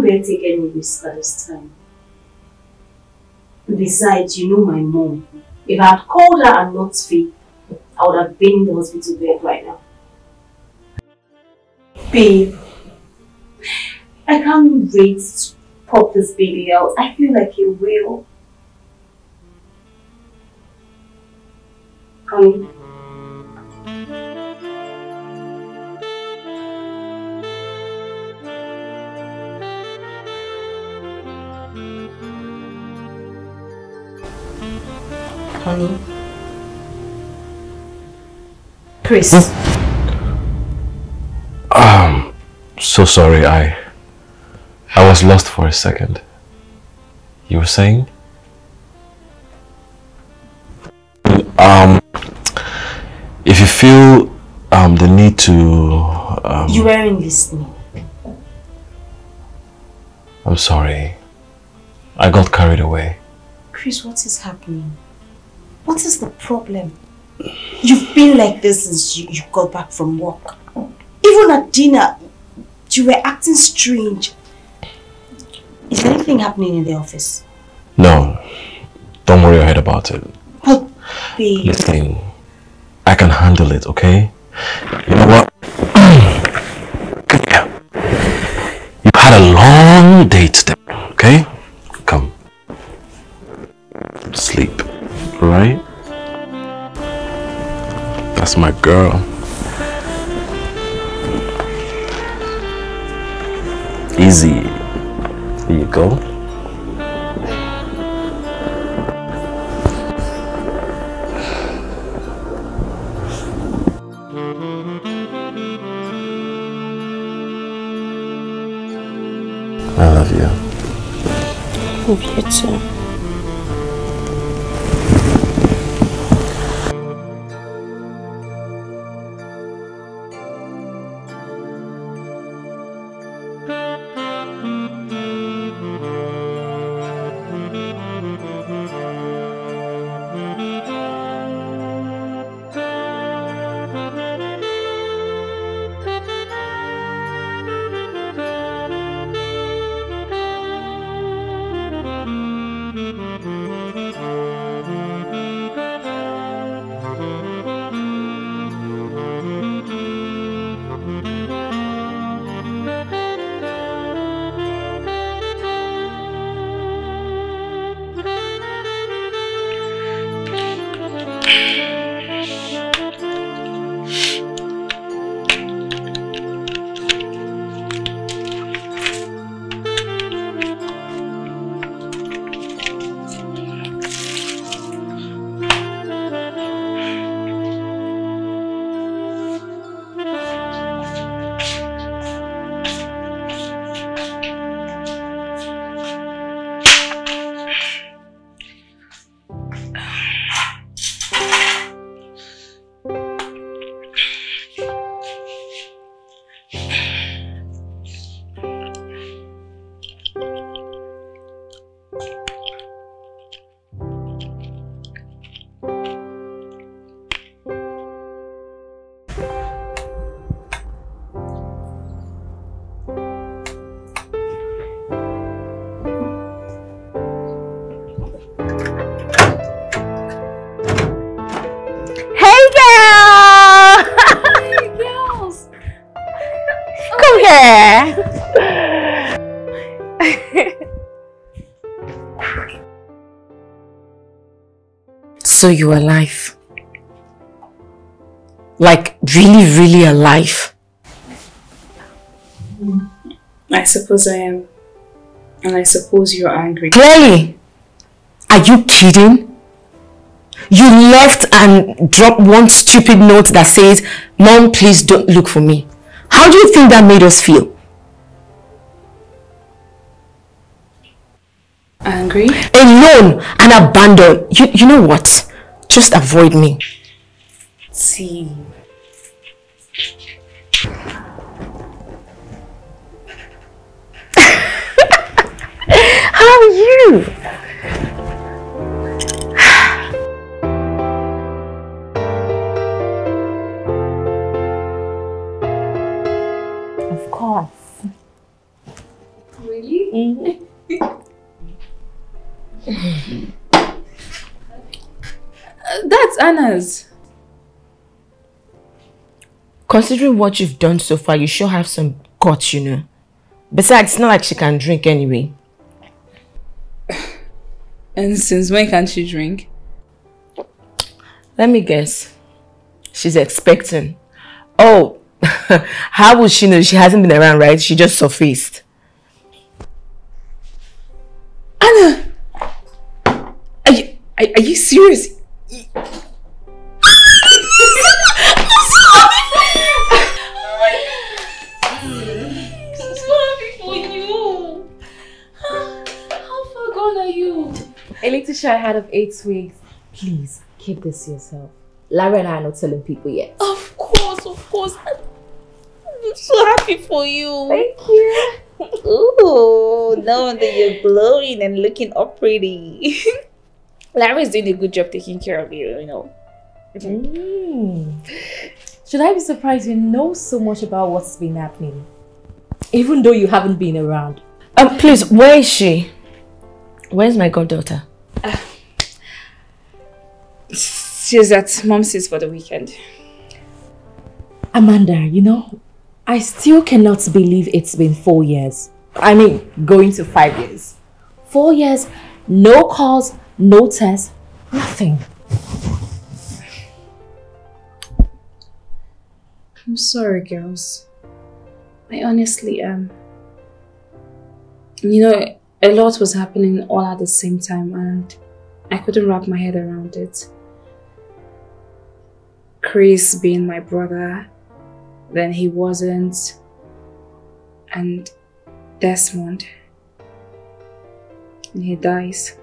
can't bear take any risk at this time. Besides, you know my mom. If I had called her and not Faith, I would have been in the hospital bed right now. Babe, I can't wait to pop this baby out. I feel like it will. Chris. Um, so sorry, I... I was lost for a second. You were saying? Um, if you feel um, the need to... Um, You weren't listening. I'm sorry. I got carried away. Chris, what is happening? What is the problem? You've been like this since you, you got back from work. Even at dinner, you were acting strange. Is anything happening in the office? No, don't worry your head about it. But, babe, Listen, I can handle it, okay? You know what? Come here. You've had a long day today, okay? Come. Sleep, alright? That's my girl. Easy. Here you go. I love you. love you too. So you're alive. Like really, really alive. I suppose I am. And I suppose you're angry. Clearly. Are you kidding? You left and dropped one stupid note that says, Mom, please don't look for me. How do you think that made us feel? angry? Alone and abandoned. You, you know what? Just avoid me. See. How are you? Of course. Really? Mm. That's Anna's. Considering what you've done so far, you sure have some guts, you know. Besides, it's not like she can drink anyway. And since when can she drink? Let me guess. She's expecting. Oh, how would she know? She hasn't been around, right? She just surfaced. Anna! Are you, are, are you serious? A little shy ahead of eight weeks. Please keep this to yourself. Larry and I are not telling people yet. Of course, of course. I'm so happy for you. Thank you. Ooh, no wonder you're glowing and looking all pretty. Larry's doing a good job taking care of you, you know. Mm. Should I be surprised you know so much about what's been happening? Even though you haven't been around. Um, please, where is she? Where's my goddaughter? She's at mom's for the weekend. Amanda, you know, I still cannot believe it's been four years. I mean, going to five years. Four years, no calls, no tests, nothing. I'm sorry, girls. I honestly am. You know, a lot was happening all at the same time and I couldn't wrap my head around it. Chris being my brother, then he wasn't, and Desmond, and he dies.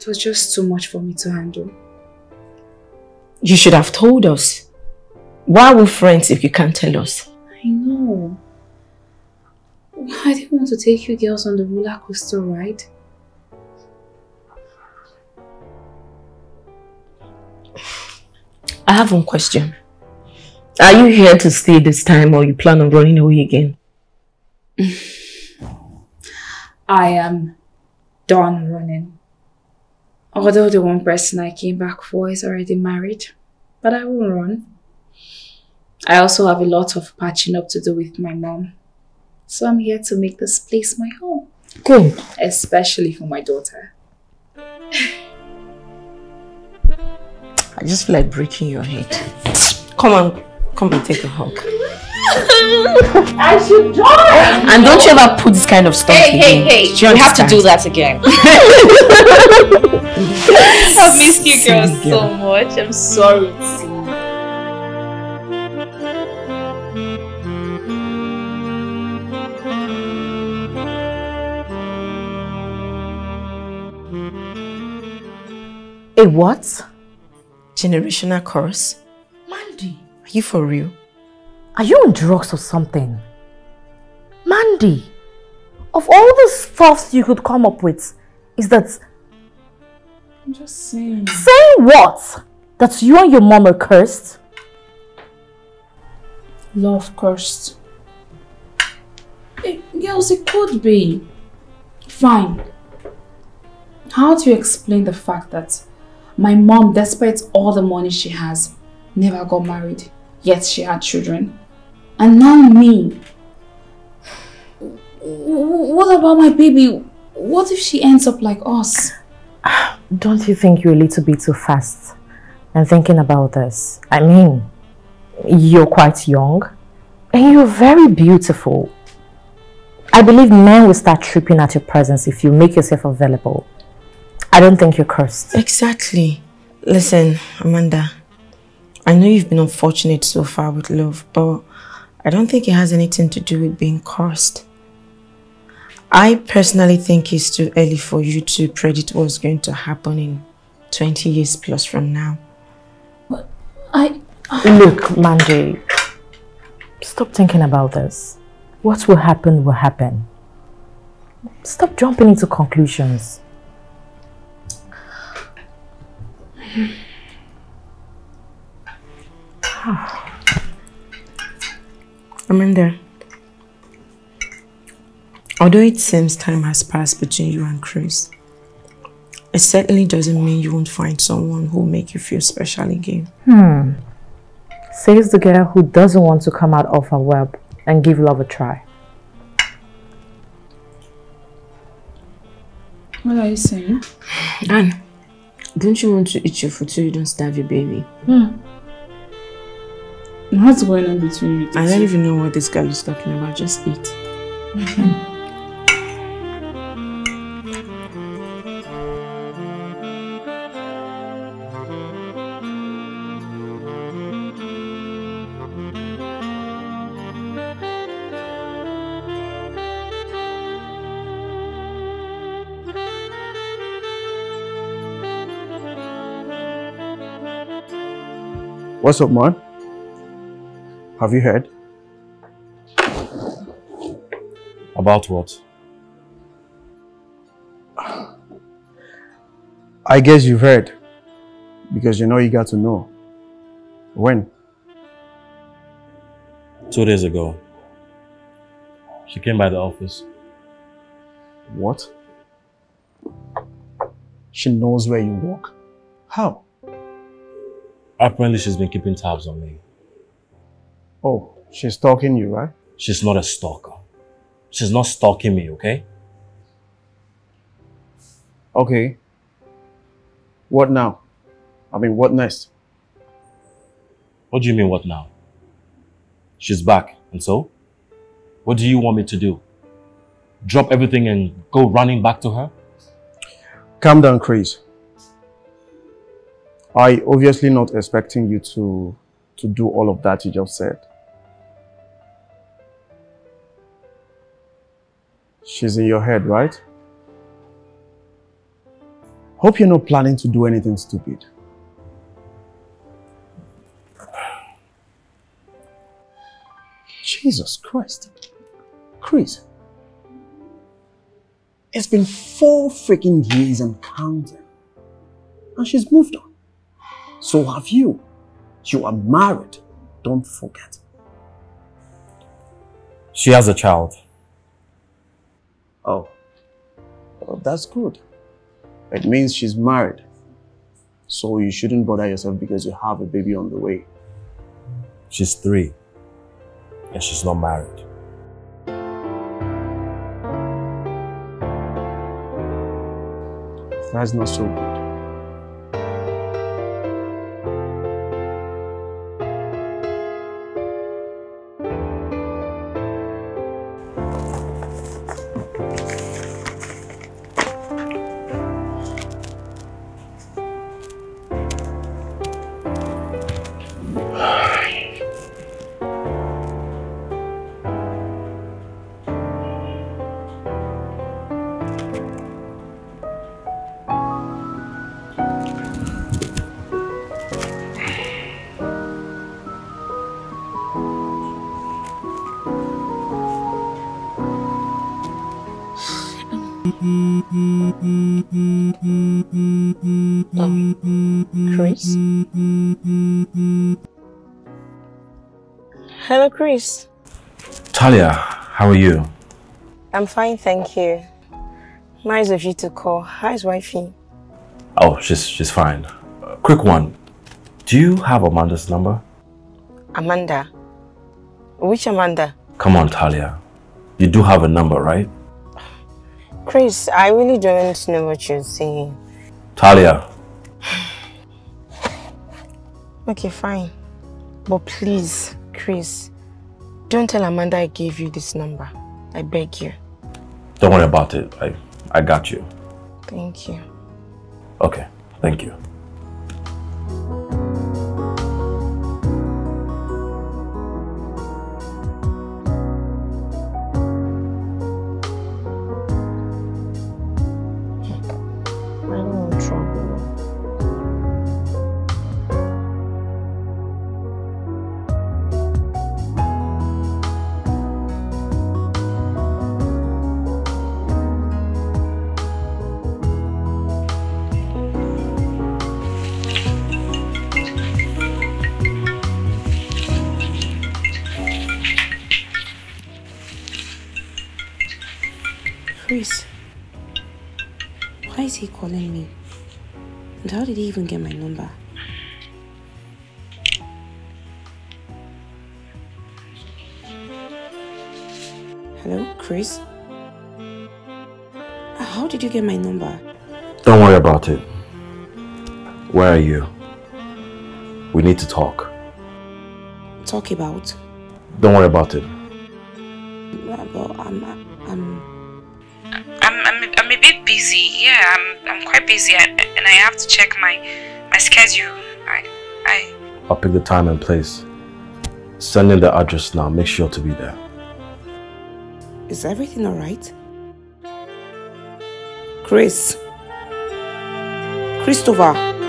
It was just too much for me to handle. You should have told us. Why are we friends if you can't tell us? I know. I didn't want to take you girls on the roller coaster ride. I have one question. Are you here to stay this time or you plan on running away again? I am done running. Although the one person I came back for is already married, but I won't run. I also have a lot of patching up to do with my mom. So I'm here to make this place my home. Good. Especially for my daughter. I just feel like breaking your head. Come on, come and take a hug. I should join. And don't you ever put this kind of stuff Hey, hey, again. hey. Do you You have to do that again. I've missed you girls so girl. much. I'm sorry. T. A what? Generational curse? Mandy. Are you for real? Are you on drugs or something? Mandy, of all the stuff you could come up with, is that I'm just saying. saying what? That you and your mom are cursed? Love cursed. Eh, girls, it could be. Fine. How do you explain the fact that my mom, despite all the money she has, never got married, yet she had children? And now me. What about my baby? What if she ends up like us? Don't you think you're a little bit too fast and thinking about this? I mean, you're quite young and you're very beautiful. I believe men will start tripping at your presence if you make yourself available. I don't think you're cursed. Exactly. Listen, Amanda, I know you've been unfortunate so far with love, but I don't think it has anything to do with being cursed. I personally think it's too early for you to predict what's going to happen in 20 years plus from now. But I... Look, Mandy, stop thinking about this. What will happen will happen. Stop jumping into conclusions. Hmm. Amanda, although it seems time has passed between you and Chris, it certainly doesn't mean you won't find someone who'll make you feel special again. Hmm. Says the girl who doesn't want to come out of her web and give love a try. What are you saying? Anne, don't you want to eat your food so you don't starve your baby? Hmm. What's going on between you? I don't even know what this girl is talking about. Just eat. What's up, man? Have you heard? About what? I guess you've heard. Because you know you got to know. When? Two days ago. She came by the office. What? She knows where you work? How? Apparently she's been keeping tabs on me. Oh, she's stalking you, right? She's not a stalker. She's not stalking me, okay? Okay. What now? I mean, what next? What do you mean, what now? She's back, and so? What do you want me to do? Drop everything and go running back to her? Calm down, Chris. I obviously not expecting you to to do all of that you just said. She's in your head, right? Hope you're not planning to do anything stupid. Jesus Christ. Chris. It's been four freaking years and counting. And she's moved on. So have you. You are married. Don't forget. She has a child. Oh. Well, that's good. It means she's married. So you shouldn't bother yourself because you have a baby on the way. She's three. And she's not married. That's not so good. Chris. Talia, how are you? I'm fine, thank you. Nice of you to call. How's wifey? Oh, she's she's fine. Uh, quick one. Do you have Amanda's number? Amanda. Which Amanda? Come on, Talia. You do have a number, right? Chris, I really don't know what you're saying. Talia, Okay, fine. But please, Chris, don't tell Amanda I gave you this number. I beg you. don't worry about it. I I got you. Thank you. Okay, thank you. To talk. Talk about? Don't worry about it. Well, I'm, I'm, I'm, I'm, I'm a bit busy. Yeah, I'm, I'm quite busy, I, and I have to check my, my schedule. I, I. I'll pick the time and place. Send in the address now. Make sure to be there. Is everything alright? Chris. Christopher.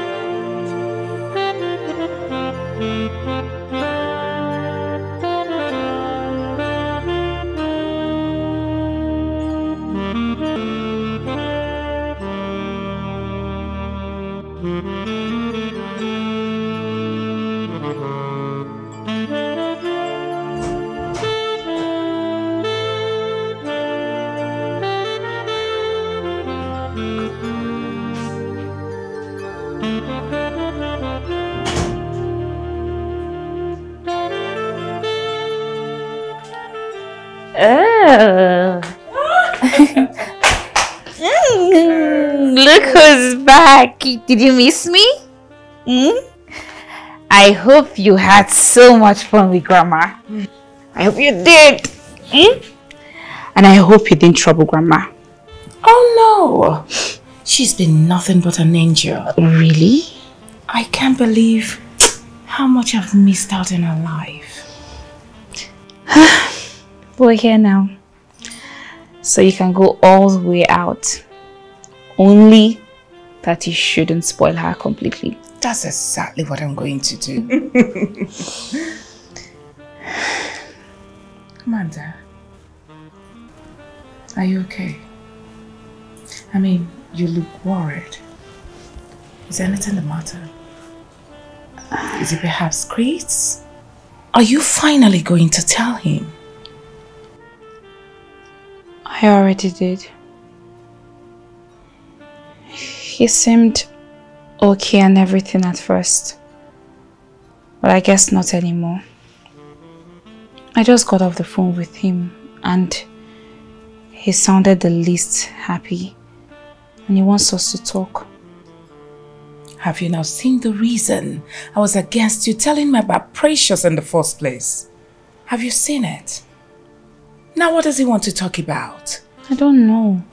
Did you miss me? Mm? I hope you had so much fun with Grandma. I hope you did. Mm? And I hope you didn't trouble Grandma. Oh no! She's been nothing but an angel. Really? I can't believe how much I've missed out in her life. We're here now. So you can go all the way out. Only that you shouldn't spoil her completely. That's exactly what I'm going to do. Amanda, are you okay? I mean, you look worried. Is anything the matter? Is it perhaps Chris? Are you finally going to tell him? I already did. He seemed okay and everything at first. But I guess not anymore. I just got off the phone with him and he sounded the least happy and he wants us to talk. Have you now seen the reason I was against you telling me about Precious in the first place? Have you seen it? Now what does he want to talk about? I don't know.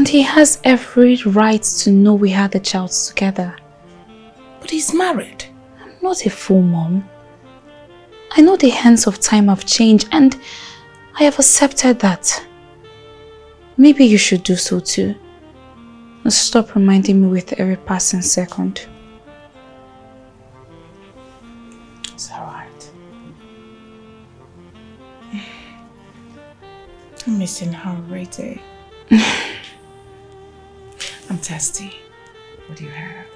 And he has every right to know we had the child together. But he's married. I'm not a fool, Mom. I know the hands of time have changed and I have accepted that. Maybe you should do so too. And stop reminding me with every passing second. It's alright. I'm missing her already. I'm thirsty. What do you have?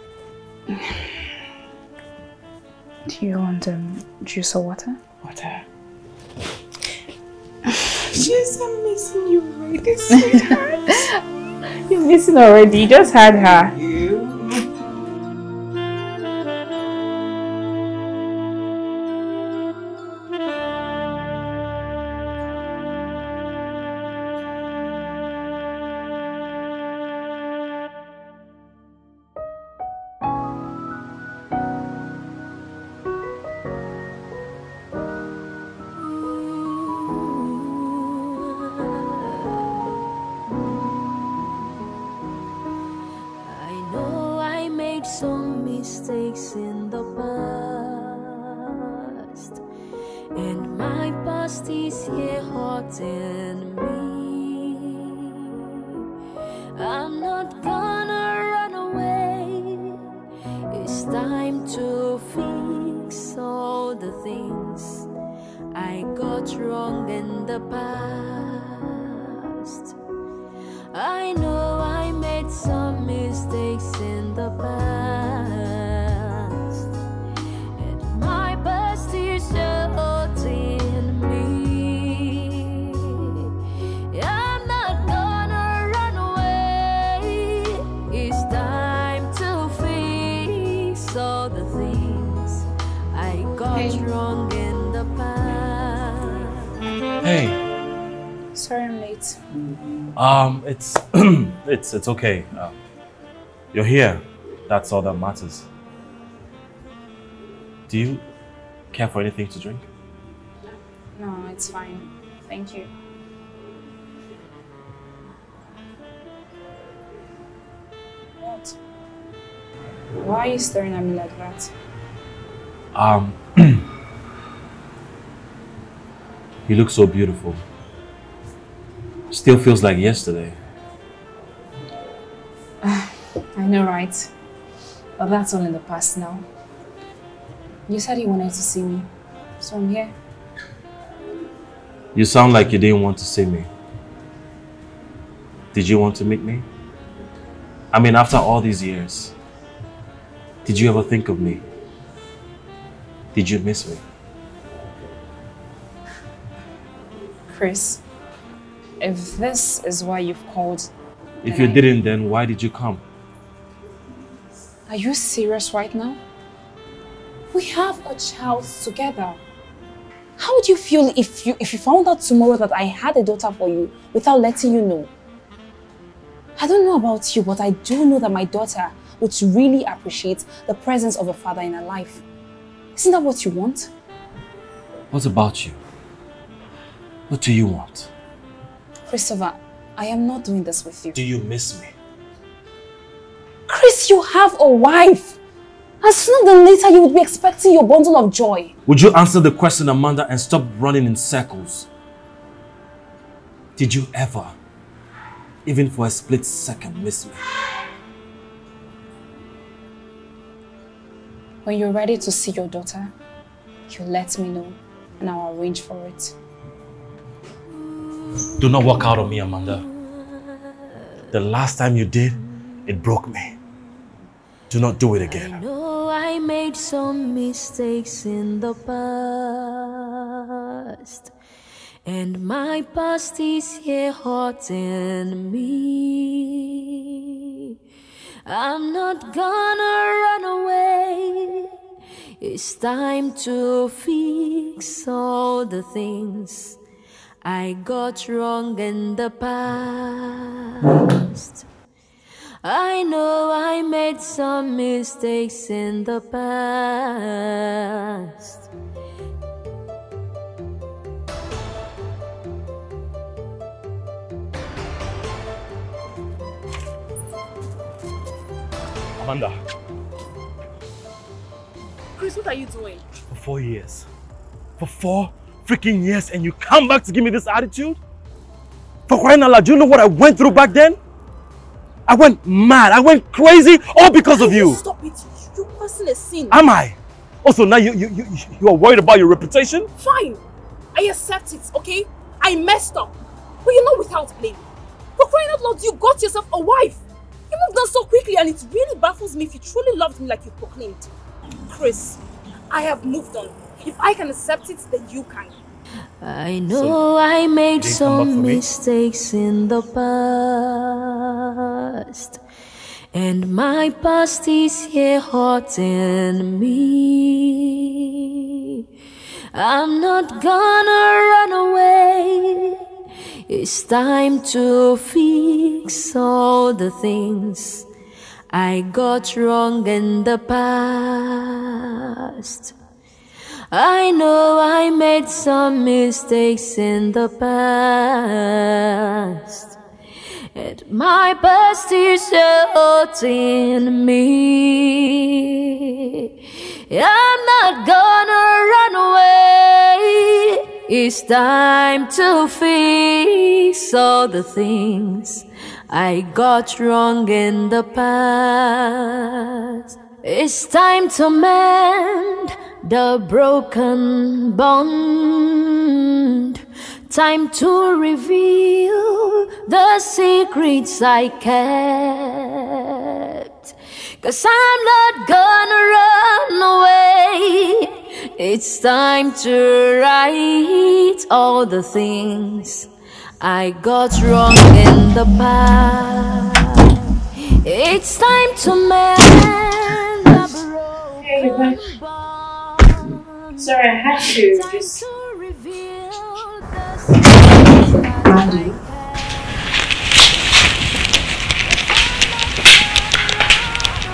Do you want um, juice or water? Water. yes, I'm missing you already, sweetheart. You're missing already. You just had her. I it's it's okay. Uh, you're here. That's all that matters. Do you care for anything to drink? No, it's fine. Thank you. What? Why are you staring at me like that? Um, you look so beautiful. Still feels like yesterday. I know, right? But that's all in the past now. You said you wanted to see me, so I'm here. You sound like you didn't want to see me. Did you want to meet me? I mean, after all these years, did you ever think of me? Did you miss me? Chris, if this is why you've called, If you didn't, then why did you come? are you serious right now? We have a child together. How would you feel if you if you found out tomorrow that I had a daughter for you without letting you know? I don't know about you, but I do know that my daughter would really appreciate the presence of a father in her life. Isn't that what you want? What about you? What do you want? Christopher, I am not doing this with you. Do you miss me? Chris, you have a wife. And sooner than later, you would be expecting your bundle of joy. Would you answer the question, Amanda, and stop running in circles? Did you ever, even for a split second, miss me? When you're ready to see your daughter, you let me know and I'll arrange for it. Do not walk out on me, Amanda. The last time you did, it broke me. Do not do it again. know I made some mistakes in the past. And my past is here haunting me. I'm not gonna run away. It's time to fix all the things I got wrong in the past. I know I made some mistakes in the past. Amanda, Chris, what are you doing? for four years. For four freaking years and you come back to give me this attitude? For crying out loud, do you know what I went through back then? I went mad, I went crazy, all because of you. Stop it. You're causing a sin. Am I? Also, now you, you, you, you are worried about your reputation? Fine. I accept it, okay? I messed up. But you're not without blame. For crying out loud, you got yourself a wife. You moved on so quickly and it really baffles me if you truly loved me like you proclaimed. Chris, I have moved on. If I can accept it, then you can. I know I made didn't come back some for me? mistakes in the past. And my past is here haunting me. I'm not gonna run away. It's time to fix all the things I got wrong in the past. I know I made some mistakes in the past. And my past is hurting me. I'm not gonna run away. It's time to fix all the things I got wrong in the past. It's time to mend the broken bond. Time to reveal the secrets I kept. Cause I'm not gonna run away. It's time to right all the things I got wrong in the past. It's time to mend Sorry, I had to just. Mandy.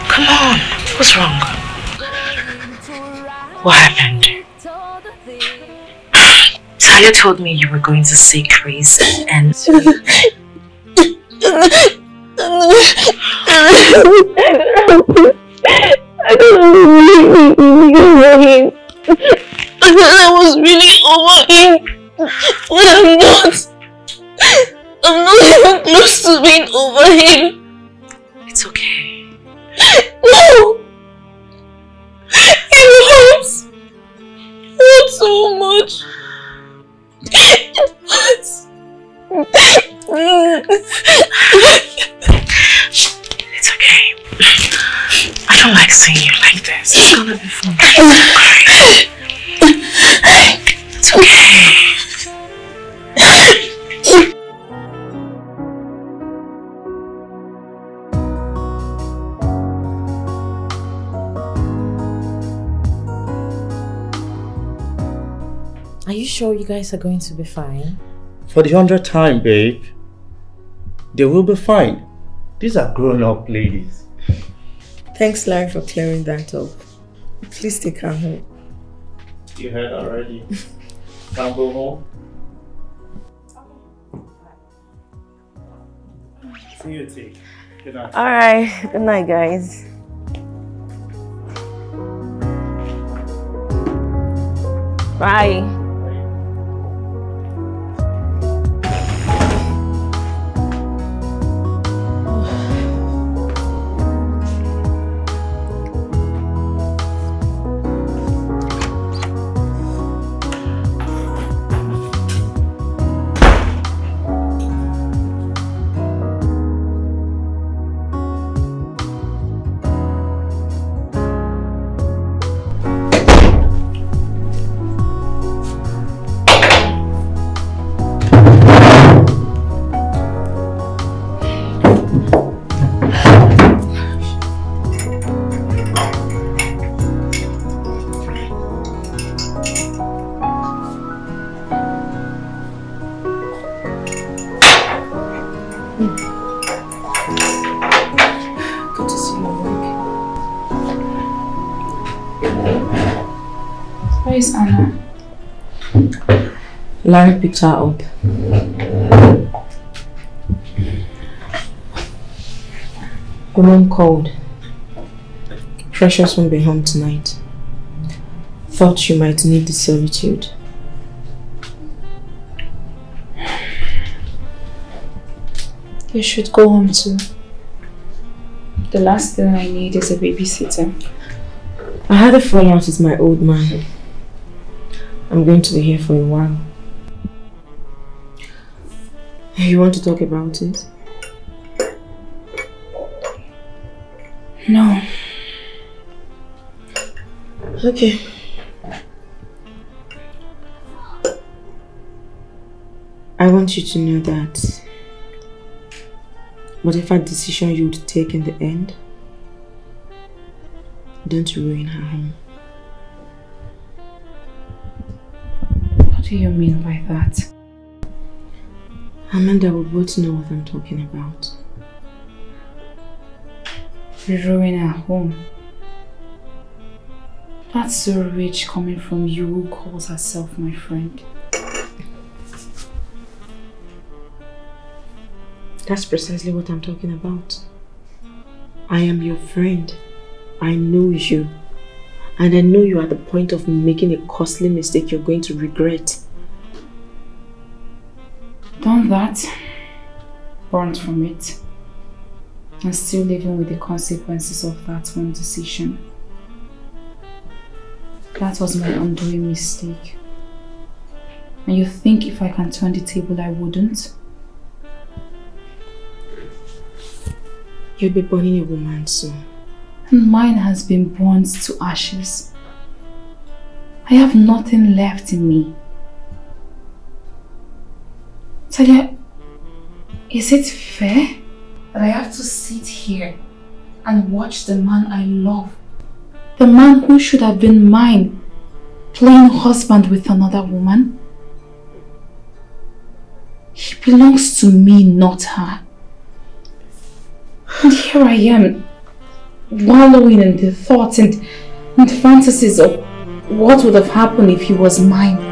Come on, what's wrong? What happened? Talia told me you were going to see Chris and. I don't over him. I thought I was really over him. But I'm not. I'm not even close to being over him. It's okay. No! It hurts. It hurts so much. It hurts. It's okay. I don't like seeing you like this. It's gonna be fun. It's okay. Are you sure you guys are going to be fine? For the hundredth time, babe. They will be fine. These are grown-up ladies. Thanks, Larry, for clearing that up. Please take her home. You heard already. Can't go home. See you, T. Good night. Alright, good night, guys. Bye. Larry picked her up. Your mom called. Precious won't be home tonight. Thought you might need the solitude. You should go home too. The last thing I need is a babysitter. I had a fallout with my old man. I'm going to be here for a while. You want to talk about it? No. Okay. I want you to know that whatever decision you would take in the end, don't ruin her home. What do you mean by that? Amanda will both know what I'm talking about. Ruin our home. That's so rich coming from you who calls herself my friend. That's precisely what I'm talking about. I am your friend. I know you. And I know you're at the point of making a costly mistake you're going to regret. That, burned from it, and still living with the consequences of that one decision. That was my undoing mistake. And you think if I can turn the table, I wouldn't? You'll be burning a woman soon. And mine has been burned to ashes. I have nothing left in me. Talia, is it fair that I have to sit here and watch the man I love, the man who should have been mine, playing husband with another woman? He belongs to me, not her. And here I am, wallowing in the thoughts and, and fantasies of what would have happened if he was mine.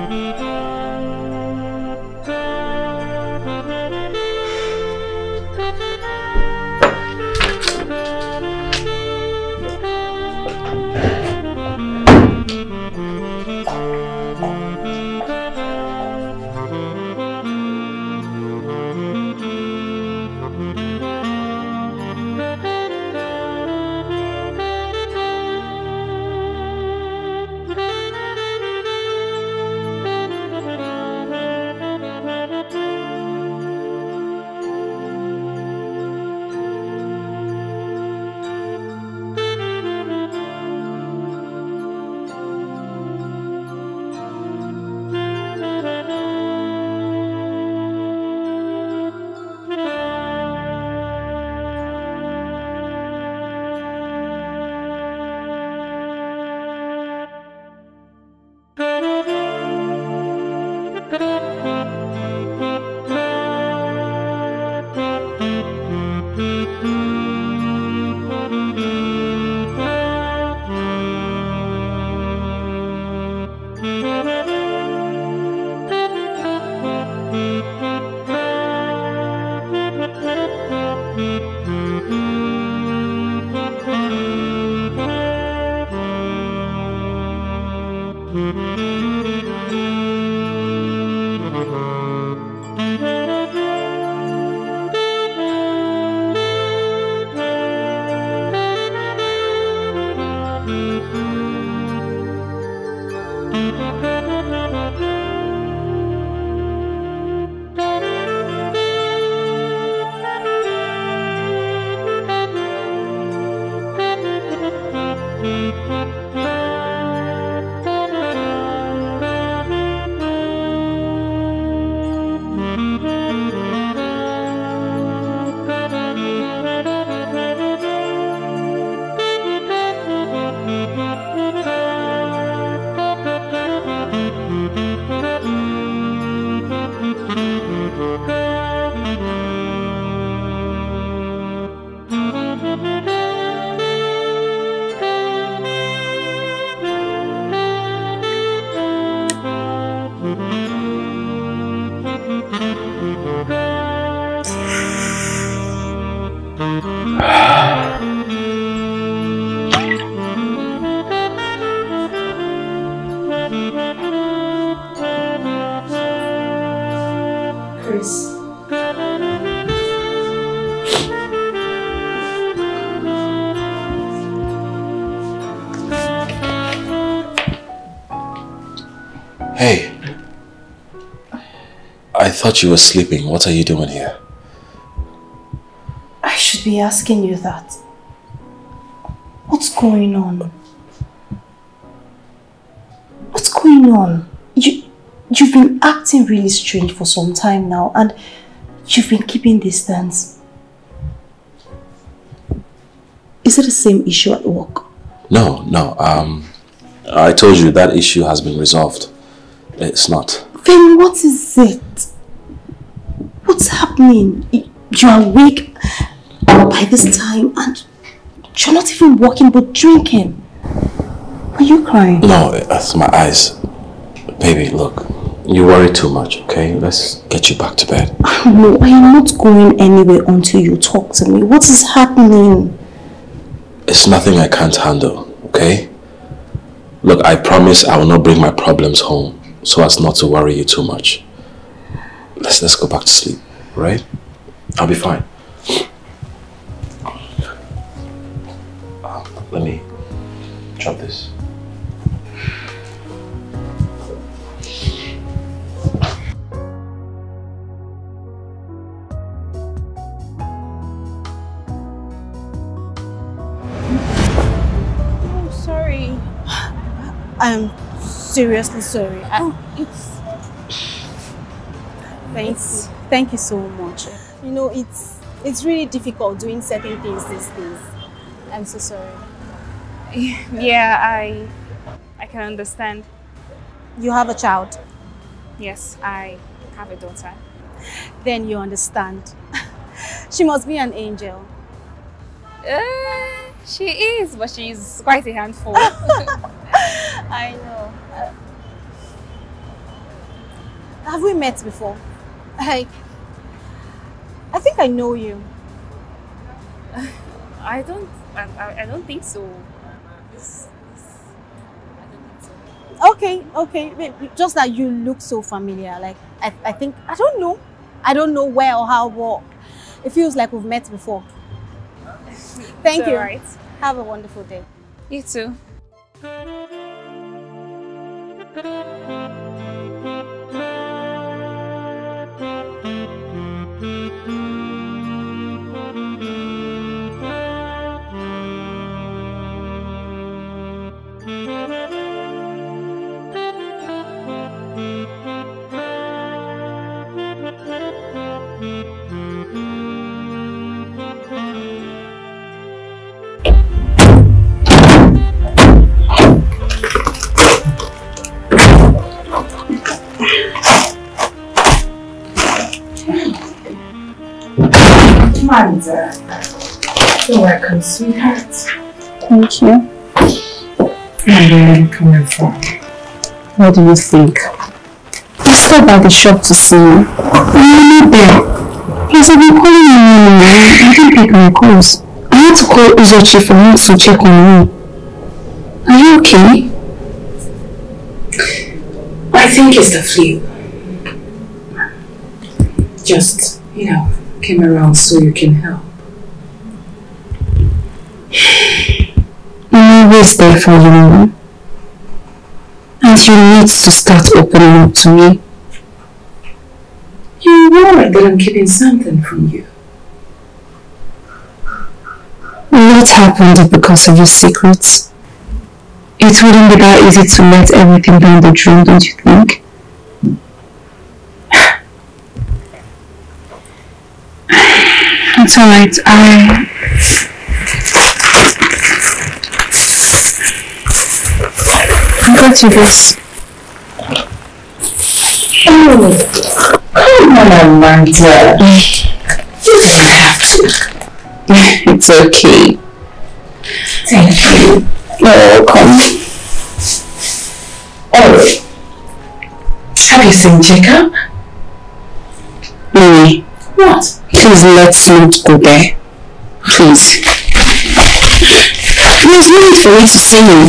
Thought you were sleeping. What are you doing here? I should be asking you that. What's going on? What's going on? You, you've been acting really strange for some time now and you've been keeping distance. Is it the same issue at work? No, no. Um, I told you that issue has been resolved. It's not. Then what is it? Happening? You're awake by this time and you're not even walking but drinking. Are you crying? No, it's my eyes. Baby, look. You worry too much, okay? Let's get you back to bed. No, I am not going anywhere until you talk to me. What is happening? It's nothing I can't handle, okay? Look, I promise I will not bring my problems home so as not to worry you too much. Let's let's go back to sleep, right? I'll be fine. Uh, let me chop this. Oh, sorry. I'm seriously sorry. I, it's. Thanks. Thank you so much. You know, it's it's really difficult doing certain things these days. I'm so sorry. Yeah, I I can understand. You have a child, Yes, I have a daughter. then you understand. she must be an angel. Uh, She is, but she's quite a handful. I know. Uh, have we met before? I, I think I know you. I don't. I, I, I don't think so. Okay, okay. wait, Just that you look so familiar. Like I, I think I don't know. I don't know where or how, but it feels like we've met before. Thank It's you. alright. Have a wonderful day. You too. Música Amanda, you're welcome, sweetheart. Thank you. And where are you coming from? What do you think? I stopped by the shop to see you. You're not there. Yes, I've been calling you morning. I didn't pick my calls. I had to call Uzochi for him to check on you. Are you okay? I think it's the flu. Just, you know, came around so you can help. I'm always there for you. And you need to start opening up to me. You're worried that I'm keeping something from you. What happened because of your secrets? It wouldn't be that easy to let everything down the drain, don't you think? It's alright, I... I got you this. Oh, come on, Amanda. You don't have to. It's okay. Thank you. You're welcome. Oh, have you seen Jacob? Me. What? Please let's not go there. Please. There's no need for me to see him.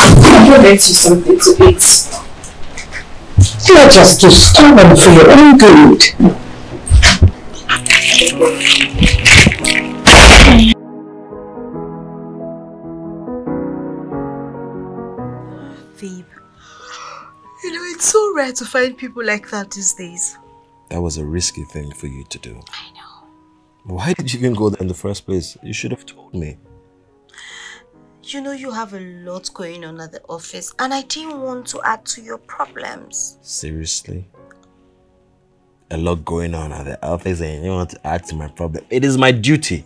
I'm gonna get you something to eat. You're just too stubborn for your own good. Babe, you know, it's so rare to find people like that these days. That was a risky thing for you to do. I know. Why did you even go there in the first place? You should have told me. You know, you have a lot going on at the office, and I didn't want to add to your problems. Seriously? A lot going on at the office and you want to add to my problem. It is my duty.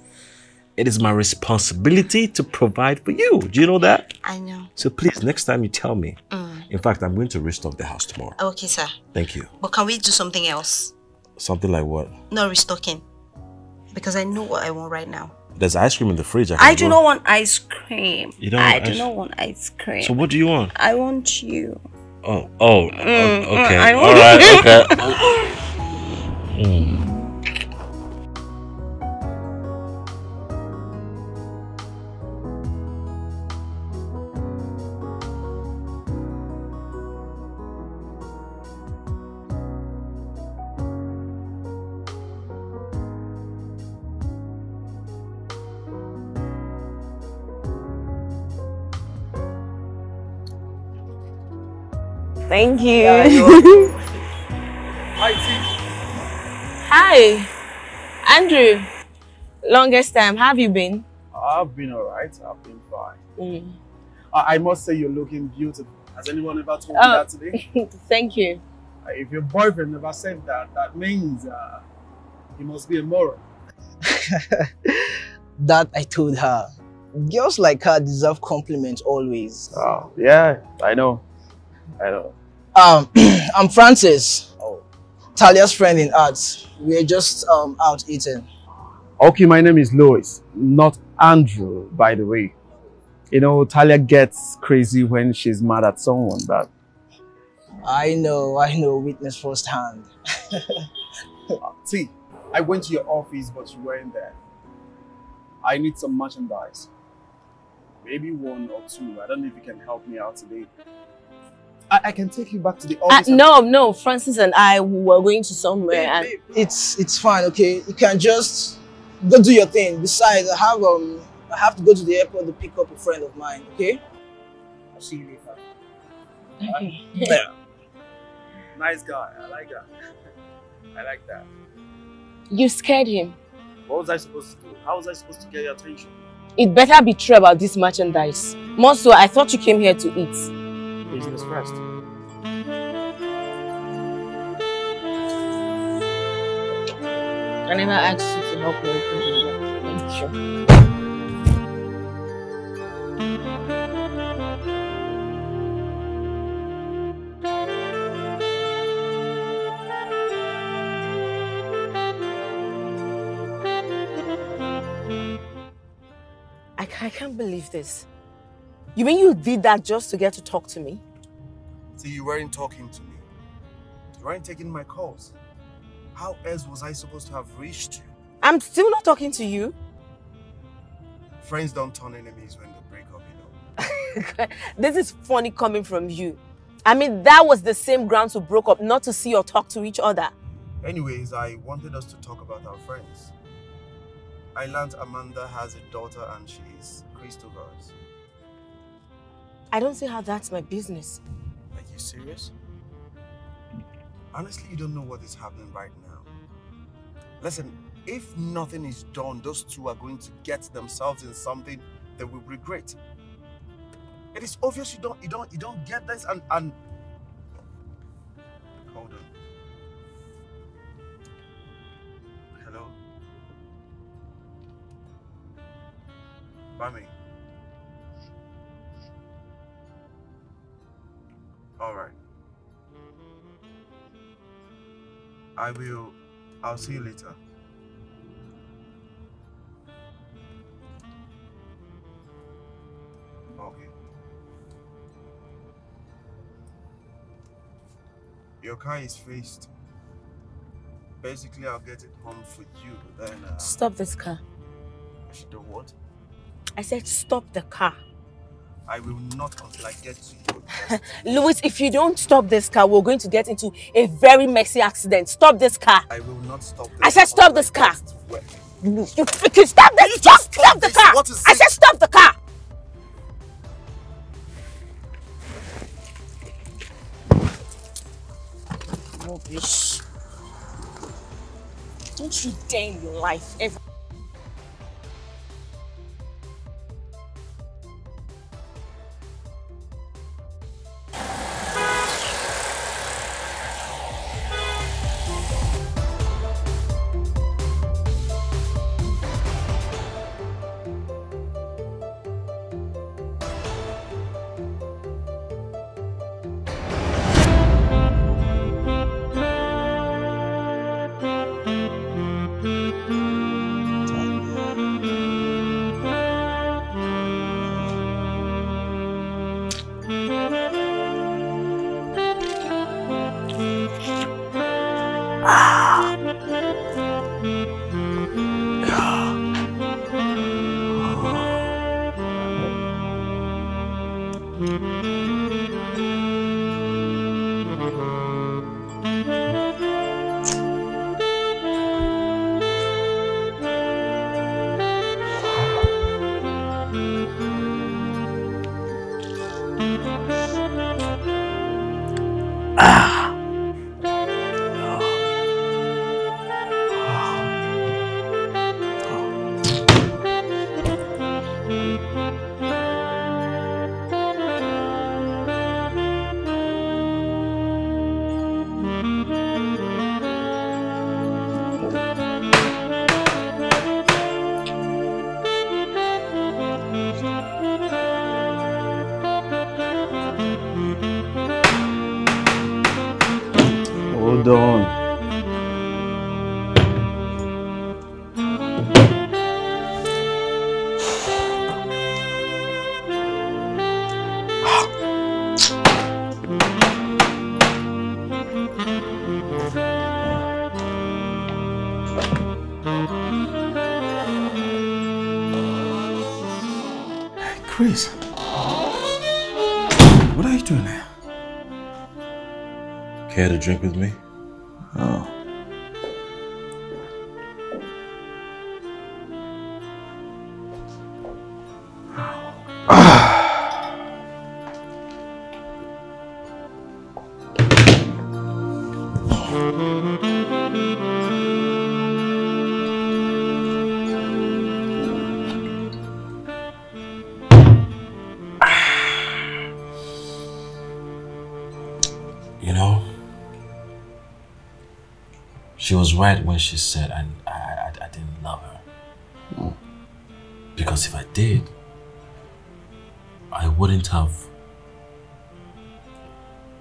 It is my responsibility to provide for you. Do you know that? I know. So please, next time you tell me. Mm. In fact, I'm going to restock the house tomorrow. Okay, sir. Thank you. But can we do something else? Something like what? Not restocking. Because I know what I want right now. There's ice cream in the fridge. I, I do go- not want ice cream. You don't I do ice- not want ice cream. So what do you want? I want you. Oh, oh, Mm, okay. I All right, okay. Mm. Thank you. Hi, Andrew. Longest time. How have you been? I've been alright. I've been fine. Mm. I, I must say you're looking beautiful. Has anyone ever told Oh. you that today? Thank you. Uh, If your boyfriend never said that, that means uh, he must be a moron. That I told her. Girls like her deserve compliments always. Oh, yeah, I know. I know. Um, I'm Francis. Talia's friend in arts. We're just um out eating. Okay, my name is Louis, not Andrew, by the way. You know, Talia gets crazy when she's mad at someone, but I know, I know, witness firsthand. See, I went to your office, but you weren't there. I need some merchandise. Maybe one or two. I don't know if you can help me out today. I, I can take you back to the Uh, office. and- no, no, Francis and I were going to somewhere and It's it's fine, okay? You can just go do your thing. Besides, I have um I have to go to the airport to pick up a friend of mine, okay? I'll see you later. Okay. Yeah. Nice guy. I like that. I like that. you scared him. What was I supposed to do? How was I supposed to get your attention? It better be true about this merchandise. More so, I thought you came here to eat. Business first. I never asked you to help me open the door. Thank you. I, I can't believe this. You mean you did that just to get to talk to me? See, you weren't talking to me. You weren't taking my calls. How else was I supposed to have reached you? I'm still not talking to you. Friends don't turn enemies when they break up, you know. this is funny coming from you. I mean, that was the same grounds we broke up, not to see or talk to each other. Anyways, I wanted us to talk about our friends. I learned Amanda has a daughter and she's Christopher's. I don't see how that's my business. Are you serious? Honestly, you don't know what is happening right now. Listen, if nothing is done, those two are going to get themselves in something they will regret. It is obvious you don't you don't you don't get this and and hold on. Hello? Bami. Alright. I will I'll see you later. Okay. Your car is fixed. Basically, I'll get it home for you. Then uh, Stop this car. I should do what? I said stop the car. I will not until I get to you. Louis, if you don't stop this car, we're going to get into a very messy accident. Stop this car. I will not stop this. I said stop this car. Wait. You freaking stop this! Stop, stop the car! What is I said stop the car! Rubbish. Don't you dare in your life ever. Care to drink with me? She was right when she said I, I, I, didn't love her. Hmm. Because if I did, I wouldn't have,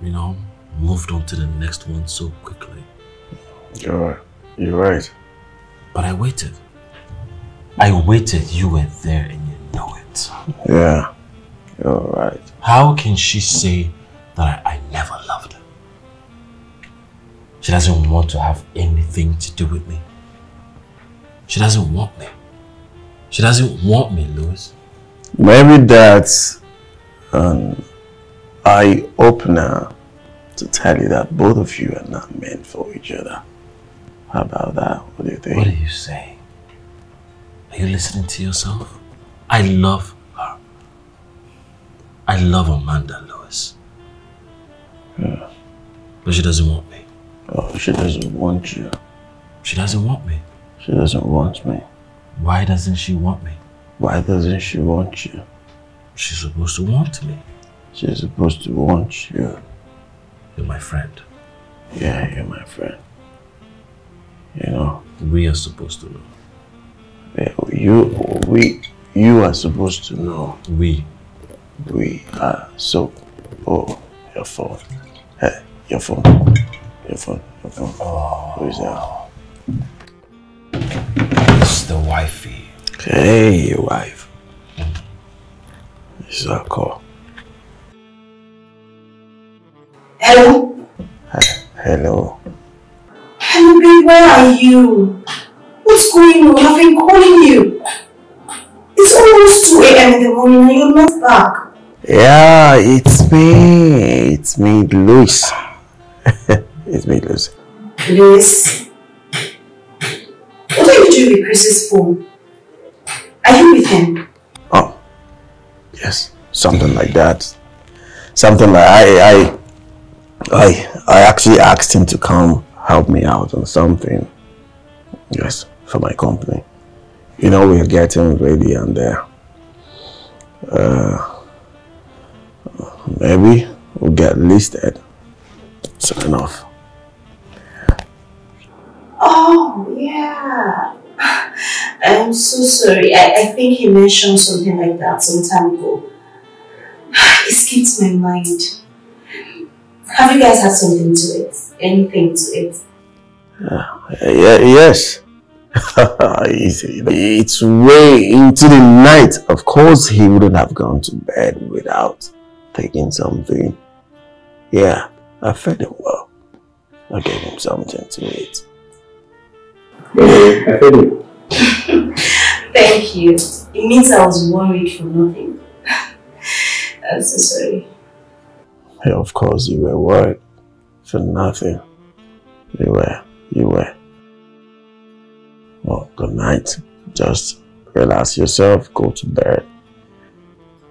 you know, moved on to the next one so quickly. You're right. You're right. But I waited. I waited. You were there and you know it. Yeah. You're right. How can she say that I, I never loved her? She doesn't want to have anything to do with me. She doesn't want me. She doesn't want me, Louis. Maybe that's an eye opener to tell you that both of you are not meant for each other. How about that? What do you think? What are you saying? Are you listening to yourself? I love her. I love Amanda Lewis. Yeah. But she doesn't want me. Oh, she doesn't want you. She doesn't want me. She doesn't want me. Why doesn't she want me? Why doesn't she want you? She's supposed to want me. She's supposed to want you. You're my friend. Yeah, you're my friend. You know, We are supposed to know. yeah, you, we, you are supposed to know. We. We are so. Oh, your phone. Hey, your phone. Your phone. Your phone. Oh. Who is that? It's the wifey. Hey, your wife. This is our call. Hello? Hello. Hello, babe, where are you? What's going on? I've been calling you. It's almost 2 a.m. in the morning and you're not back. Yeah, it's me. It's me, Louis. it's me, Luis. Louis? You with Chris's phone? Are you with him? Oh, yes, something like that. Something like I, I, I, I actually asked him to come help me out on something. Yes, for my company. You know, we're getting ready and uh, uh, maybe we'll get listed soon enough. Oh, yeah. I'm so sorry. I, I think he mentioned something like that some time ago. It skipped my mind. Have you guys had something to it? Anything to it? Uh, yeah, yes. it's, it's way into the night. Of course, he wouldn't have gone to bed without taking something. Yeah, I fed him well. I gave him something to eat. I fed him. Thank you. It means I was worried for nothing. I'm so sorry. Yeah, of course, you were worried for nothing. You were, you were. Well, good night. Just relax yourself, go to bed.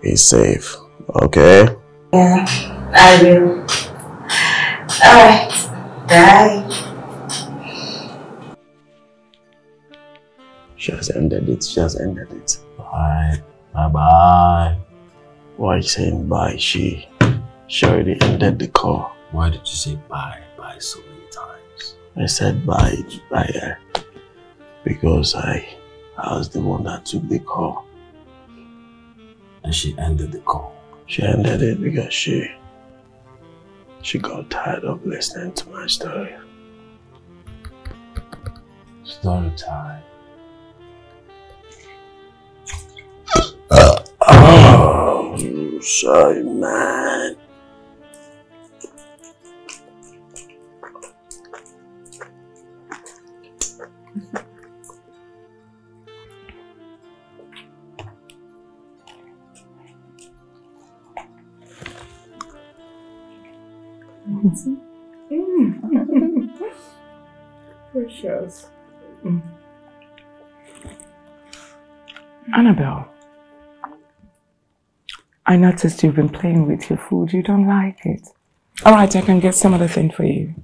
Be safe, okay? Yeah, I will. Alright. Bye. She has ended it, she has ended it. Bye. Bye bye. Why saying bye? She, she already ended the call. Why did you say bye bye so many times? I said bye to bye her because I, I was the one that took the call. And she ended the call. She ended it because she, she got tired of listening to my story. Story time. Oh, you so mad. Precious. Annabelle. I noticed you've been playing with your food. You don't like it. All right, I can get some other thing for you.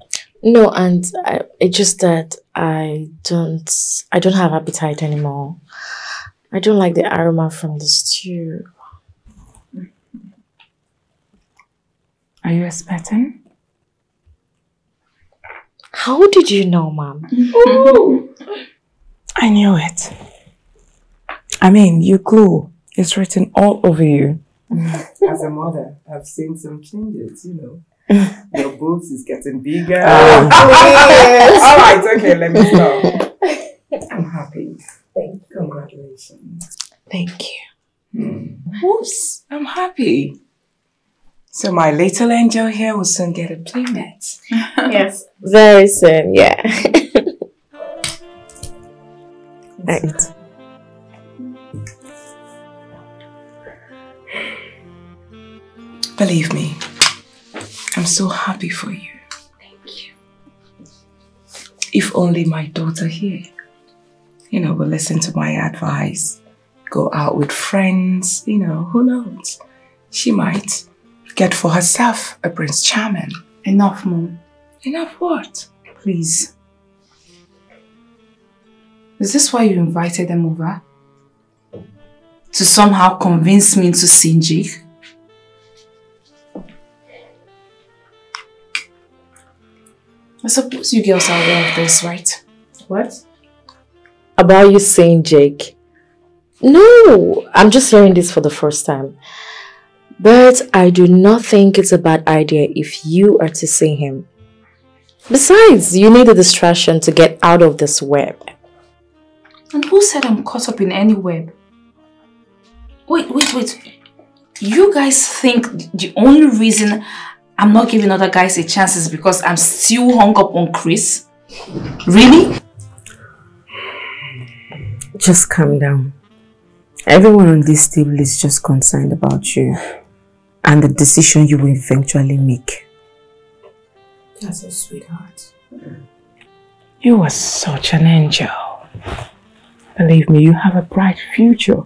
No, and I, it's just that I don't, I don't have appetite anymore. I don't like the aroma from the stew. Are you expecting? How did you know, Mom? I knew it. I mean, your glow is written all over you. As a mother, I've seen some changes, you know. Your boobs is getting bigger. Oh, all right, okay, let me stop. I'm happy. Thank you. Congratulations. Thank you. Hmm. Whoops! I'm happy. So my little angel here will soon get a playmate. Yes. Very soon, yeah. right. Believe me, I'm so happy for you. Thank you. If only my daughter here, you know, will listen to my advice, go out with friends, you know, who knows? She might get for herself a Prince Charming. Enough, Mom. Enough what? Please. Is this why you invited them over? To somehow convince me into seeing I suppose you girls are aware of this, right? What? About you saying Jake? No, I'm just hearing this for the first time. But I do not think it's a bad idea if you are to see him. Besides, you need a distraction to get out of this web. And who said I'm caught up in any web? Wait, wait, wait. You guys think the only reason I'm not giving other guys a chance because I'm still hung up on Chris? Really? Just calm down. Everyone on this table is just concerned about you and the decision you will eventually make. That's a sweetheart. You are such an angel. Believe me, you have a bright future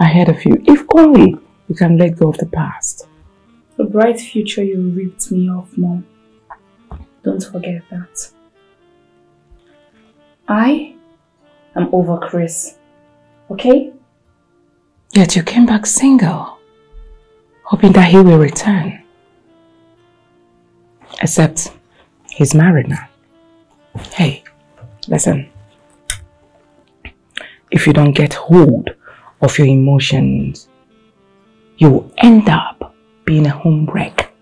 ahead of you. If only you can let go of the past. The bright future you ripped me off, Mom. Don't forget that. I am over Chris. Okay? Yet you came back single, hoping that he will return. Except he's married now. Hey, listen. If you don't get hold of your emotions, you will end up being a home wreck.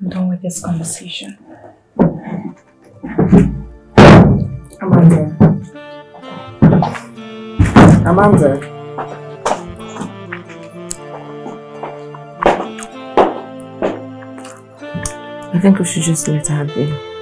I'm done with this conversation. Amanda. Amanda. I think we should just let her be.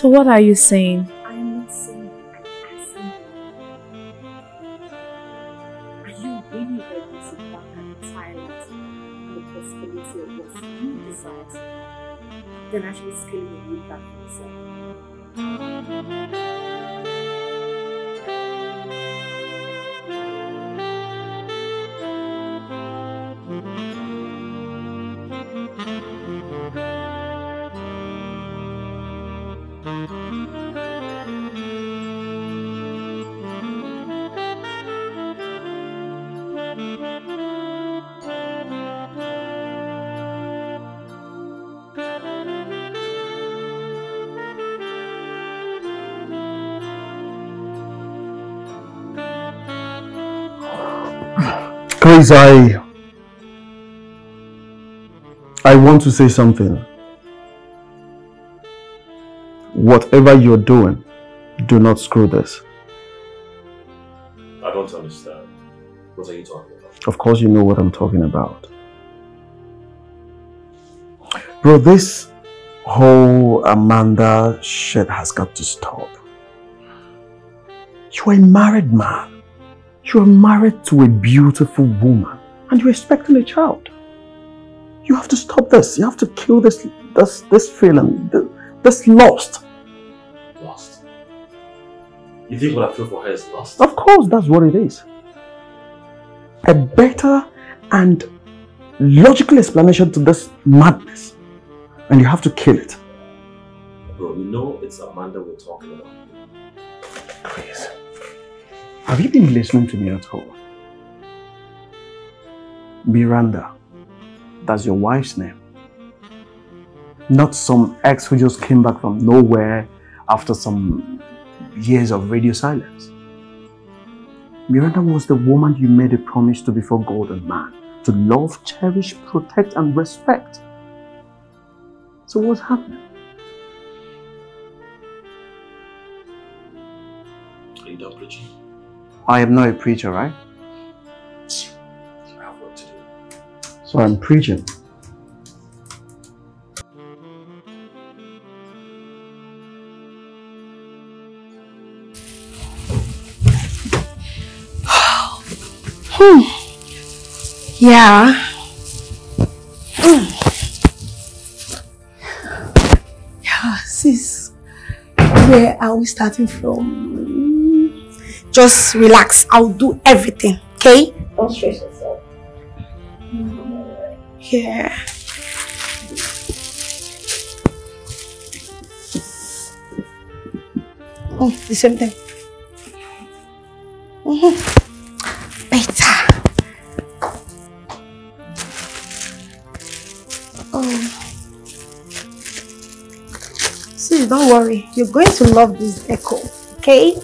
So what are you saying? Grace, I... I want to say something. Whatever you're doing, do not screw this. I don't understand. What are you talking about? Of course you know what I'm talking about. Bro, this whole Amanda shit has got to stop. You're a married man. You're married to a beautiful woman and you're expecting a child. You have to stop this. You have to kill this this this feeling, this, lust. Lost. You think what I feel for her is lost? Of course, that's what it is. A better and logical explanation to this madness. And you have to kill it. Bro, you know it's Amanda we're talking about. Please. Have you been listening to me at all? Miranda. That's your wife's name. Not some ex who just came back from nowhere after some years of radio silence. Miranda was the woman you made a promise to before God and man to love, cherish, protect, and respect. So what's happening? Are you done preaching? I am not a preacher, right? I have work to do. So I'm preaching. Hmm. Yeah. Yeah, sis. Where are we starting from? Just relax. I'll do everything, okay? Don't stress yourself. Yeah. Oh, the same thing. Mhm. Better. Oh. See, don't worry. You're going to love this deco, okay?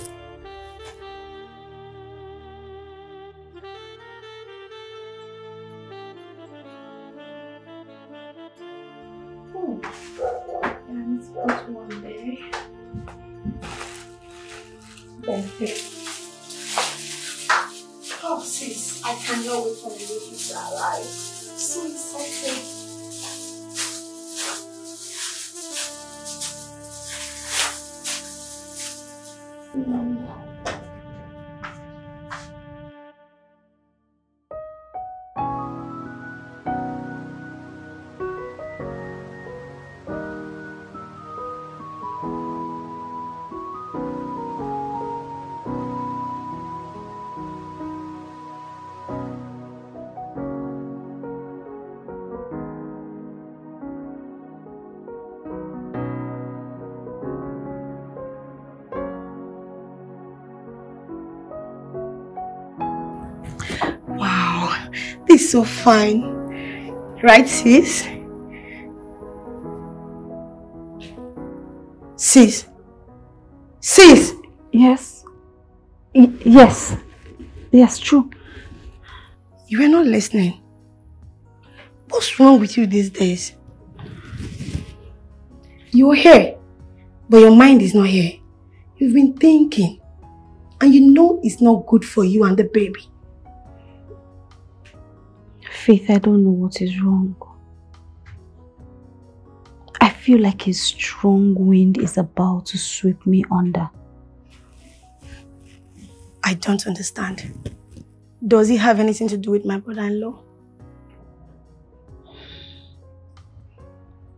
Is so fine. Right, sis? Sis? Sis? Yes. Y- yes. Yes, true. You were not listening. What's wrong with you these days? You're here, but your mind is not here. You've been thinking, and you know it's not good for you and the baby. Faith, I don't know what is wrong. I feel like a strong wind is about to sweep me under. I don't understand. Does it have anything to do with my brother-in-law?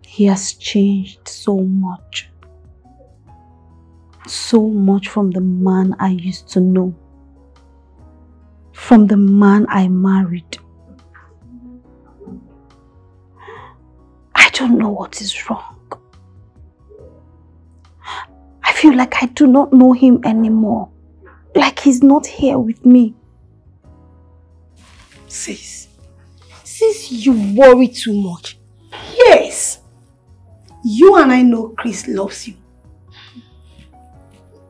He has changed so much. So much from the man I used to know. From the man I married. Don't know what is wrong. I feel like I do not know him anymore. Like he's not here with me. Sis, sis, you worry too much. Yes, you and I know Chris loves you.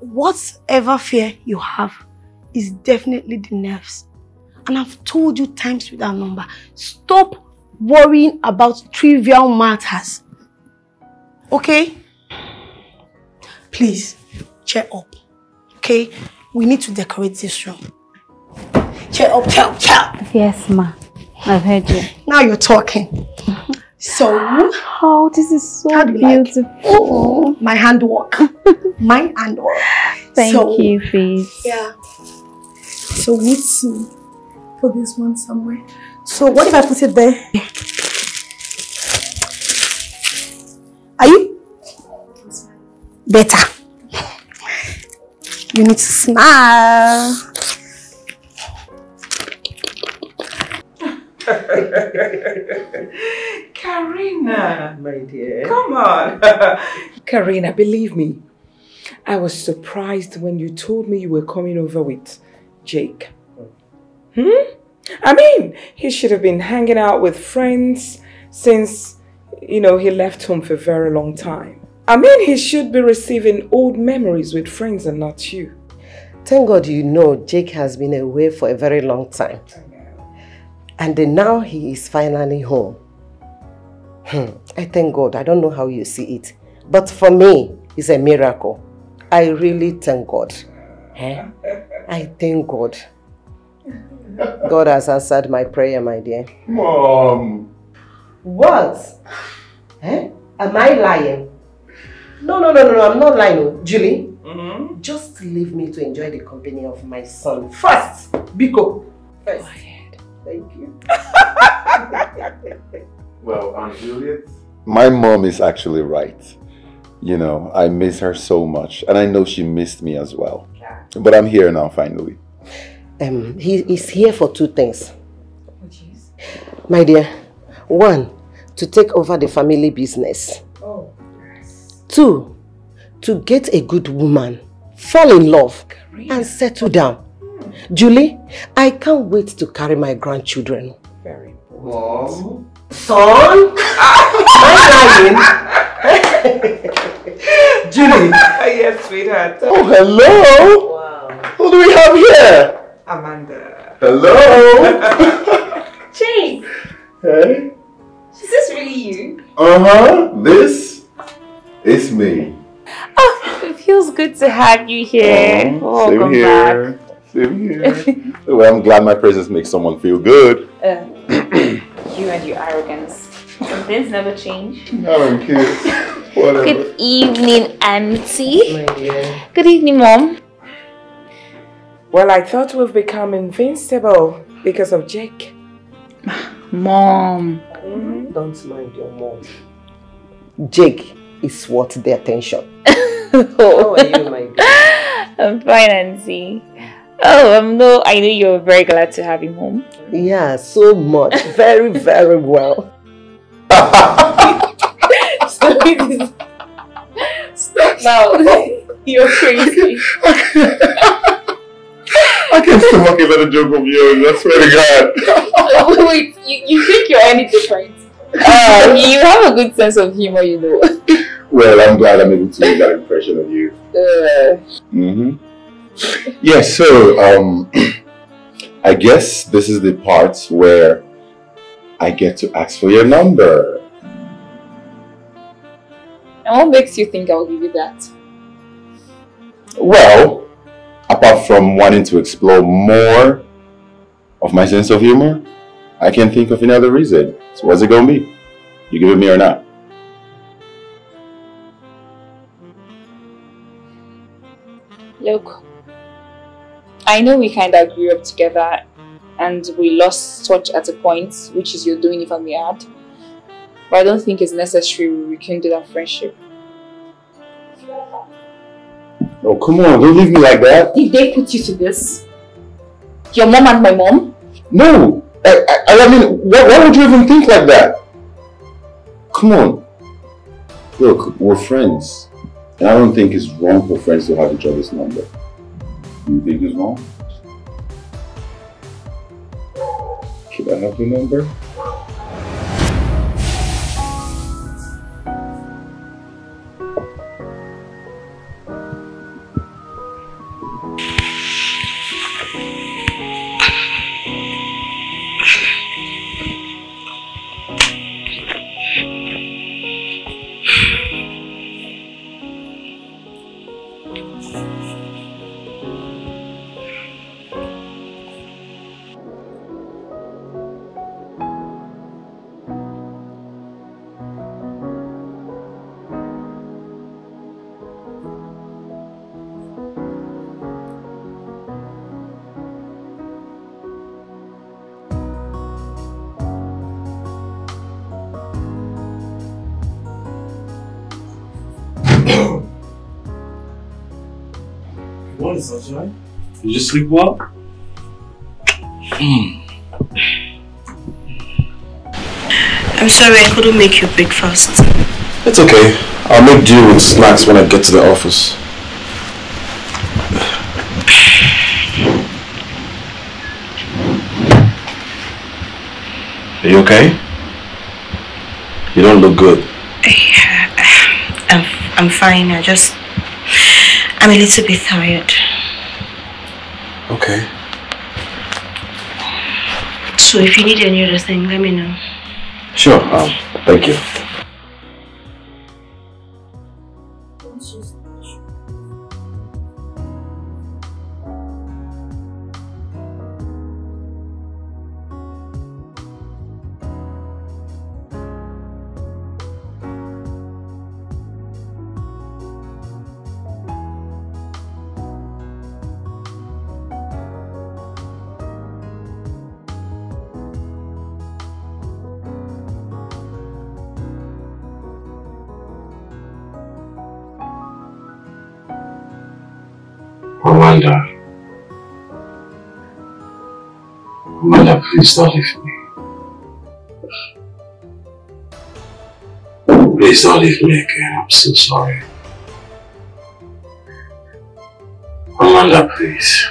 Whatever fear you have is definitely the nerves. And I've told you times without number, stop worrying about trivial matters. Okay? Please, cheer up. Okay? We need to decorate this room. Cheer up, cheer up, cheer up. Yes, ma. I've heard you. Now you're talking. So, oh, this is so you like? beautiful. Oh, my handwork. my handwork. Thank So- you, Faith. Yeah. So we need to put this one somewhere. So what if I put it there? Are you? Better. You need to smile. Karina, my dear. come on. Karina, believe me, I was surprised when you told me you were coming over with Jake. Hmm? I mean, he should have been hanging out with friends since, you know, he left home for a very long time. I mean, he should be receiving old memories with friends and not you. Thank God you know Jake has been away for a very long time. And now he is finally home. Hmm, I thank God. I don't know how you see it. But for me, it's a miracle. I really thank God. Eh? I thank God. God has answered my prayer, my dear. Mom. What? Eh? Am I lying? No, no, no, no, no, I'm not lying. oh. Julie, just leave me to enjoy the company of my son first. Biko. First. Thank you. Well, Aunt Juliet? My mom is actually right. You know, I miss her so much, and I know she missed me as well. Yeah. But I'm here now, finally. Um, he is here for two things. My dear, one, to take over the family business. Oh, yes. Two, to get a good woman, fall in love, and settle down. Julie, I can't wait to carry my grandchildren. Very Mom? Son? Am I lying? Julie. yes, sweetheart. Oh, hello! Wow. Who do we have here? Amanda. Hello! Jake, hey? is this really you? Uh-huh. This is me. Oh, it feels good to have you here. Oh, Same Welcome here. Same here. well, I'm glad my presence makes someone feel good. Uh, you and your arrogance. Some things never change. I'm kidding. Whatever. Good evening, Auntie. Good evening, Mom. Well, I thought we've become invincible because of Jake. Mom. Don't mind your mom. Jake is worth the attention. How are you, my dear? I'm fine, Auntie. Oh, um, no, I know you're very glad to have him home. Yeah, so much. Very, very well. Stop it. Stop now. You're crazy. I can't stomach another joke of yours, I swear to God. Wait, you, you think you're any different? Uh, you have a good sense of humor, you know. Well, I'm glad I'm able to make that impression of you. Uh, Mm-hmm. Yes, so um, I guess this is the part where I get to ask for your number. and what makes you think I'll give you that? Well, apart from wanting to explore more of my sense of humor, I can't think of any other reason. So what's it gonna be? You give it me or not? Look, I know we kind of grew up together and we lost touch at a point, which is you're doing if I may add. But I don't think it's necessary we rekindle that friendship. Oh, come on, don't leave me like that. Did they put you to this? Your mom and my mom? No! I, I, I mean, why, why would you even think like that? Come on. Look, we're friends. And I don't think it's wrong for friends to have each other's number. You think it's wrong? Should I have your number? Morning, sunshine. Did you sleep well? Hmm. I'm sorry I couldn't make you breakfast. It's okay. I'll make do with snacks when I get to the office. Are you okay? You don't look good. I'm, I'm fine. I just... I'm a little bit tired. Okay. So if you need any other thing, let me know. Sure. Um, thank you. Please don't leave me. Please don't leave me again. I'm so sorry. Amanda, please.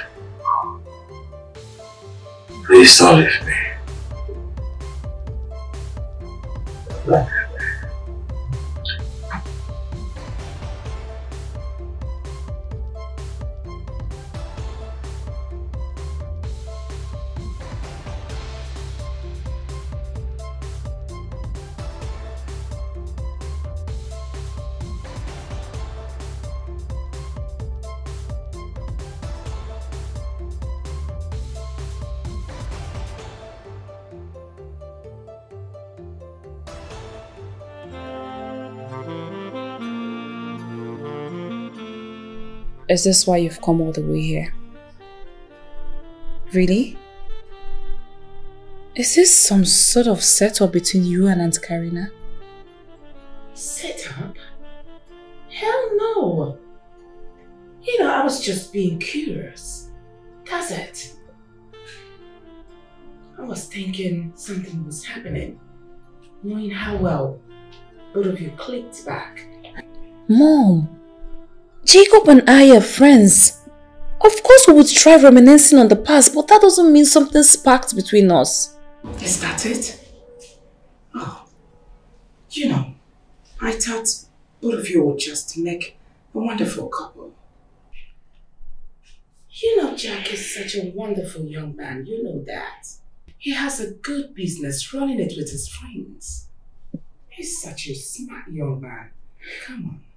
Please don't leave me. Is this why you've come all the way here? Really? Is this some sort of setup between you and Aunt Karina? Set up? Hell no. You know, I was just being curious. That's it. I was thinking something was happening, knowing how well both of you clicked back. Mom, Jacob and I are friends. Of course we would try reminiscing on the past, but that doesn't mean something sparked between us. Is that it? Oh, you know, I thought both of you would just make a wonderful couple. You know, Jack is such a wonderful young man. You know that. He has a good business running it with his friends. He's such a smart young man. Come on.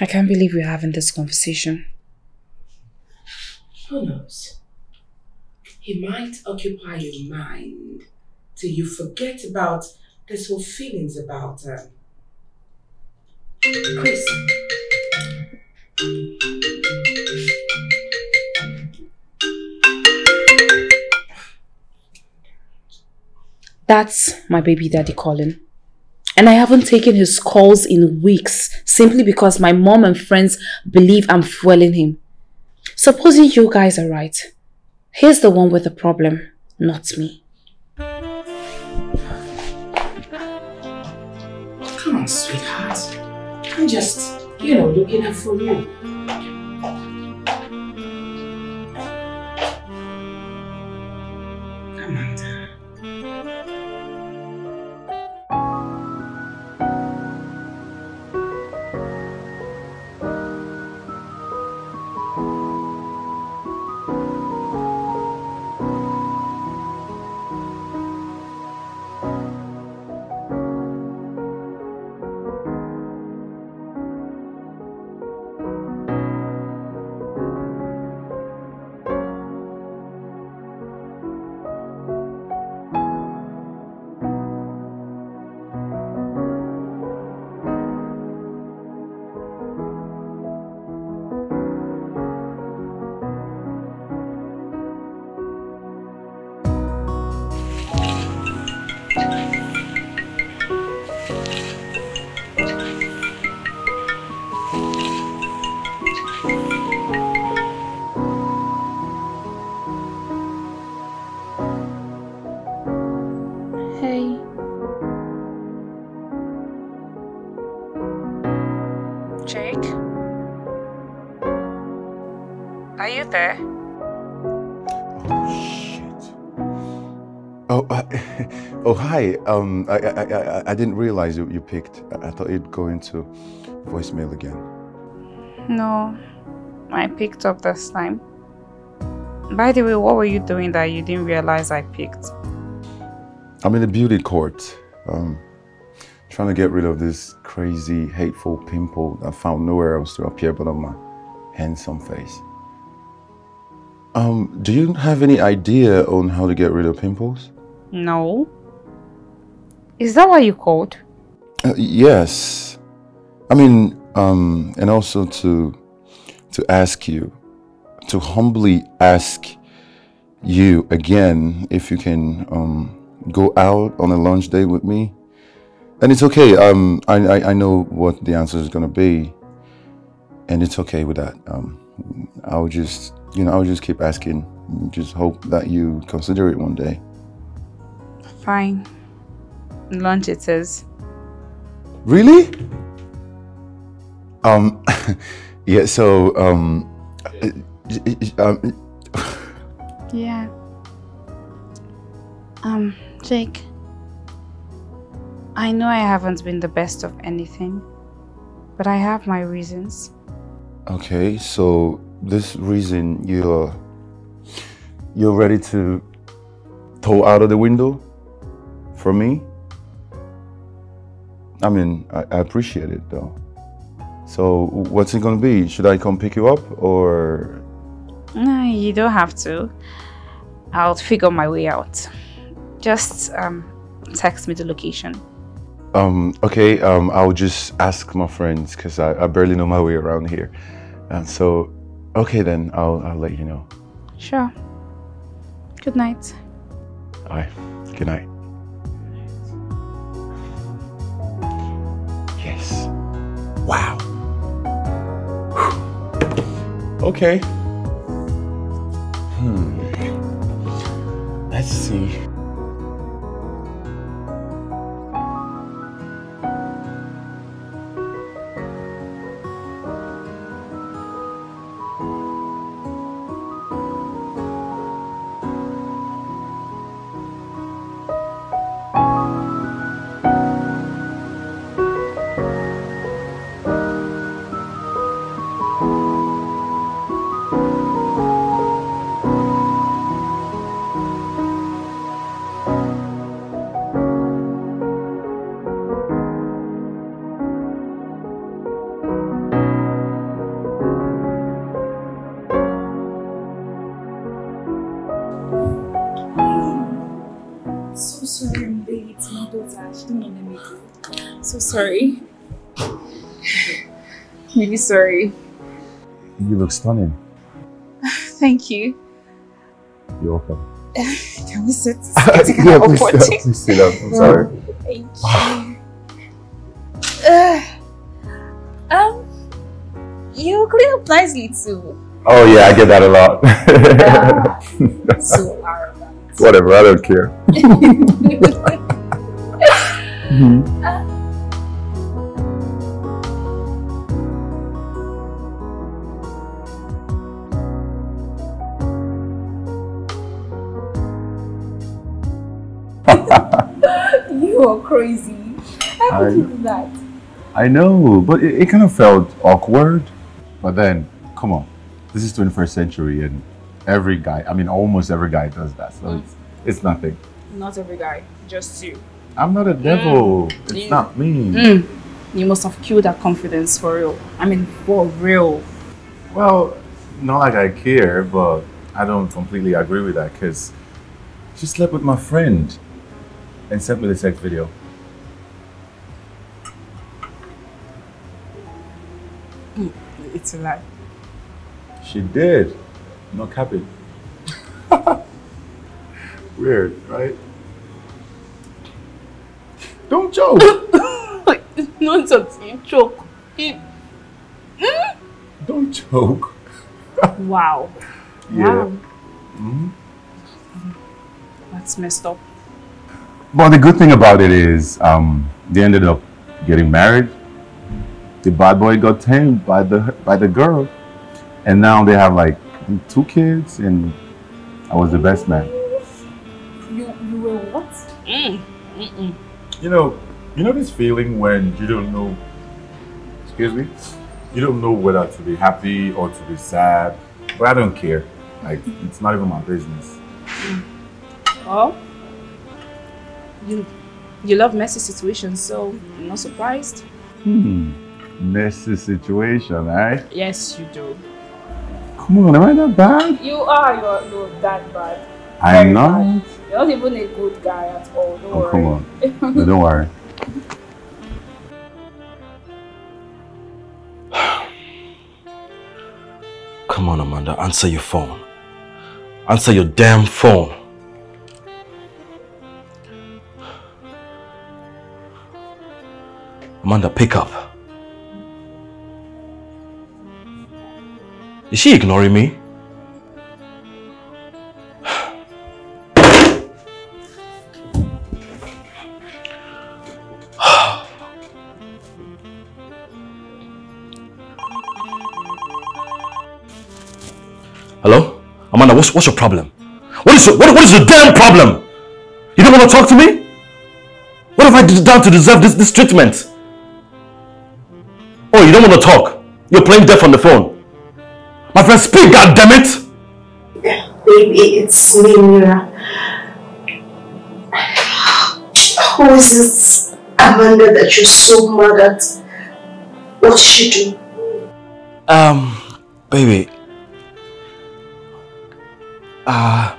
I can't believe we're having this conversation. Who knows? He might occupy your mind till you forget about this whole feelings about um, Chris. That's my baby daddy calling. And I haven't taken his calls in weeks simply because my mom and friends believe I'm fueling him. Supposing you guys are right, he's the one with the problem, not me. Come on, sweetheart. I'm just, you know, looking out for you. Um, I, I, I, I didn't realize you, you picked. I I thought you'd go into voicemail again. No, I picked up this time. By the way, what were you doing that you didn't realize I picked? I'm in the beauty court, um, trying to get rid of this crazy, hateful pimple that found nowhere else to appear but on my handsome face. Um, do you have any idea on how to get rid of pimples? No. Is that why you called? Uh, yes. I mean, um, and also to to ask you, to humbly ask you again if you can um, go out on a lunch date with me. And it's okay. Um, I, I I know what the answer is gonna be, and it's okay with that. Um, I'll just you know I'll just keep asking. Just hope that you consider it one day. Fine. Lunch it is. Really? Um, yeah. So um, uh, um, Yeah. Um, Jake. I know I haven't been the best of anything, but I have my reasons. Okay, so this reason you're you're ready to throw out of the window for me? I mean, I, I appreciate it though. So what's it gonna be? Should I come pick you up or No, you don't have to. I'll figure my way out. Just um, text me the location. um okay, um I'll just ask my friends because I, I barely know my way around here. And so okay then I'll I'll let you know. Sure. Good night. Alright. Good night. Yes. Wow. Okay. Hmm. Let's see. Sorry. You look stunning. Thank you. You're welcome. Can we sit? yeah, please, uh, please sit down. I'm sorry. Thank you. Uh, um, you clean up nicely too. Oh yeah, I get that a lot. So arrogant. Whatever, I don't care. Mhm. you are crazy. How would I- you do that? I know, but it, it kind of felt awkward. But then, come on, this is 21st century, and every guy, I mean, almost every guy does that, so it's, it's nothing. Not every guy, just you. I'm not a devil. It's You- not me. Mm. You must have killed that confidence for real. I mean, for real. Well, not like I care, but I don't completely agree with that because she slept with my friend and sent me the sex video. It's a lie. She did. No capping. Weird, right? Don't joke. Nonsense, you choke. You- Don't joke. Wow. Yeah. Wow. Mhm. That's messed up. But the good thing about it is, um, they ended up getting married. The bad boy got tamed by the by the girl, and now they have like two kids, and I was the best man. You you were what? Mm. Mm-mm. You know, you know this feeling when you don't know. Excuse me. You don't know whether to be happy or to be sad, but I don't care. Like it's not even my business. Oh. you you love messy situations, so I'm not surprised. Hmm. Messy situation, right? Yes, you do. Come on, am I that bad? You are. You're, you're that bad. I'm Very not. bad. You're not even a good guy at all. Don't Oh, worry. come on. No, don't worry. Come on, Amanda, answer your phone. Answer your damn phone. Amanda, pick up. Is she ignoring me? Hello? Amanda, what's, what's your problem? What is, your, what, what is your damn problem? You don't want to talk to me? What have I done to deserve this, this treatment? Oh, you don't want to talk? You're playing deaf on the phone. My friend, speak, goddammit! Baby, it's me, Mira. Who is this Amanda that you're so mad at? What did she do? Um, baby. Uh,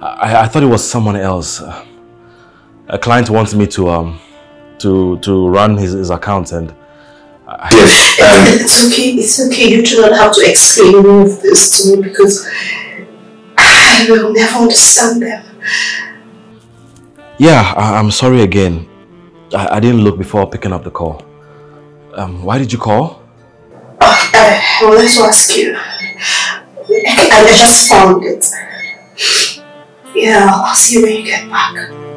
I, I thought it was someone else. Uh, a client wants me to, um, to, to run his, his account and It's okay, it's okay. You do not have to explain all of this to me because I will never understand them. Yeah, I, I'm sorry again. I, I didn't look before picking up the call. Um, why did you call? Uh, I wanted to ask you. And I just found it. Yeah, I'll see you when you get back.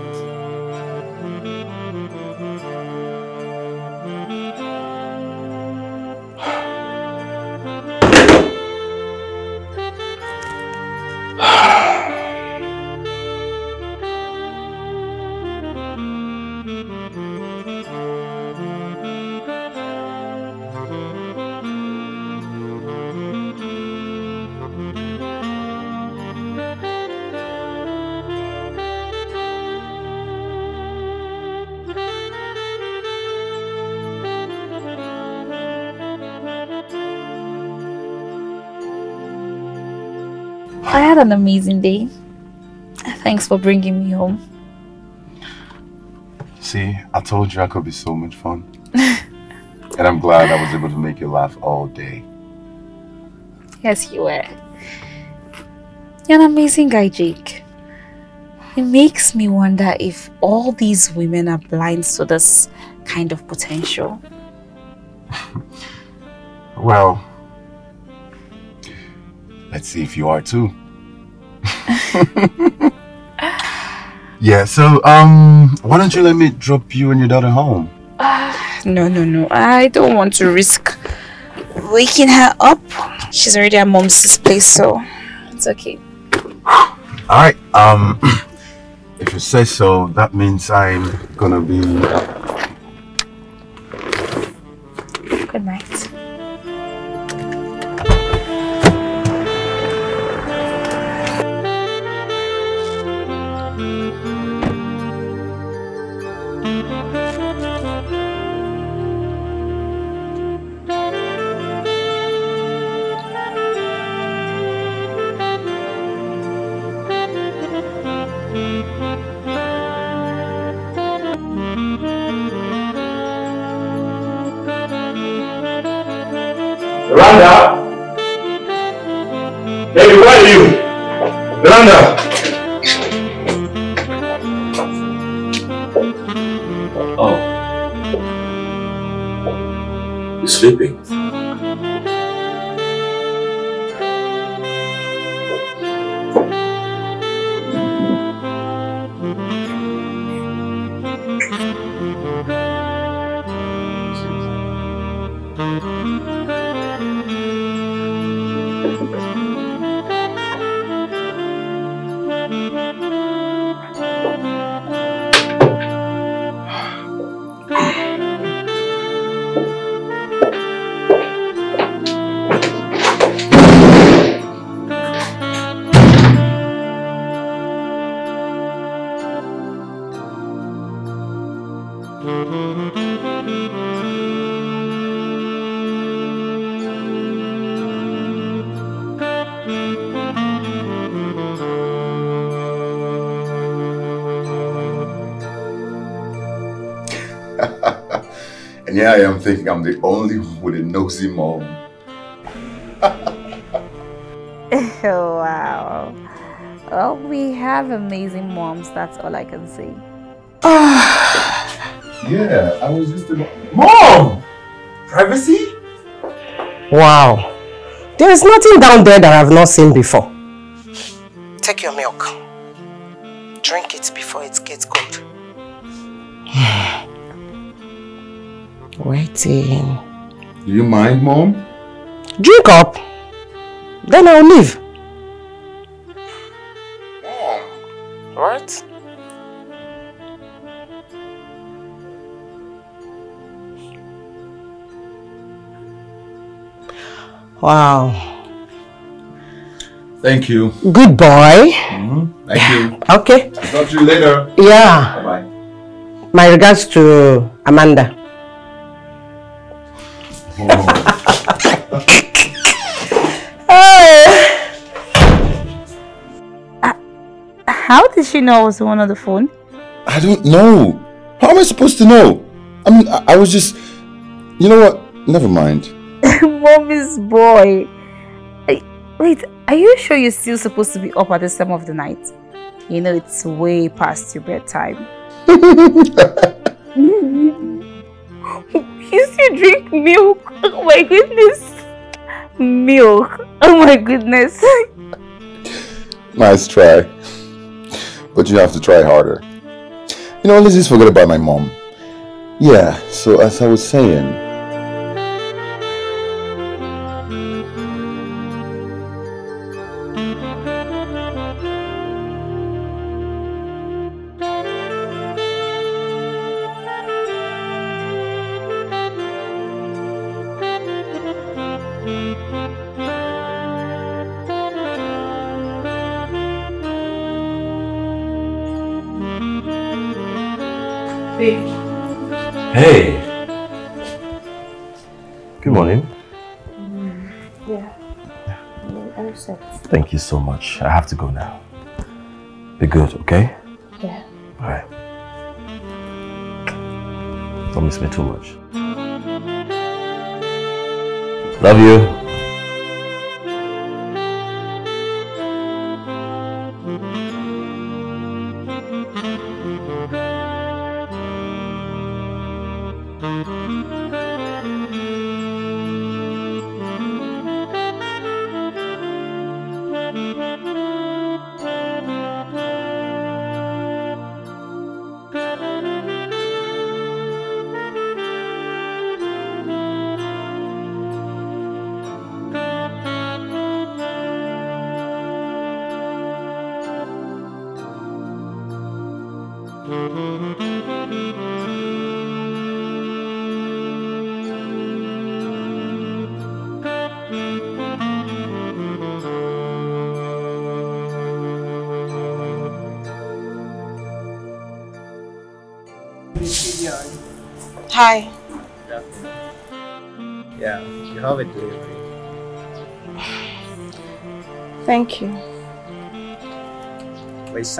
Had an amazing day. Thanks for bringing me home. See, I told you I could be so much fun. and I'm glad I was able to make you laugh all day. Yes, you were. You're an amazing guy, Jake. It makes me wonder if all these women are blind to this kind of potential. Well, let's see if you are too. yeah, so, um, why don't you let me drop you and your daughter home? No, no, no. I don't want to risk waking her up. She's already at mom's place, so it's okay. Alright, um, if you say so, that means I'm gonna be... Good night. Where are you? Yolanda! Oh. You're sleeping. I am thinking I'm the only one with a nosy mom. Oh, wow. Well, we have amazing moms, that's all I can say. Yeah, I was just about... Mom! Privacy? Wow. There is nothing down there that I've not seen before. Waiting. Do you mind, Mom? Drink up. Then I'll leave. What? Wow. Thank you. Good boy. Mhm, Thank you. Okay. I'll talk to you later. Yeah. Bye-bye. My regards to Amanda. How did she know I was the one on the phone? I don't know. How am I supposed to know? I mean, I, I was just... You know what? Never mind. Mommy's boy. I- Wait, are you sure you're still supposed to be up at this time of the night? You know it's way past your bedtime. you still drink milk? Oh my goodness. Milk. Oh my goodness. Nice try. But you have to try harder. You know, let's just forget about my mom. Yeah, so as I was saying... so much. I have to go now. Be good, okay? Yeah. Alright. Don't miss me too much. Love you.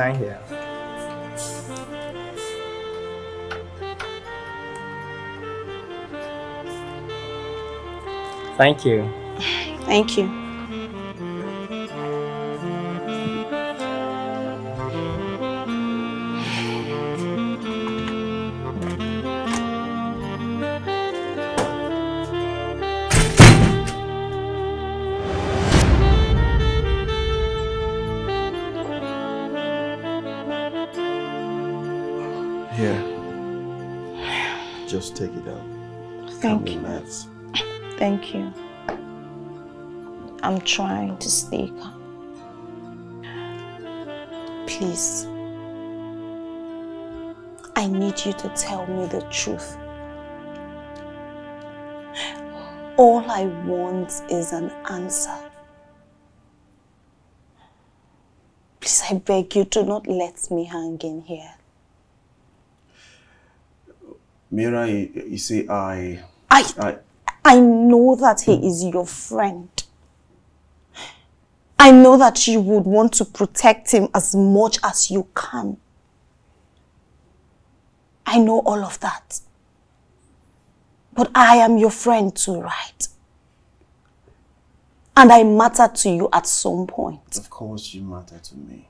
Sign here. Thank you. Thank you. Truth. All I want is an answer. Please, I beg you, do not let me hang in here. Mira, you, you see, I... I, I... I know that he is your friend. I know that you would want to protect him as much as you can. I know all of that. But I am your friend too, right? And I matter to you at some point. Of course you matter to me.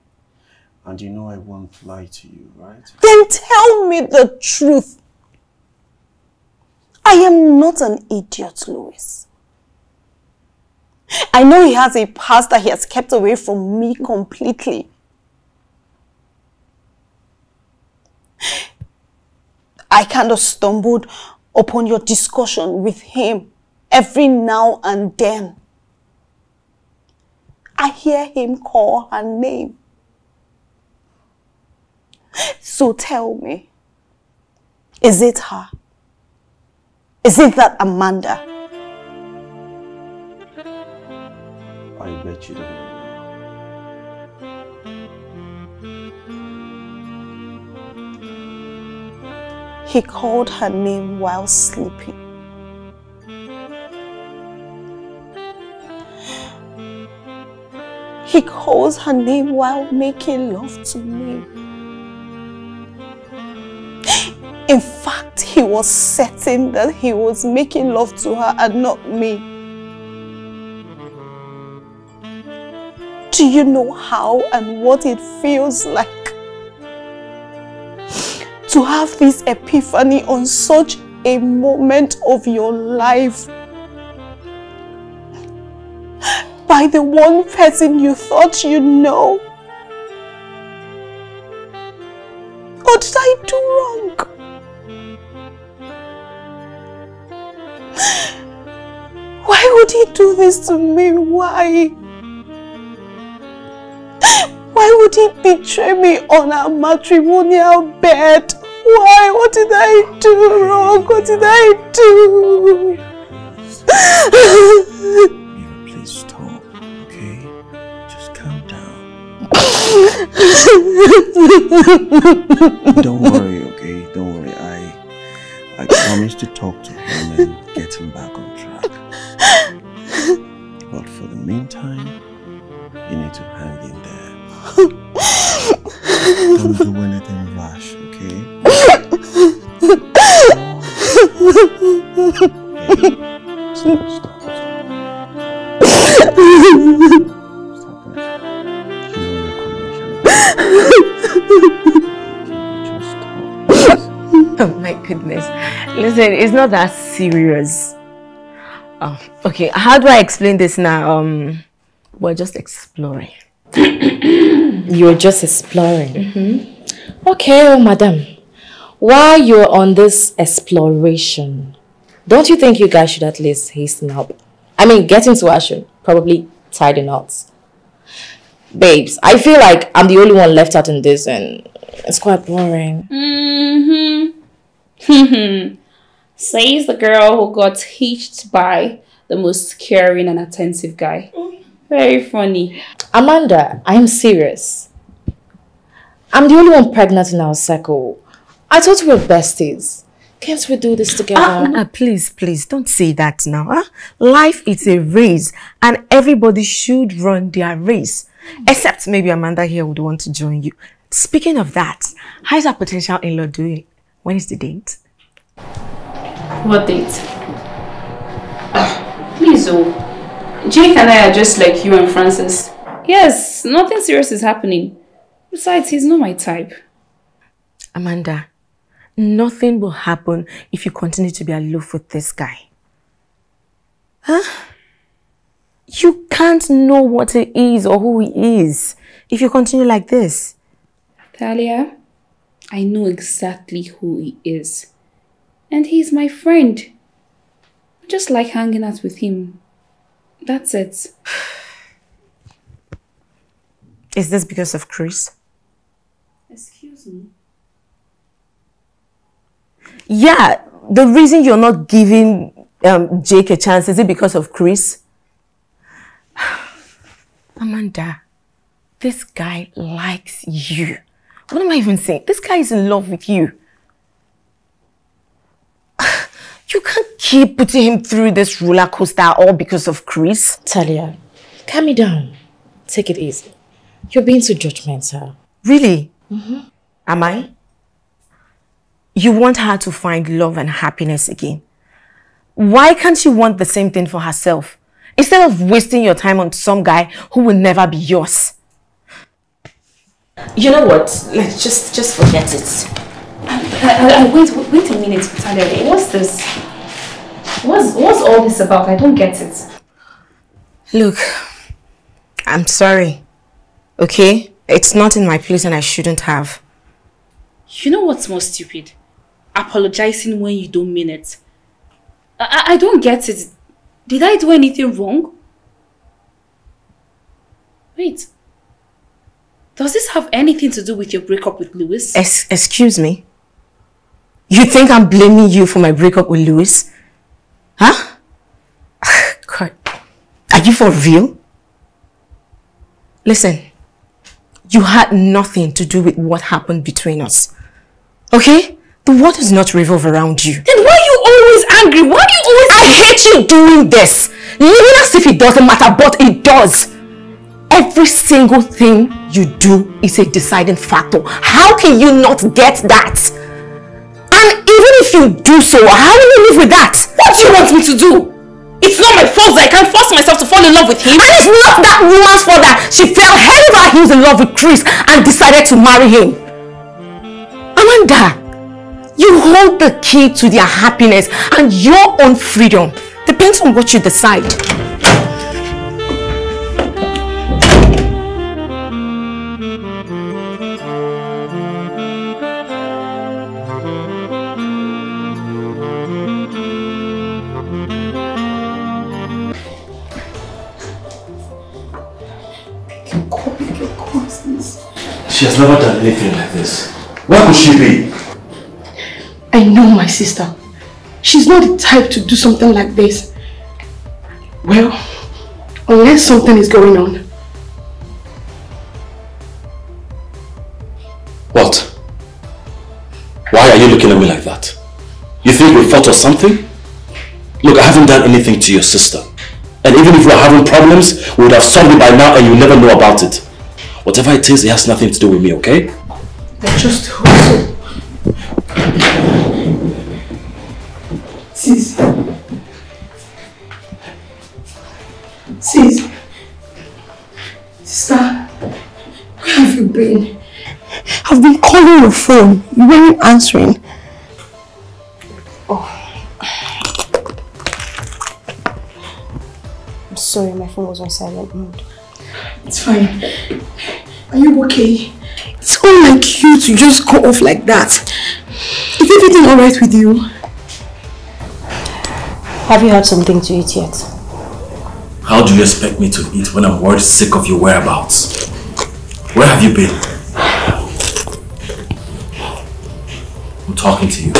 And you know I won't lie to you, right? Then tell me the truth. I am not an idiot, Louis. I know he has a past that he has kept away from me completely. I kind of stumbled upon your discussion with him every now and then. I hear him call her name. So tell me, is it her? Is it that Amanda? I bet you don't He called her name while sleeping. He calls her name while making love to me. In fact, he was certain that he was making love to her and not me. Do you know how and what it feels like to have this epiphany on such a moment of your life? By the one person you thought you know? Or did I do wrong? Why would he do this to me? Why? Why would he betray me on our matrimonial bed? Why? What did I do wrong? What did I do? Please stop, okay? Just calm down. Don't worry, okay? Don't worry. I I promise to talk to him and get him back on track. But for the meantime, you need to hang in there. Don't do anything Stop, stop, Oh my goodness. Listen, it's not that serious. Oh, okay, how do I explain this now? Um, we're just exploring. You're just exploring. Okay, oh, madam. While you're on this exploration, don't you think you guys should at least hasten up? I mean, get into action. Probably tie the knots. Babes, I feel like I'm the only one left out in this and It's quite boring. Mm-hmm. Says the girl who got hitched by the most caring and attentive guy. Very funny. Amanda, I am serious. I'm the only one pregnant in our circle. I thought we were besties. Can't we do this together? Ah, ah, please, please, don't say that now. Huh? Life is a race and everybody should run their race. Except maybe Amanda here would want to join you. Speaking of that, how is our potential in-law doing? When is the date? What date? Ah, please, oh. Jake and I are just like you and Francis. Yes, nothing serious is happening. Besides, he's not my type. Amanda, nothing will happen if you continue to be aloof with this guy. Huh? You can't know what he is or who he is if you continue like this. Talia, I know exactly who he is. And he's my friend. I just like hanging out with him. That's it. Is this because of Chris? Excuse me. Yeah, the reason you're not giving um, Jake a chance, is it because of Chris? Amanda, this guy likes you. What am I even saying? This guy is in love with you. You can't keep putting him through this roller coaster all because of Chris. Talia, calm me down. Take it easy. You're being too judgmental. Really? Mm-hmm. Am I? You want her to find love and happiness again. Why can't she want the same thing for herself? Instead of wasting your time on some guy who will never be yours. You know what? Let's just just forget it. I, I, wait, wait a minute, Talia. What's this? What's, what's all this about? I don't get it. Look, I'm sorry. Okay? It's not in my place and I shouldn't have. You know what's more stupid? Apologizing when you don't mean it. I, I don't get it. Did I do anything wrong? Wait. Does this have anything to do with your breakup with Louis? Es excuse me? You think I'm blaming you for my breakup with Louis? Huh? God. Are you for real? Listen, you had nothing to do with what happened between us. Okay? The world does not revolve around you. Then why are you always angry? Why do you always... I hate you doing this. Living as if it doesn't matter, but it does. Every single thing you do is a deciding factor. How can you not get that? And even if you do so, how will you live with that? What do you want me to do? It's not my fault that I can't force myself to fall in love with him. And it's not that woman's fault that she fell head over heels in love with Chris and decided to marry him. Amanda, you hold the key to their happiness and your own freedom. Depends on what you decide. She has never done anything like this. Where could she be? I know my sister. She's not the type to do something like this. Well, unless something is going on. What? Why are you looking at me like that? You think we fought or something? Look, I haven't done anything to your sister. And even if we're having problems, we would have solved it by now and you never know about it. Whatever it is, it has nothing to do with me, okay? I just. Sis. Sis. Sister, where have you been? I've been calling your phone. You weren't answering. Oh. I'm sorry, my phone was on silent mode. It's fine. Are you okay? It's unlike you to just go off like that. Is everything alright with you? Have you had something to eat yet? How do you expect me to eat when I'm worried sick of your whereabouts? Where have you been? I'm talking to you.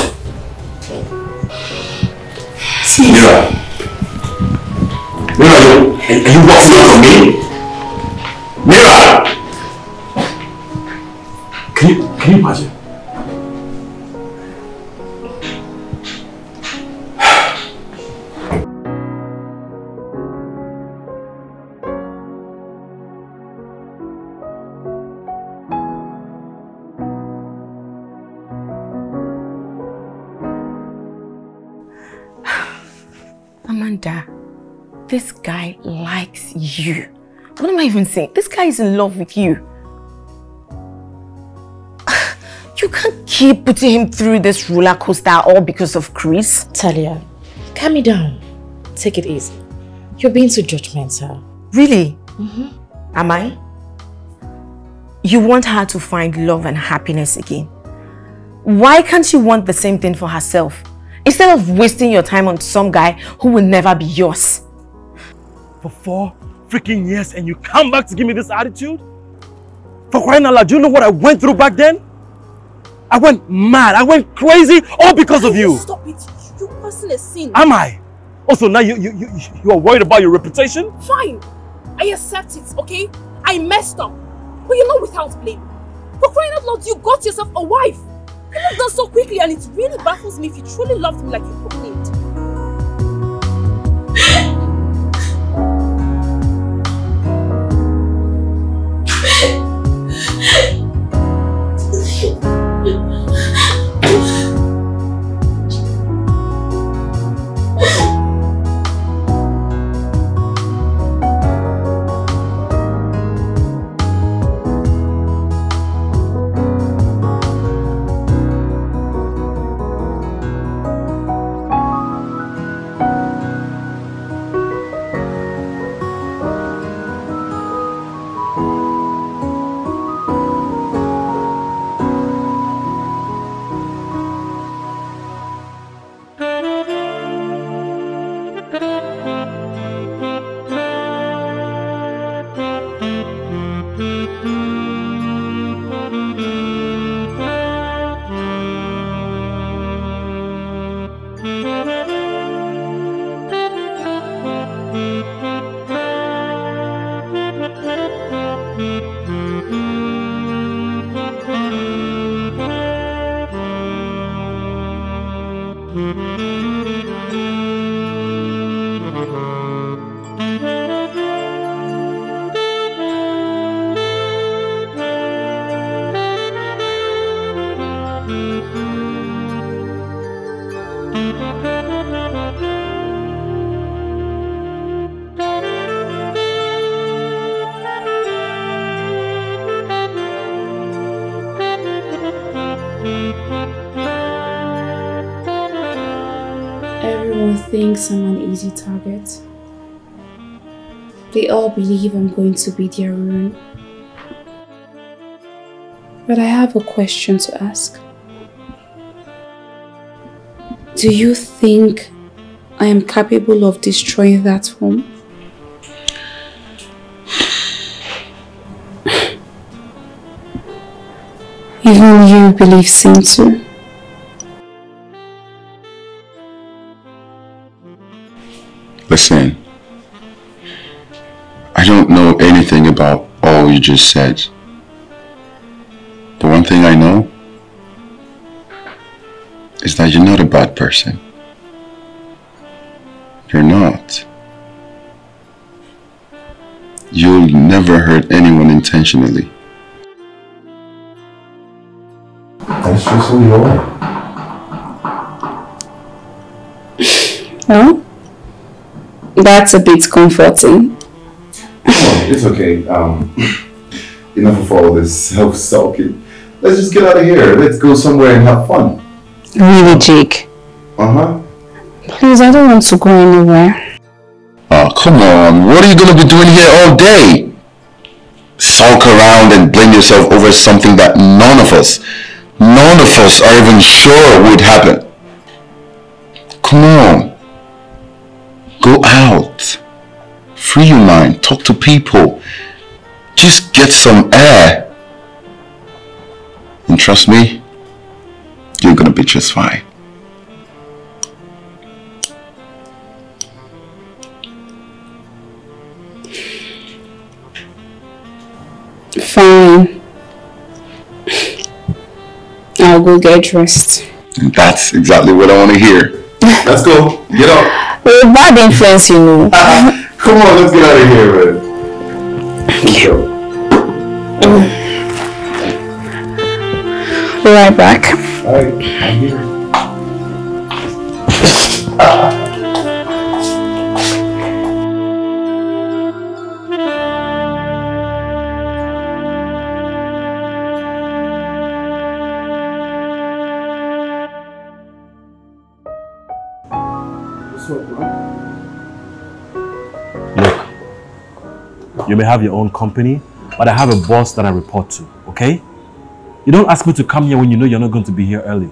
Mira. Mira, you, are you walking away from me? This guy likes you. What am I even saying? This guy is in love with you. You can't keep putting him through this roller coaster all because of Chris. Talia, calm me down. Take it easy. You're being too judgmental. Really? Mm-hmm. Am I? You want her to find love and happiness again. Why can't you want the same thing for herself? Instead of wasting your time on some guy who will never be yours. For four freaking years and you come back to give me this attitude? For crying out loud, do you know what I went through back then? I went mad, I went crazy, all because of you. Stop it. You're causing a sin. Am I? Also, now you, you, you, you are worried about your reputation? Fine. I accept it, okay? I messed up. But you're not without blame. For crying out loud, you got yourself a wife. You moved on so quickly and it really baffles me if you truly loved me like you proclaimed. Believe I'm going to be their ruin. But I have a question to ask. Do you think I am capable of destroying that home? Even you believe same too. Listen, I don't know anything about all you just said. The one thing I know is that you're not a bad person. You're not. You'll never hurt anyone intentionally. That's just who you are. No? That's a bit comforting. It's okay. Um, enough of all this self-sulking. Let's just get out of here. Let's go somewhere and have fun. Really, Jake? Uh-huh. Please, I don't want to go anywhere. Oh, come on. What are you going to be doing here all day? Sulk around and blame yourself over something that none of us, none of us are even sure would happen. Come on. Go out. Free your mind. Talk to people. Just get some air. And trust me, you're going to be be just fine. Fine. I'll go get dressed. And that's exactly what I want to hear. Let's go. Get up. Well, bad influence, you know. Come on, let's get out of here, man. Let's go. Be right back. Alright, I'm here. You may have your own company, but I have a boss that I report to, okay? You don't ask me to come here when you know you're not going to be here early.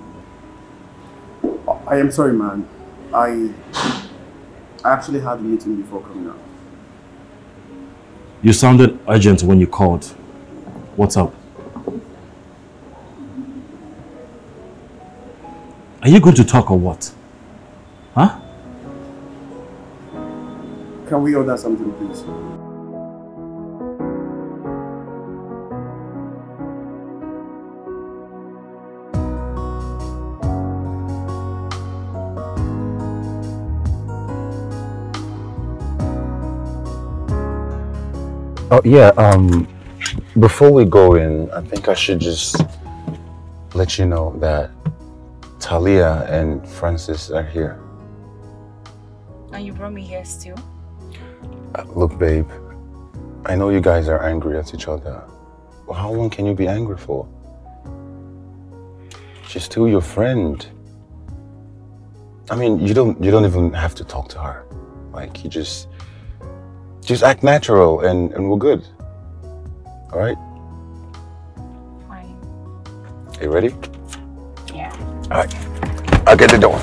I am sorry, man. I I actually had a meeting before coming out. You sounded urgent when you called. What's up? Are you going to talk or what? Huh? Can we order something, please? Oh yeah, um before we go in, I think I should just let you know that Talia and Francis are here. And you brought me here still? Uh, Look, babe, I know you guys are angry at each other. But how long can you be angry for? She's still your friend. I mean, you don't you don't even have to talk to her. Like you just just act natural and, and we're good. Alright? Fine. You ready? Yeah. Alright. I'll get the door.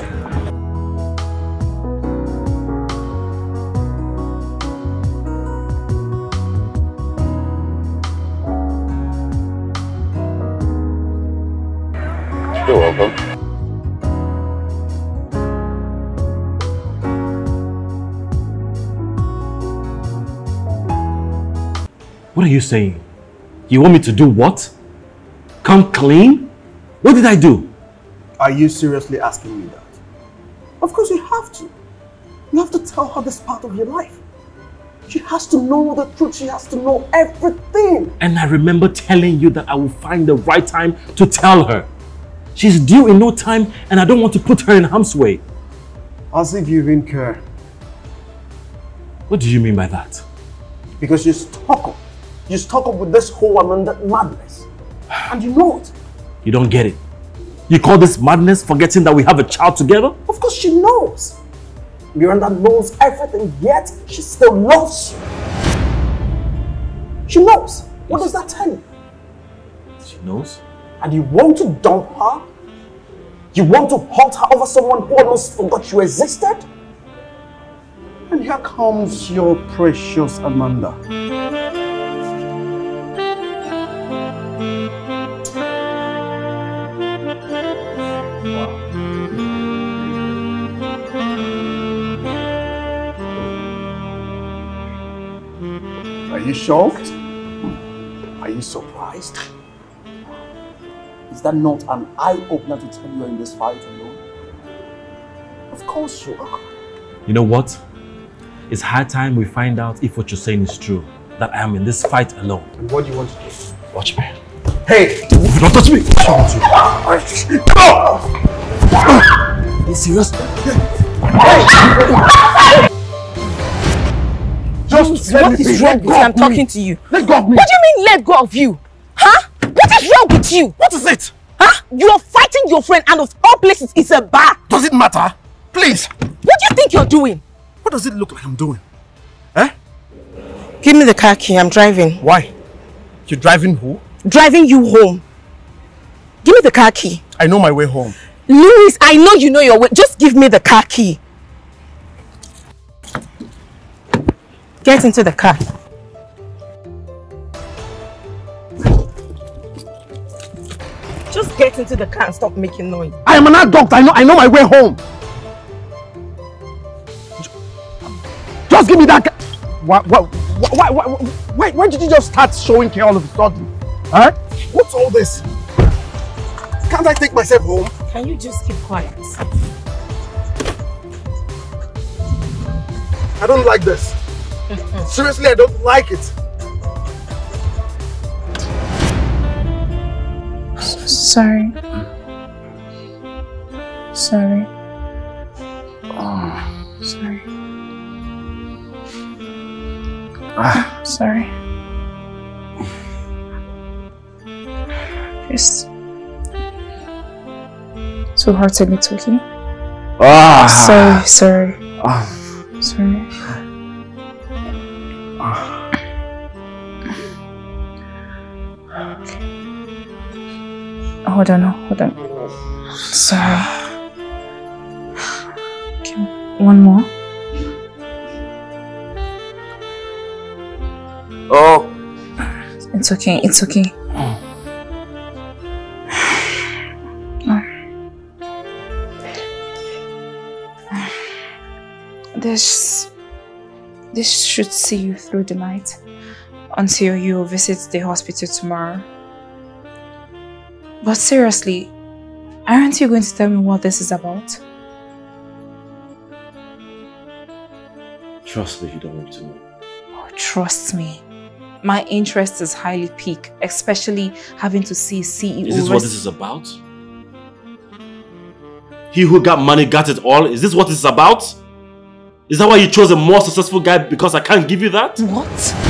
You saying? You want me to do what? Come clean? What did I do? Are you seriously asking me that? Of course you have to. You have to tell her this part of your life. She has to know the truth. She has to know everything. And I remember telling you that I will find the right time to tell her. She's due in no time and I don't want to put her in harm's way. As if you even care. What do you mean by that? Because you stuck up. You stuck up with this whole Amanda madness. And you know it. You don't get it. You call this madness forgetting that we have a child together? Of course she knows. Miranda knows everything, yet she still loves you. She knows. What does that tell you? She knows. And you want to dump her? You want to hurt her over someone who almost forgot you existed? And here comes your precious Amanda. You shocked? Hmm. Are you surprised? Is that not an eye-opener to tell you you're in this fight alone? Of course you are. You know what? It's high time we find out if what you're saying is true. That I am in this fight alone. And what do you want to do? Watch me. Hey! Don't touch me! Go! Are you serious? Just let what me is wrong with you? I'm me. talking to you. Let go of me. What do you mean let go of you? Huh? What is wrong with you? What is it? Huh? You are fighting your friend and of all places it's a bar. Does it matter? Please. What do you think you're doing? What does it look like I'm doing? Eh? Give me the car key. I'm driving. Why? You're driving who? Driving you home. Give me the car key. I know my way home. Louis, I know you know your way. Just give me the car key. Get into the car. Just get into the car and stop making noise. I am an adult. I know, I know my way home. Just give me that. Why, why, why, why, why, why did you just start showing care all of a sudden? Huh? What's all this? Can't I take myself home? Can you just keep quiet? I don't like this. Seriously, I don't like it. Sorry. Sorry. Oh, sorry. Ah. Sorry. Just too hard to be talking. Ah. Sorry, sorry. Ah. Sorry. Hold on, hold on. Sorry. Okay, one more. Oh. It's okay, it's okay. This this should see you through the night until you visit the hospital tomorrow. But seriously, aren't you going to tell me what this is about? Trust me, you don't want to know. Oh, trust me. My interest is highly peaked, especially having to see CEO. Is this what this is about? He who got money got it all? Is this what this is about? Is that why you chose a more successful guy because I can't give you that? What?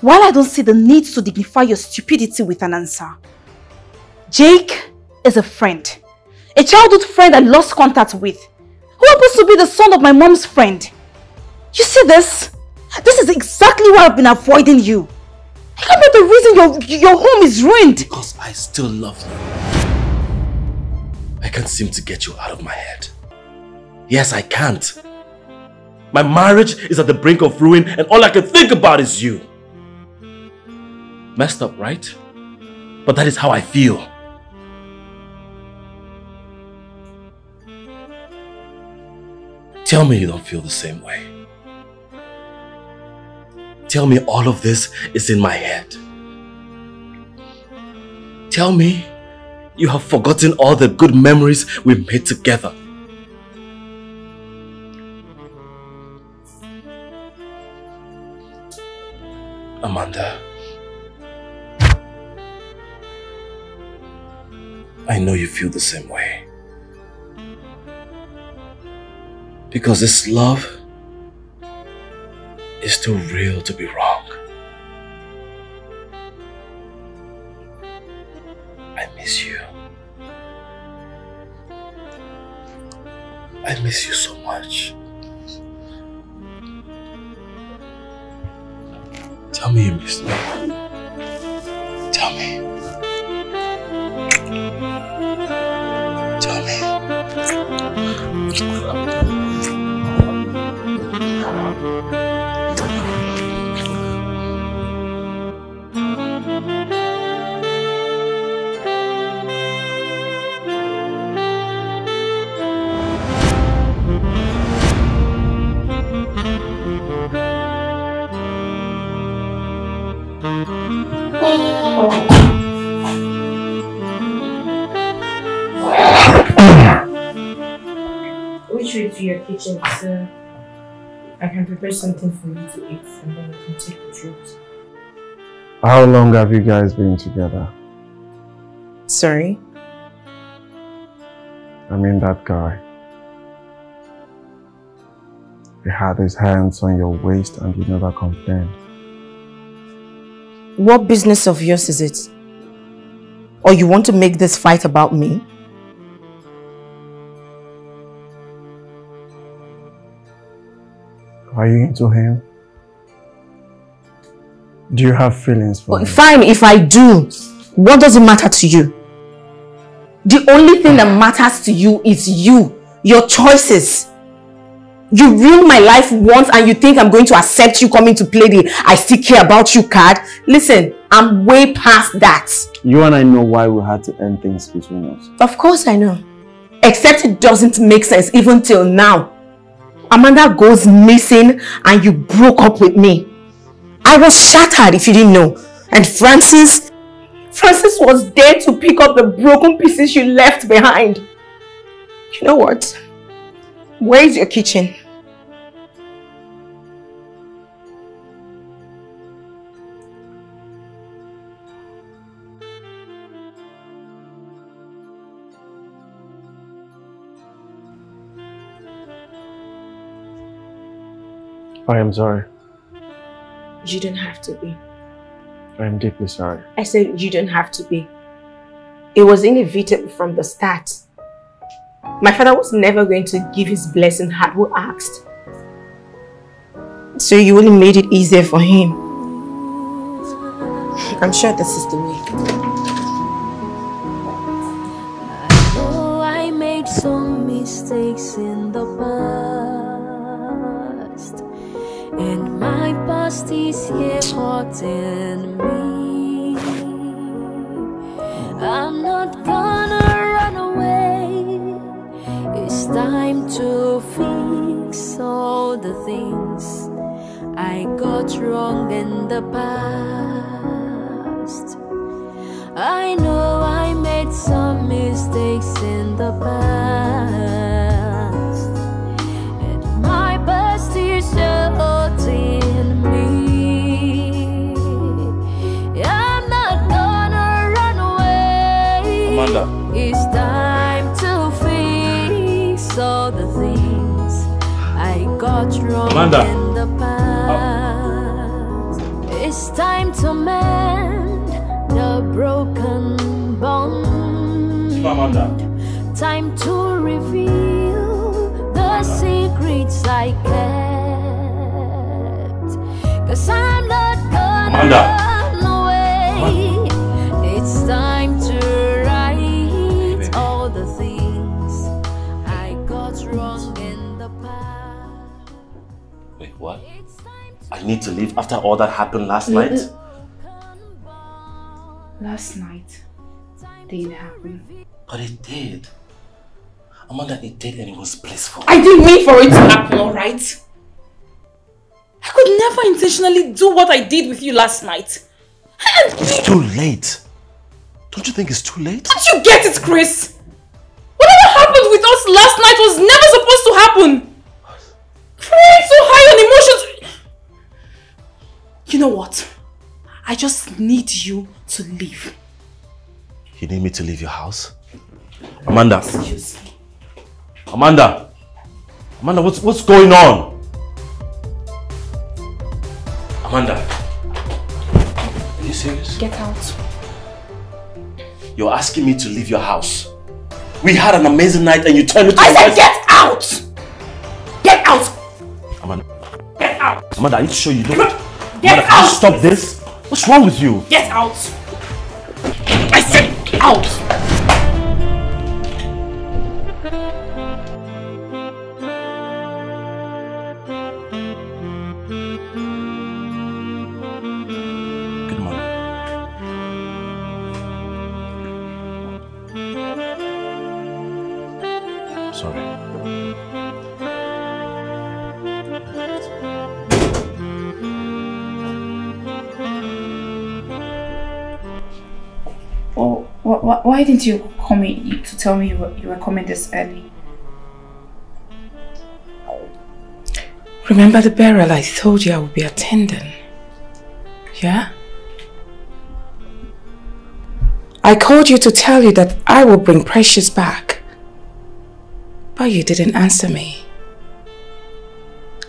While I don't see the need to dignify your stupidity with an answer, Jake is a friend. A childhood friend I lost contact with. Who happens to be the son of my mom's friend. You see this? This is exactly why I've been avoiding you. I can't be the reason your, your home is ruined. Because I still love you. I can't seem to get you out of my head. Yes, I can't. My marriage is at the brink of ruin and all I can think about is you. Messed up, right? But that is how I feel. Tell me you don't feel the same way. Tell me all of this is in my head. Tell me you have forgotten all the good memories we made together. Amanda. I know you feel the same way. Because this love is too real to be wrong. I miss you. I miss you so much. Tell me you miss me. Tell me. Tell me. Which way to your kitchen, sir? I can prepare something for you to eat and then you can take the drugs. How long have you guys been together? Sorry? I mean that guy. He had his hands on your waist and you never complained. What business of yours is it? Or you want to make this fight about me? Are you into him? Do you have feelings for him? Fine, if I do, what does it matter to you? The only thing that matters to you is you, your choices. You ruined my life once and you think I'm going to accept you coming to play the I still care about you card? Listen, I'm way past that. You and I know why we had to end things between us. Of course I know. Except it doesn't make sense even till now. Amanda goes missing and you broke up with me. I was shattered if you didn't know. And Francis, Francis was there to pick up the broken pieces you left behind. You know what? Where is your kitchen? I am sorry. You don't have to be. I am deeply sorry. I said you don't have to be. It was inevitable from the start. My father was never going to give his blessing had we asked. So you only made it easier for him. I'm sure this is the way. Oh, I made some mistakes is here haunting me. I'm not gonna run away. It's time to fix all the things I got wrong in the past. I know I made some mistakes in the past, It's time to fix all the things I got wrong Amanda. in the past. It's time to mend the broken bond. Amanda. Time to reveal the secrets I kept. Cause I'm not gonna Amanda. I need to leave after all that happened last night? Last night didn't happen. But it did. Amanda, it did and it was blissful. I didn't mean for it to happen, alright? I could never intentionally do what I did with you last night. It's too late. Don't you think it's too late? Don't you get it, Chris? Whatever happened with us last night was never supposed to happen. Crying so high on emotions. You know what? I just need you to leave. You need me to leave your house? Amanda. Excuse me. Amanda. Amanda, what's what's going on? Amanda. Are you serious? Get out. You're asking me to leave your house. We had an amazing night and you turned it to I said get out! Get out! Amanda. Get out! Amanda, are you sure you don't? Get you out! stop this? What's wrong with you? Get out! I said out! Why didn't you call me to tell me you were, you were coming this early? Remember the burial I told you I would be attending? Yeah? I called you to tell you that I will bring Precious back. But you didn't answer me.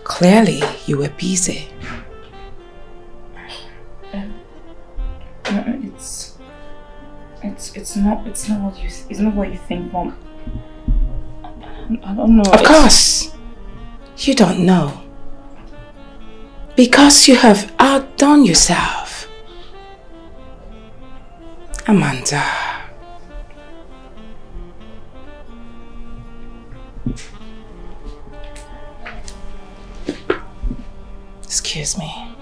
Clearly, you were busy. No, it's it's it's not it's not what you it's not what you think, Mom. I don't know. Of it's... course, you don't know because you have outdone yourself, Amanda. Excuse me.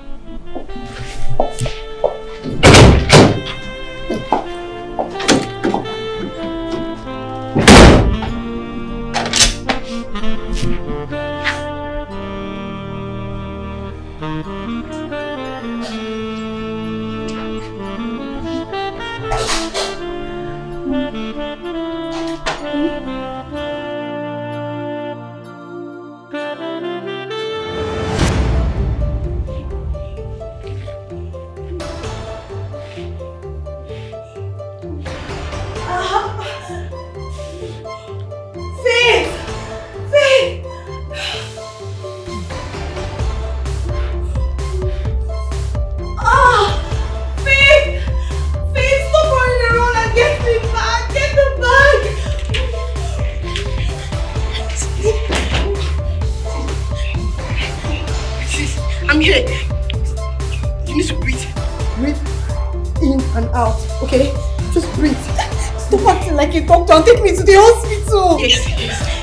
Out, okay? Just breathe. Stop acting like a doctor and take me to the hospital. Yes, yes.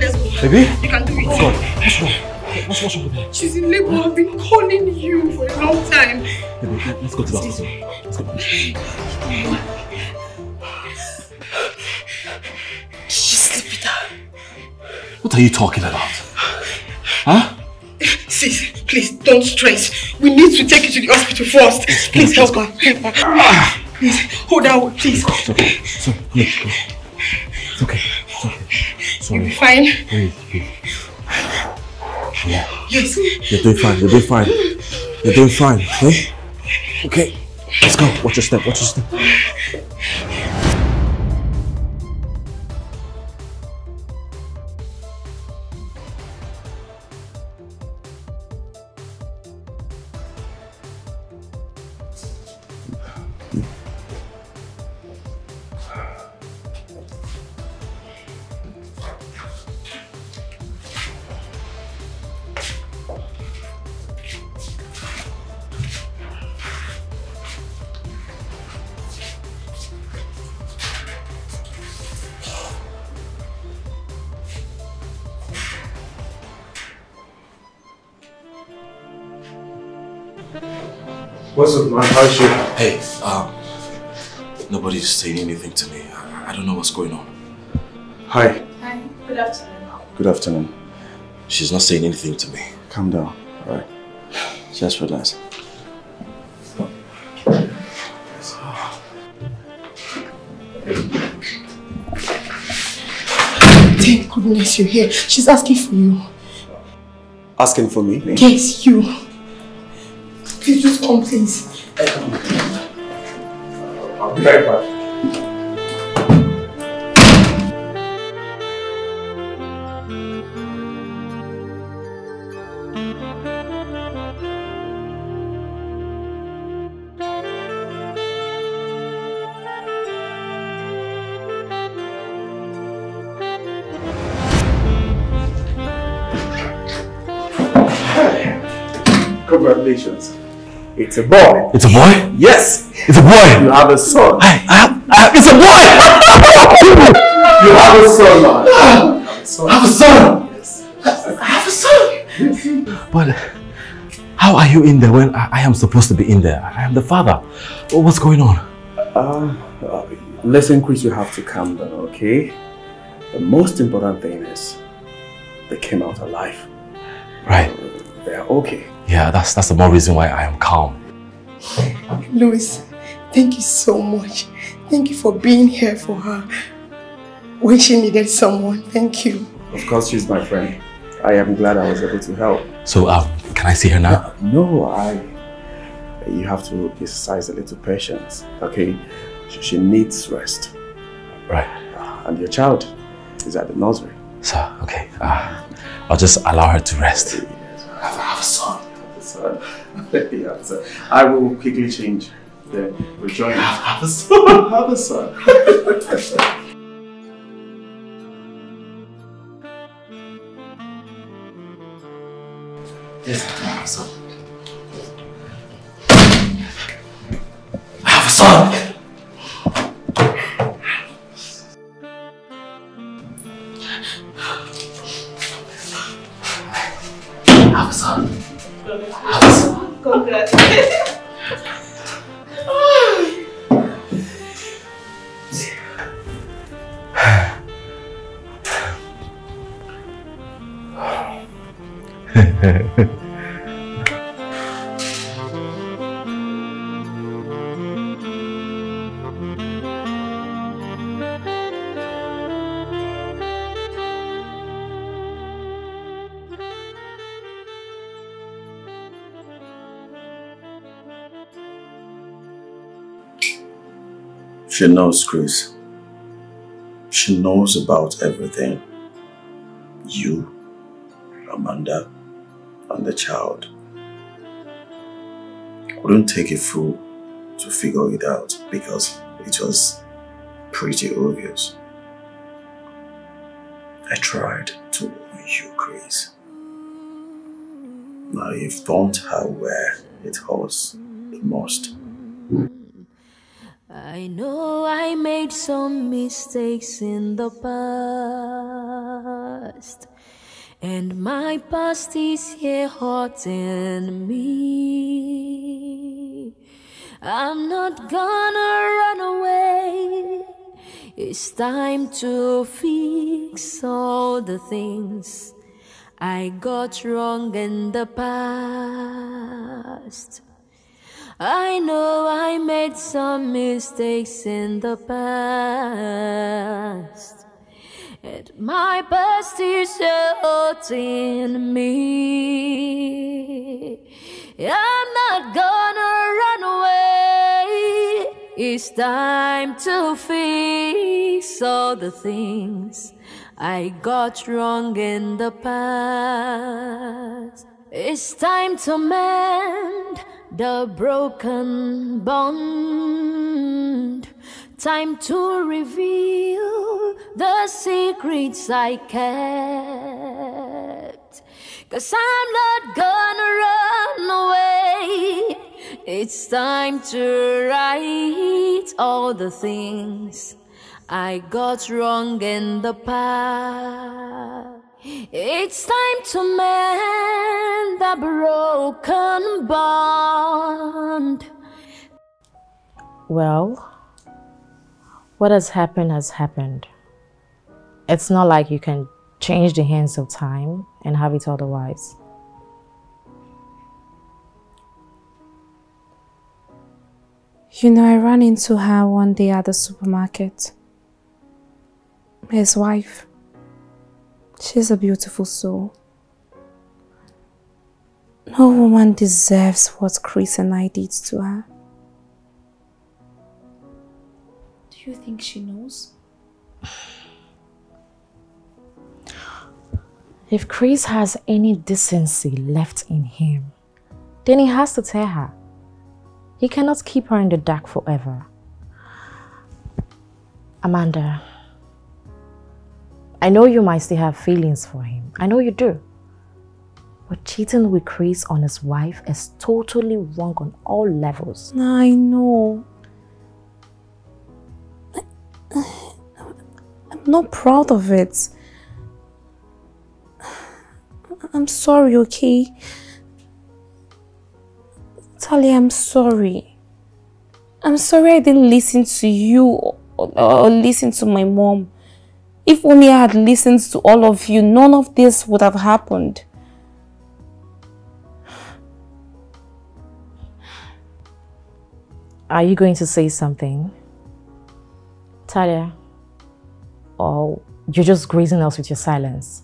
Let's go. Baby? You can do it. What's wrong? What's wrong? What's, what's wrong with her? She's in labor. I've been calling you for a long time. Baby, let- let's go to the hospital. Let's go. Just sleep with her. What are you talking about? Huh? Sis, please don't stress. We need to take you to the hospital first. Please help her. Help her. Please hold her, please. It's okay. It's okay. It's okay. It's okay. Sorry. You'll be fine. Yeah. Yes. You're doing fine. You're doing fine. You're doing fine. Okay? Okay. Let's go. Watch your step. Watch your step. What's up, man? How's you? Hey, um, nobody's saying anything to me. I, I don't know what's going on. Hi. Hi, good afternoon. Good afternoon. She's not saying anything to me. Calm down, alright? Just relax. Thank goodness you're here. She's asking for you. Asking for me? Yes, you. Please just come, please. I'll be right back. Congratulations. It's a boy. It's a boy? Yes. It's a boy. You have a son. Hey, I have, I have, it's a boy! you have a son, man. I have a son! I have a son. But how are you in there when I, I am supposed to be in there? I am the father. What's going on? Uh, uh, listen, Chris, you have to calm down, okay? The most important thing is they came out alive. Right. They're okay. Yeah, that's that's the more reason why I am calm. Louis, thank you so much. Thank you for being here for her when she needed someone. Thank you. Of course, she's my friend. I am glad I was able to help. So, um, can I see her now? No, I. You have to exercise a little patience, okay? She, she needs rest. Right. And your child is at the nursery. So, okay. Uh, I'll just allow her to rest. I have a son. Have a son. yeah, so I will quickly change. Then we'll join. Have a son. Have a son. Yes, I have a son. She knows, Chris. She knows about everything. You, Amanda, and the child. Wouldn't take a fool to figure it out because it was pretty obvious. I tried to warn you, Chris. Now you've burnt her where it was the most. I know I made some mistakes in the past, and my past is here haunting me. I'm not gonna run away. It's time to fix all the things I got wrong in the past. I know I made some mistakes in the past. And my past is hurting me. I'm not gonna run away. It's time to fix all the things I got wrong in the past. It's time to mend the broken bond. Time to reveal the secrets I kept. Cause I'm not gonna run away. It's time to right all the things I got wrong in the past. It's time to mend the broken bond. Well, what has happened has happened. It's not like you can change the hands of time and have it otherwise. You know, I ran into her one day at the supermarket. His wife. She's a beautiful soul. No woman deserves what Chris and I did to her. Do you think she knows? If Chris has any decency left in him, then he has to tell her. He cannot keep her in the dark forever. Amanda, I know you might still have feelings for him. I know you do. But cheating with Chris on his wife is totally wrong on all levels. I know. I'm not proud of it. I'm sorry, okay? Talia, I'm sorry. I'm sorry I didn't listen to you or, or listen to my mom. If only I had listened to all of you, none of this would have happened. Are you going to say something? Talia? Or you're just grazing us with your silence?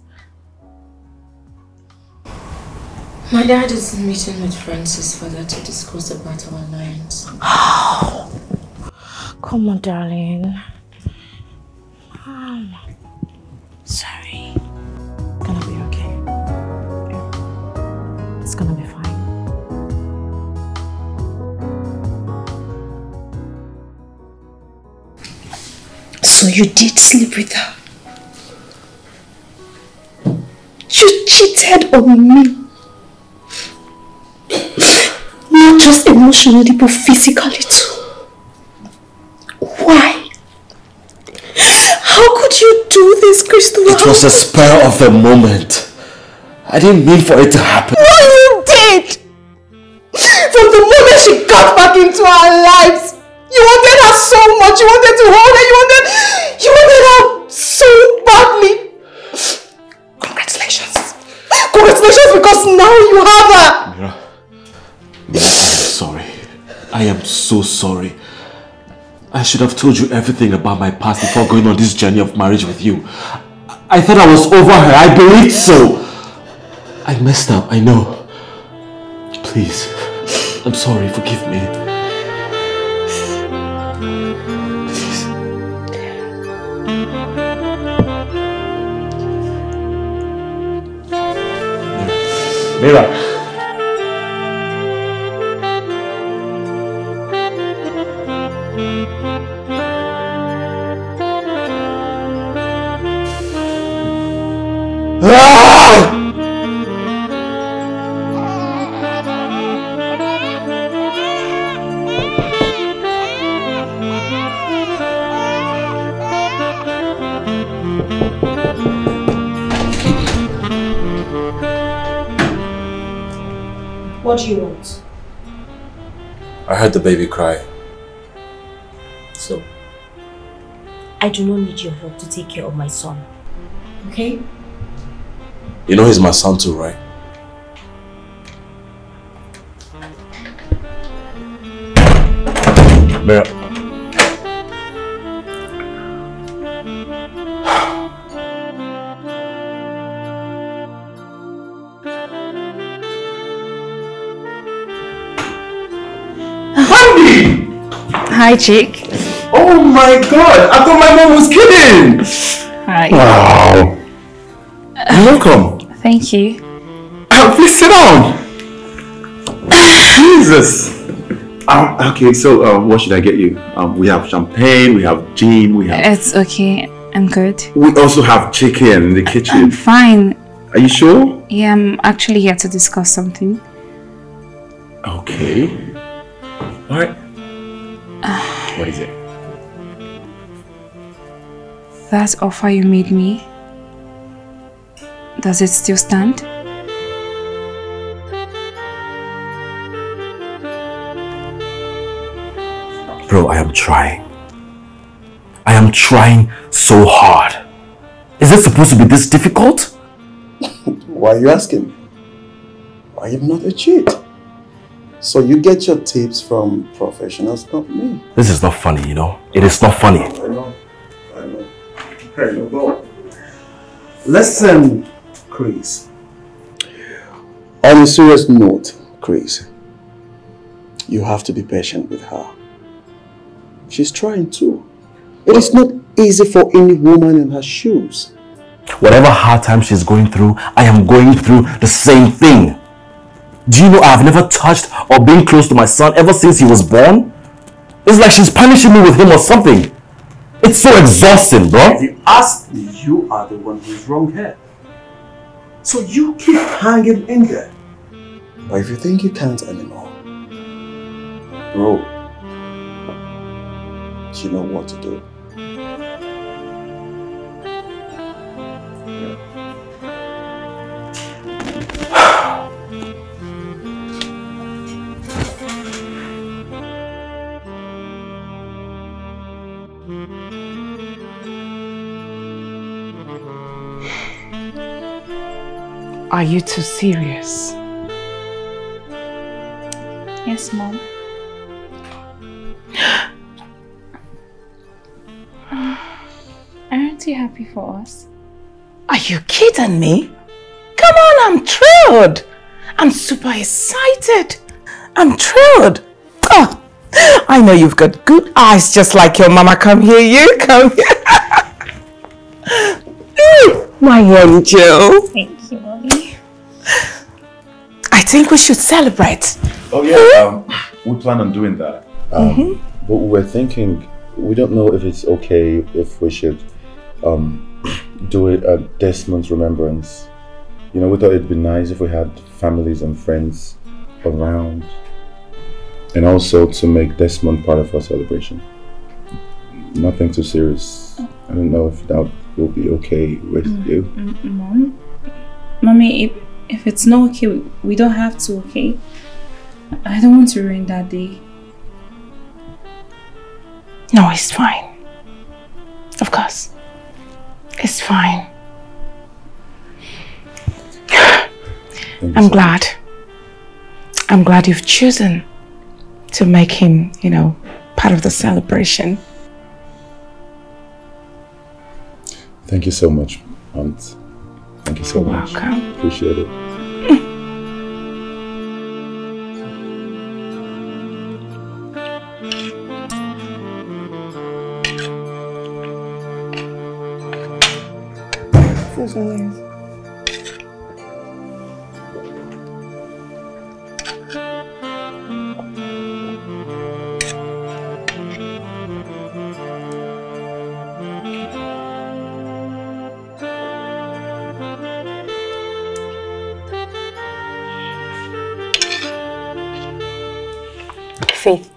My dad is meeting with Francis Father to discuss about our alliance. Come on, darling. Mom. Sorry. It's Gonna be okay. It's gonna be fine. So you did sleep with her? You cheated on me. Not just emotionally, but physically too. Why? How could you do this, Christopher? It was a spur of the moment. I didn't mean for it to happen. No, you did! From the moment she got back into our lives, you wanted her so much. You wanted to hold her. You wanted, you wanted her so badly. Congratulations. Congratulations because now you have her. Mira, Mira, I am sorry. I am so sorry. I should have told you everything about my past before going on this journey of marriage with you. I thought I was over her. I believed so. I messed up, I know. Please, I'm sorry. Forgive me. Mira. What do you want? I heard the baby cry. So? I do not need your help to take care of my son. Okay? You know he's my son too, right? Mira. Honey! Hi, chick. Oh my god! I thought my mom was kidding! Hi. Wow. You're welcome. Thank you. Uh, please sit down. Jesus. Um, okay, so uh, what should I get you? Um, we have champagne, we have gin, we have. It's okay. I'm good. We also have chicken in the kitchen. I'm fine. Are you sure? Yeah, I'm actually here to discuss something. Okay. All right. What is it? That offer you made me, does it still stand? Bro, I am trying. I am trying so hard. Is it supposed to be this difficult? Why are you asking? I am not a cheat. So you get your tips from professionals, not me. This is not funny, you know? It is not funny. I know. I know. I know. But listen, Chris. On a serious note, Chris, you have to be patient with her. She's trying too. It is not easy for any woman in her shoes. Whatever hard time she's going through, I am going through the same thing. Do you know I've never touched or been close to my son ever since he was born? It's like she's punishing me with him or something. It's so exhausting, bro. If you ask me, you are the one who's wrong here. So you keep hanging in there. But if you think you can't anymore, bro, you know what to do. Are you too serious? Yes, Mom. Aren't you happy for us? Are you kidding me? Come on, I'm thrilled. I'm super excited. I'm thrilled. Oh, I know you've got good eyes just like your mama. Come here, you come here. My angel. Thank you, Mommy. I think we should celebrate. Oh yeah, um, we plan on doing that. Um, Mhm. But we're thinking, we don't know if it's okay if we should um, do it at Desmond's remembrance. You know, we thought it'd be nice if we had families and friends around, and also to make Desmond part of our celebration. Nothing too serious. I don't know if that will be okay with you. Mm, Mom? Mommy, if, if it's not okay, we- we don't have to, okay? I don't want to ruin that day. No, it's fine. Of course. It's fine. I'm glad. I'm glad you've chosen to make him, you know, part of the celebration. Thank you so much, Aunt. Thank you so much. welcome. Appreciate it. Faith,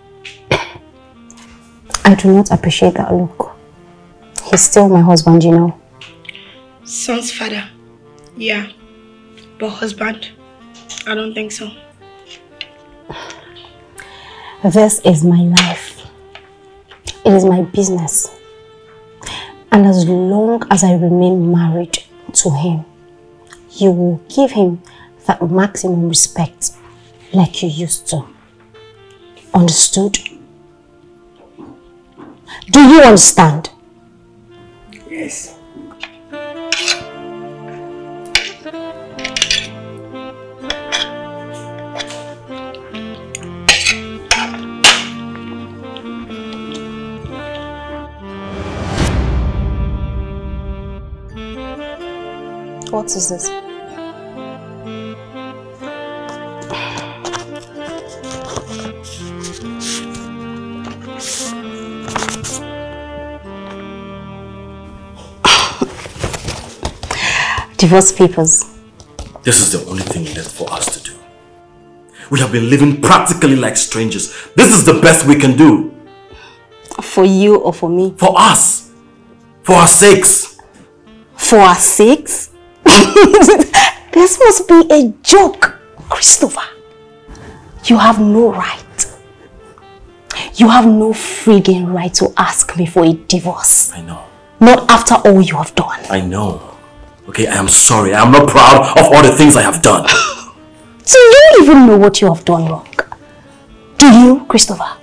I do not appreciate that look. He's still my husband, you know. Son's father. Yeah. But husband? I don't think so. This is my life. It is my business. And as long as I remain married to him, you will give him that maximum respect like you used to. Understood? Do you understand? Yes. What is this? Divorce papers. This is the only thing left for us to do. We have been living practically like strangers. This is the best we can do. For you or for me? For us. For our sakes. For our sakes? this must be a joke, Christopher. You have no right. You have no frigging right to ask me for a divorce. I know. Not after all you have done. I know. Okay, I am sorry. I am not proud of all the things I have done. Do you even know what you have done wrong? Do you, Christopher?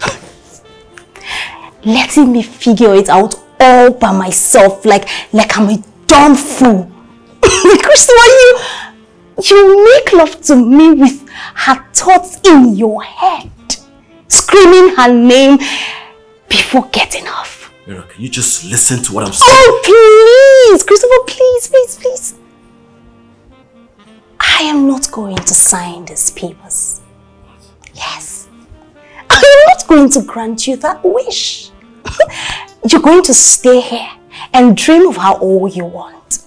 Letting me figure it out all by myself like, like I'm a dumb fool. Christopher, you, you make love to me with her thoughts in your head. Screaming her name before getting off. Mira, can you just listen to what I'm saying? Oh, please! Christopher, please, please, please. I am not going to sign these papers. Yes. I am not going to grant you that wish. You're going to stay here and dream of how all you want.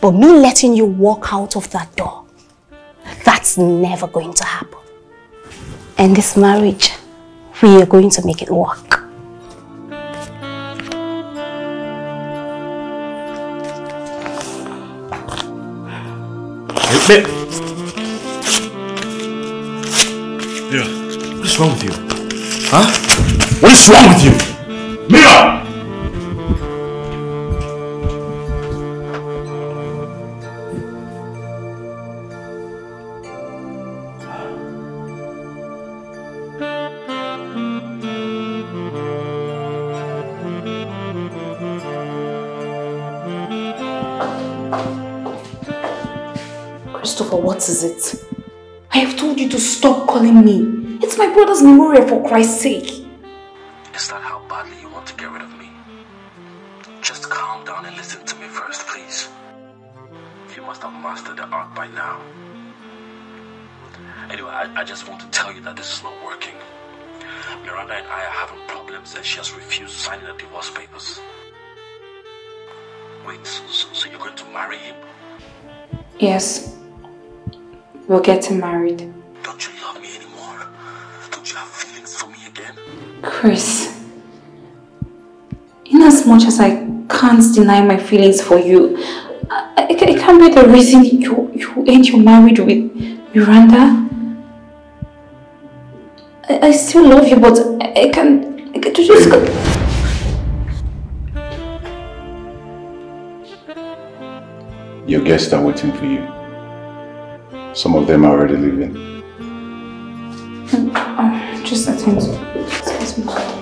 But me letting you walk out of that door, that's never going to happen. And this marriage, we are going to make it work. Mira, what is wrong with you? Huh? What is wrong with you? Mira! Calling me. It's my brother's memorial for Christ's sake. Is that how badly you want to get rid of me? Just calm down and listen to me first, please. You must have mastered the art by now. Anyway, I, I just want to tell you that this is not working. Miranda and I are having problems and she has refused signing the divorce papers. Wait, so, so- so you're going to marry him? Yes. We're getting married. Don't you love me Chris, in as much as I can't deny my feelings for you, it can't be the reason you, you end your marriage with Miranda. I, I still love you, but I, I can't. I can't just. Your guests are waiting for you. Some of them are already leaving. Oh, just attend to.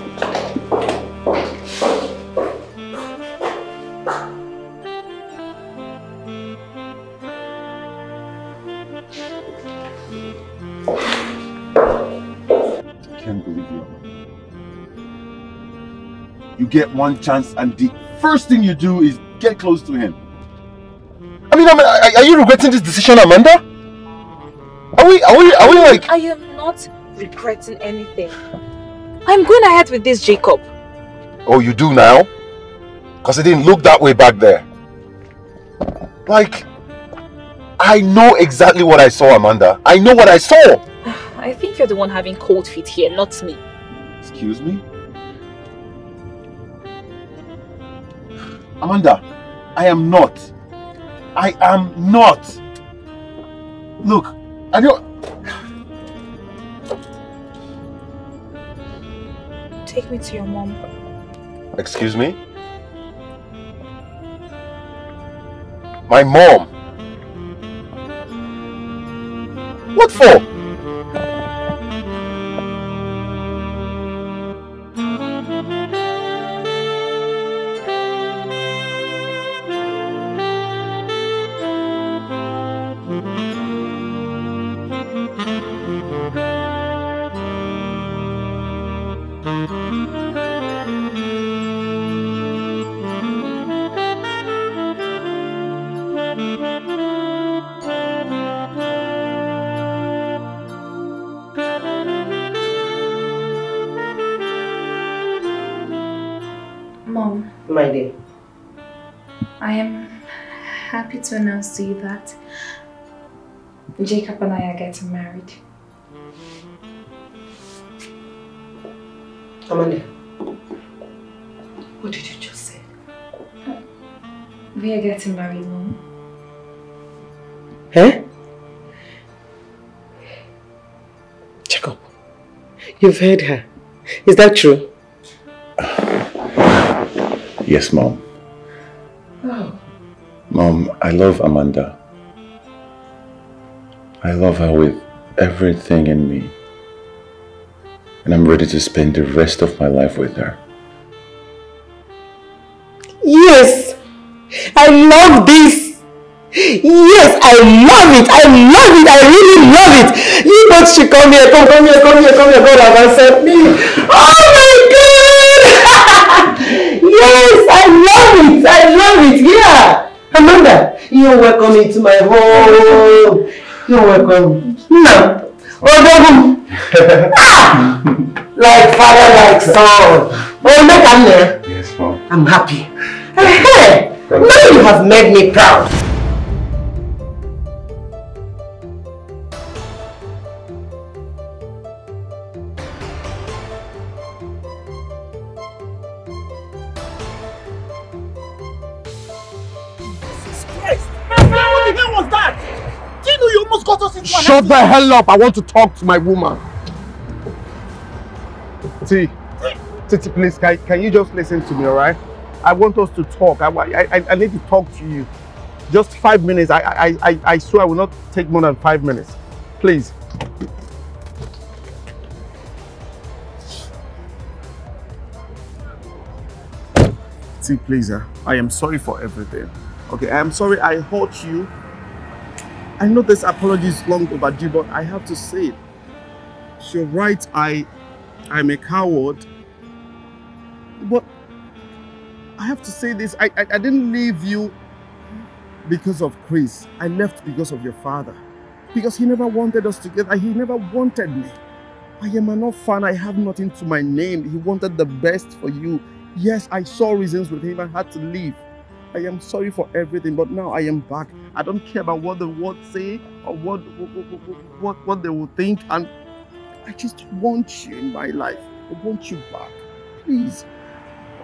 Excuse me. Can't believe you. You get one chance and the first thing you do is get close to him. I mean, I mean are, are you regretting this decision, Amanda? Are we, are we, are we like... I am not regretting anything. I'm going ahead with this, Jacob. Oh, you do now? Because it didn't look that way back there. Like, I know exactly what I saw, Amanda. I know what I saw. I think you're the one having cold feet here, not me. Excuse me? Amanda, I am not. I am not. Look, I don't. Take me to your mom. Excuse me? My mom? What for? My dear. I am happy to announce to you that Jacob and I are getting married. Amanda. What did you just say? We are getting married, Mom. Huh? Jacob, you've heard her. Is that true? Yes, Mom. Oh. Mom, I love Amanda. I love her with everything in me. And I'm ready to spend the rest of my life with her. Yes! I love this! Yes, I love it! I love it! I really love it! You both should come here, come, come here, come here, come here, God have answered me! Oh my God! yes, I love it! I love it! Yeah! Amanda, you're welcome into my home! You're welcome. No! Oh, ah! Like father, like son. Oh, look, I'm there. Yes, Mom. I'm happy. Hey, now you have made me proud. Shut the hell up! I want to talk to my woman. T, T, T, please, can, can you just listen to me, alright? I want us to talk. I, I, I, need to talk to you. Just five minutes. I, I, I, I swear I will not take more than five minutes. Please. See, please, uh, I am sorry for everything. Okay, I am sorry I hurt you. I know this apology is long overdue, but I have to say it. You're right, I, I'm a coward. But I have to say this, I, I, I didn't leave you because of Chris. I left because of your father. Because he never wanted us together. He never wanted me. I am an orphan. I have nothing to my name. He wanted the best for you. Yes, I saw reasons with him. I had to leave. I am sorry for everything, but now I am back. I don't care about what the world say or what what, what, they will think. And I just want you in my life. I want you back. Please.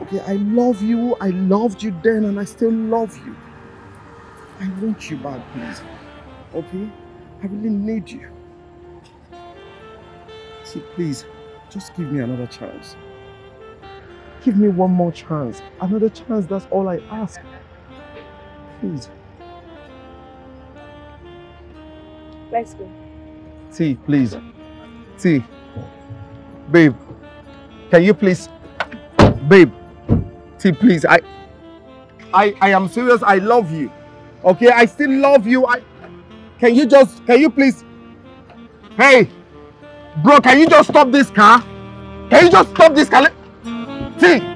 Okay, I love you. I loved you then and I still love you. I want you back, please. Okay? I really need you. See, please, just give me another chance. Give me one more chance. Another chance, that's all I ask. Please. Let's go. T, please. T. Babe. Can you please? Babe. T, please. I, I, I am serious. I love you. Okay, I still love you. I. Can you just? Can you please? Hey, bro. Can you just stop this car? Can you just stop this car? Let-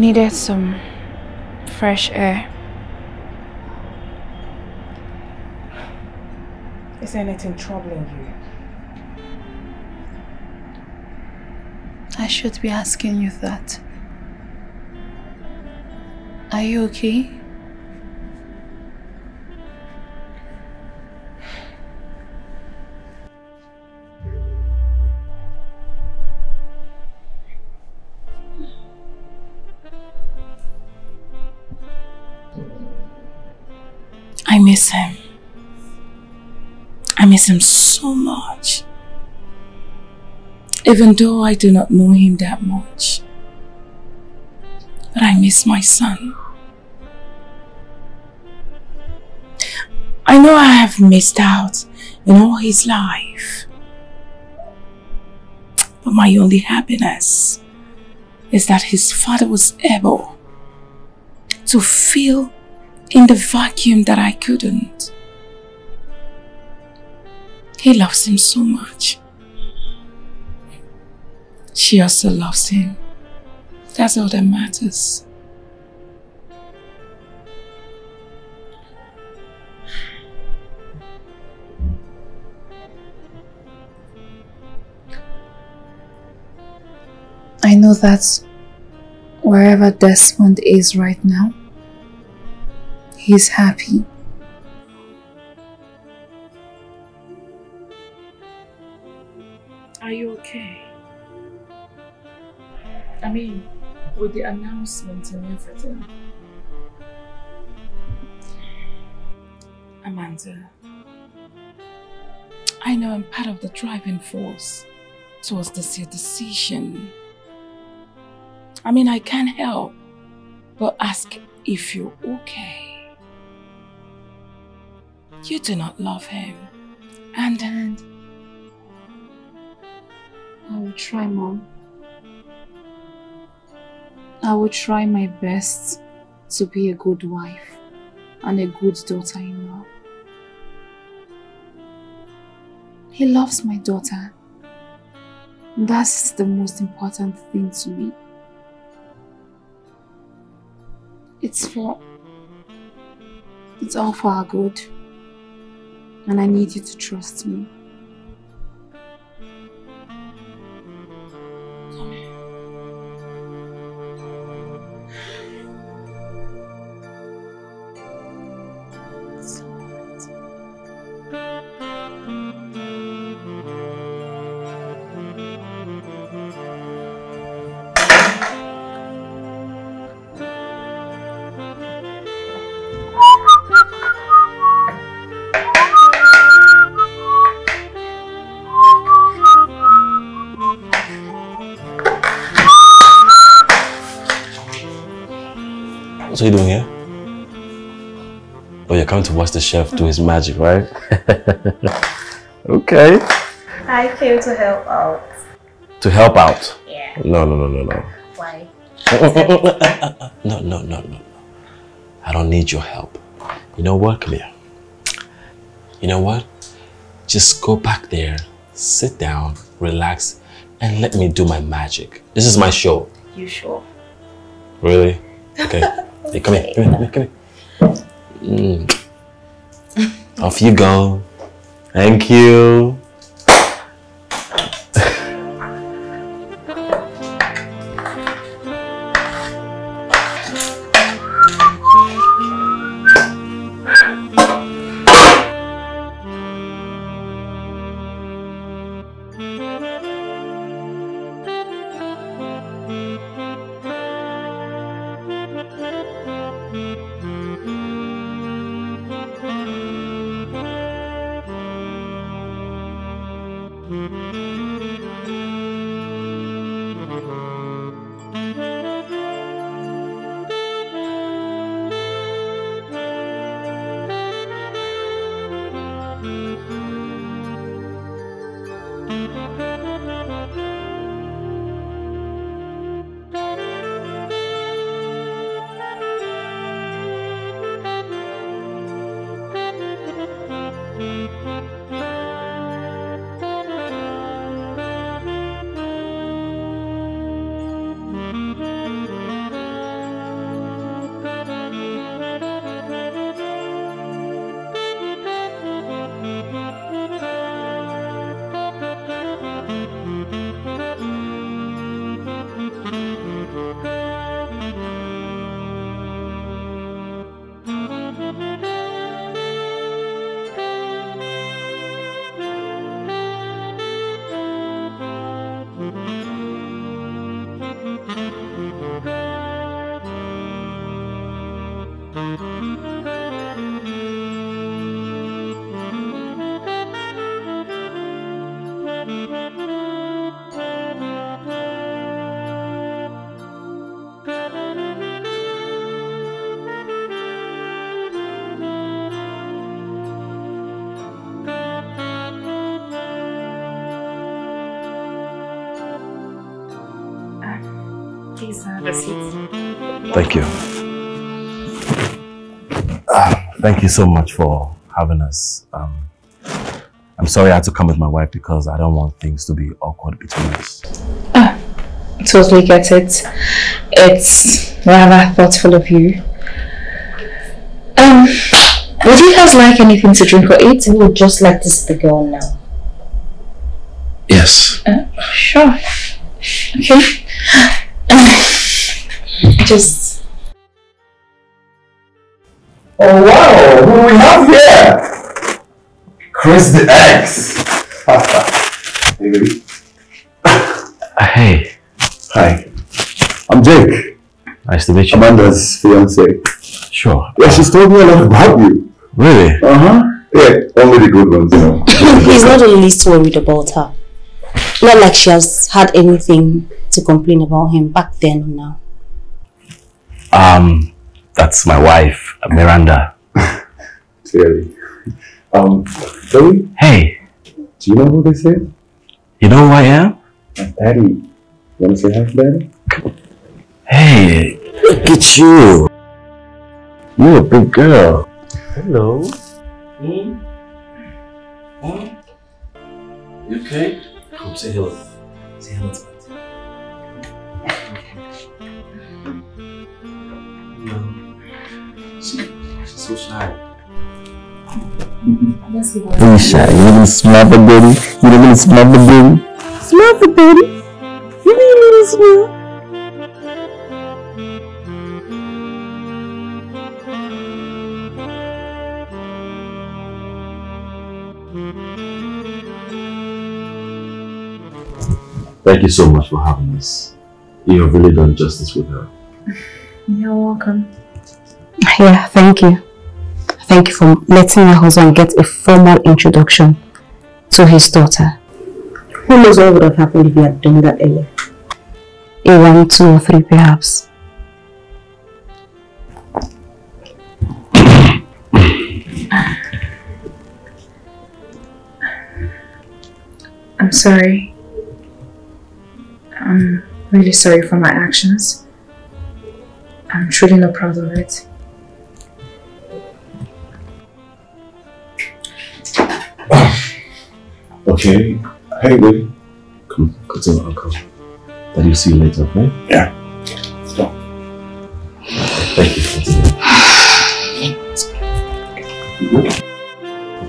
needed some fresh air. Is anything troubling you? I should be asking you that. Are you okay? Miss him so much. Even though I do not know him that much. But I miss my son. I know I have missed out in all his life. But my only happiness is that his father was able to fill in the vacuum that I couldn't. He loves him so much. She also loves him. That's all that matters. I know that wherever Desmond is right now, he's happy. Are you okay? I mean, with the announcement and everything. Amanda, I know I'm part of the driving force towards this decision. I mean, I can't help but ask if you're okay. You do not love him. And, and I will try, Mom. I will try my best to be a good wife and a good daughter-in-law. He loves my daughter. That's the most important thing to me. It's for... It's all for our good. And I need you to trust me. What are you doing here? Oh, you're coming to watch the chef do his magic, right? okay. I came to help out. To help out? Yeah. No, no, no, no, no. Why? No, no, no, no, no. I don't need your help. You know what? Here. You know what? Just go back there, sit down, relax, and let me do my magic. This is my show. You sure? Really? Okay. Hey, come here, come here, come here, come here. Mm. Off you go. Thank you. Thank you. So much for having us. Um, I'm sorry I had to come with my wife because I don't want things to be awkward between us. Totally get it. It's rather thoughtful of you. Um, would you guys like anything to drink or eat? We would just like to see the girl now. Yes. Uh, sure. Okay. just. Chris the X. hey, baby. Hey. Hi. I'm Jake. Nice to meet you. Amanda's fiance. Sure. Yeah, she's told me a lot about you. Really? Uh huh. Yeah, only the good ones, you know. He's not the least worried about her. Not like she has had anything to complain about him back then or now. Um, that's my wife, Miranda. Clearly. Um, Joey? Hey. Do you know who this is? You know who I am? My daddy. You wanna say hi to daddy? Hey, look at you. You're a big girl. Hello. Hmm? Hmm? You okay? Come say hello. Say hello to No. She, she's so shy. Be shy. You little smell the baby. You little smell the baby. Smell the baby. You little smell. Thank you so much for having us. You have really done justice with her. You're welcome. Yeah, thank you. Thank you for letting my husband get a formal introduction to his daughter. Who knows what would have happened if he had done that earlier? A one, two, or three, perhaps. I'm sorry. I'm really sorry for my actions. I'm truly not proud of it. Okay. Hey, baby. Come, go to my uncle. Then you see you later, okay? Yeah. Let's go. Thank you. Let's go.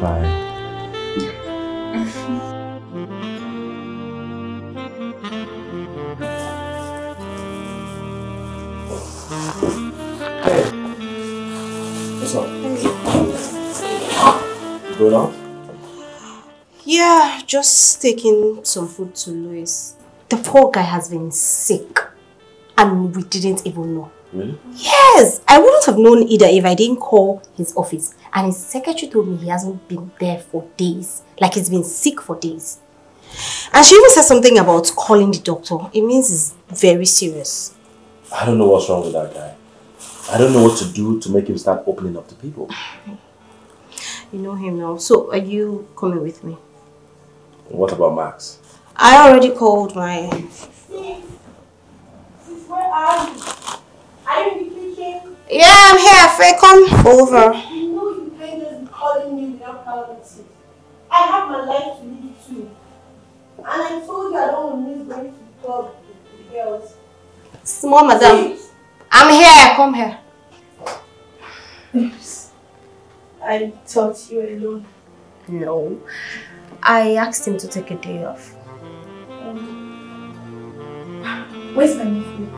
Bye. What's up? You going out? Yeah, just taking some food to Louis. The poor guy has been sick and we didn't even know. Really? Yes, I wouldn't have known either if I didn't call his office. And his secretary told me he hasn't been there for days. Like he's been sick for days. And she even said something about calling the doctor. It means it's very serious. I don't know what's wrong with that guy. I don't know what to do to make him start opening up to people. You know him now. So are you coming with me? What about Max? I already called my... Where are you? Are you in the kitchen? Yeah, I'm here. Faye, come over. You know you can't just be calling me without privacy. I have my life to live too. And I told you I don't want to miss going to the club with the girls. Small madam. I'm here. Come here. Oops. I thought you were alone. No. I asked him to take a day off. Where's my nephew?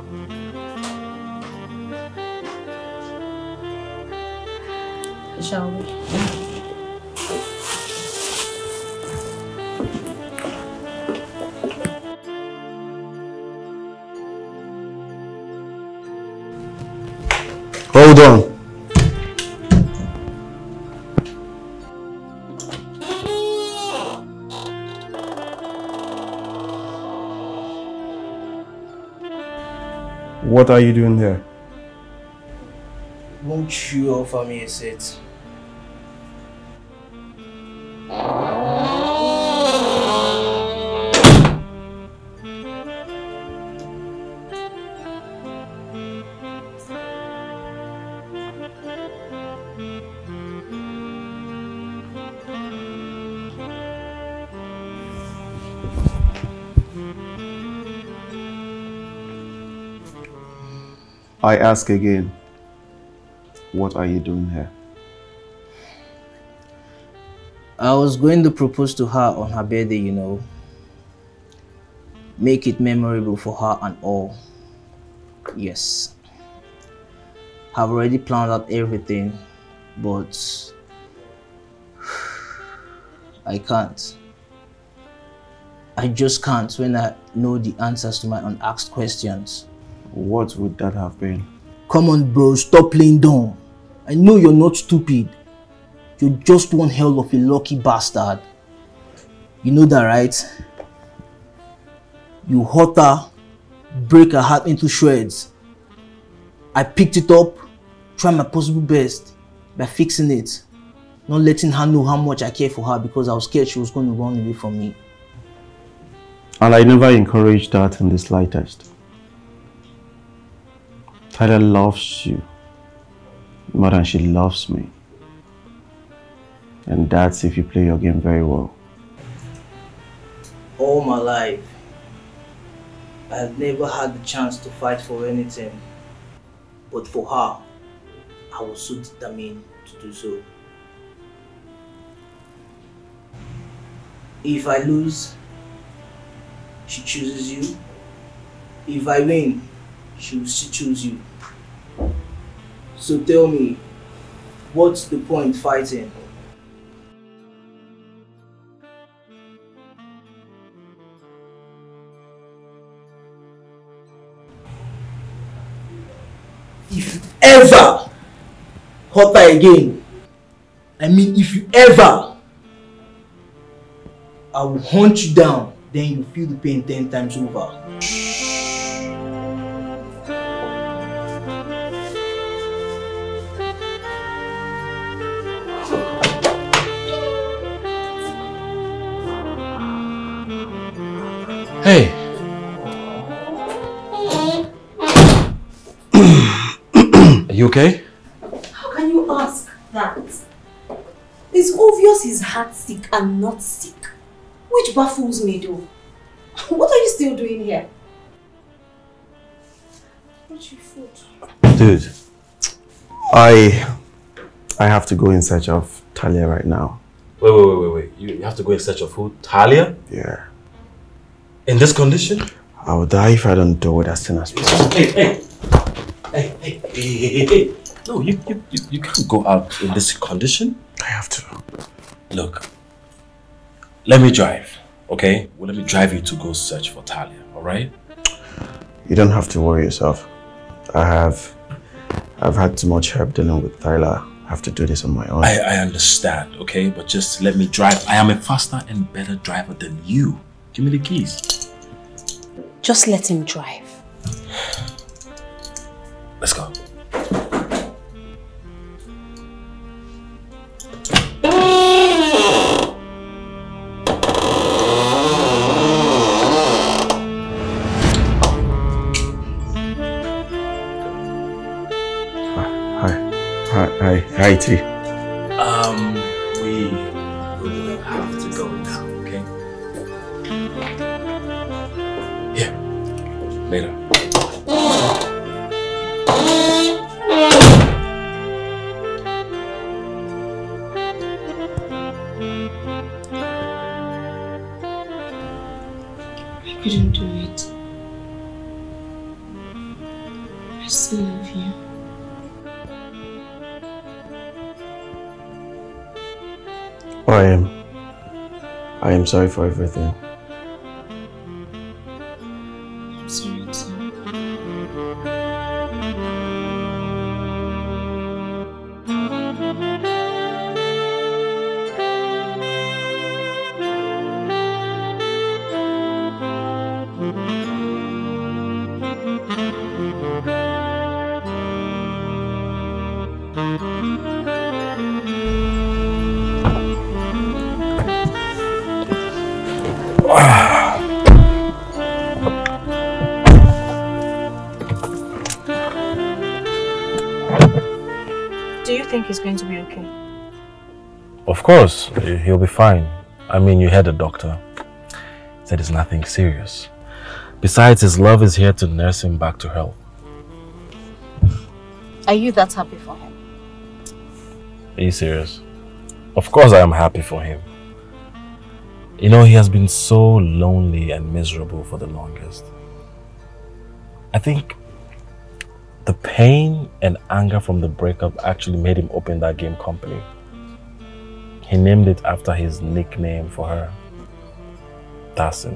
Shall we? Hold on. What are you doing here? Won't you offer me a seat? I ask again, what are you doing here? I was going to propose to her on her birthday, you know. Make it memorable for her and all. Yes. I've already planned out everything, but I can't. I just can't when I know the answers to my unasked questions. What would that have been? Come on, bro, stop playing dumb. I know you're not stupid. You're just one hell of a lucky bastard. You know that, right? You hurt her, break her heart into shreds. I picked it up, tried my possible best by fixing it. Not letting her know how much I care for her because I was scared she was going to run away from me. And I never encouraged that in the slightest. Tyler loves you more than she loves me. And that's if you play your game very well. All my life, I have never had the chance to fight for anything. But for her, I was so determined to do so. If I lose, she chooses you. If I win, she will still choose you. So tell me, what's the point fighting? If ever hurt her again, I mean if you ever, I will hunt you down, then you feel the pain ten times over. And not sick. Which baffles me though. What are you still doing here? What's your food? Dude, I I have to go in search of Talia right now. Wait, wait, wait, wait, wait. You, you have to go in search of who? Talia? Yeah. In this condition? I will die if I don't do it as soon as possible. Hey, hey. Hey, hey, hey, hey, hey. No, you, you, you, you can't go out in this condition. I have to. Look, let me drive, okay? Well, let me drive you to go search for Talia, alright? You don't have to worry yourself. I have I've had too much help dealing with Tyler. I have to do this on my own. I, I understand, okay? But just let me drive. I am a faster and better driver than you. Give me the keys. Just let him drive. Let's go. Hi sorry for everything. Of course, he'll be fine. I mean, you had the doctor. He said it's nothing serious. Besides, his love is here to nurse him back to health. Are you that happy for him? Are you serious? Of course I am happy for him. You know, he has been so lonely and miserable for the longest. I think the pain and anger from the breakup actually made him open that game company. He named it after his nickname for her, Dasin.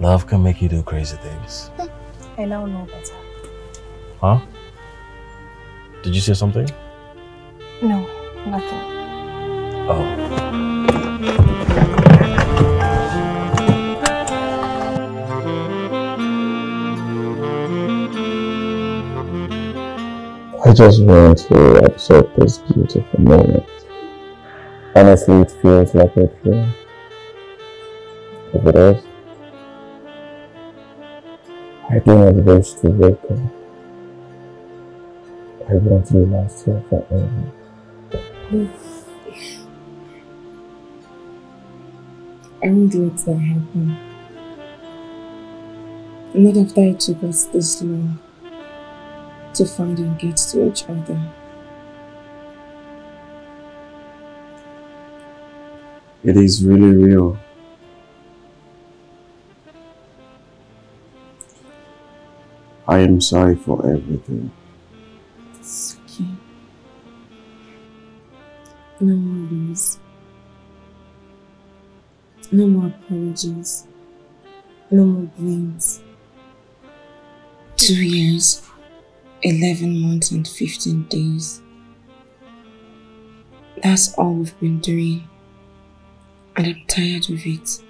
Love can make you do crazy things. I now know better. Huh? Did you say something? No, nothing. Oh. I just want to absorb this beautiful moment. Honestly, it feels like a dream. If it is, I do not wish to wake up. I want to last here forever. I won't let that happen. Not after it took us this long uh, to find and get to each other. It is really real. I am sorry for everything. It's okay. No more worries. No more apologies. No more blames. Two years, 11 months, and 15 days. That's all we've been doing. And I'm tired of it.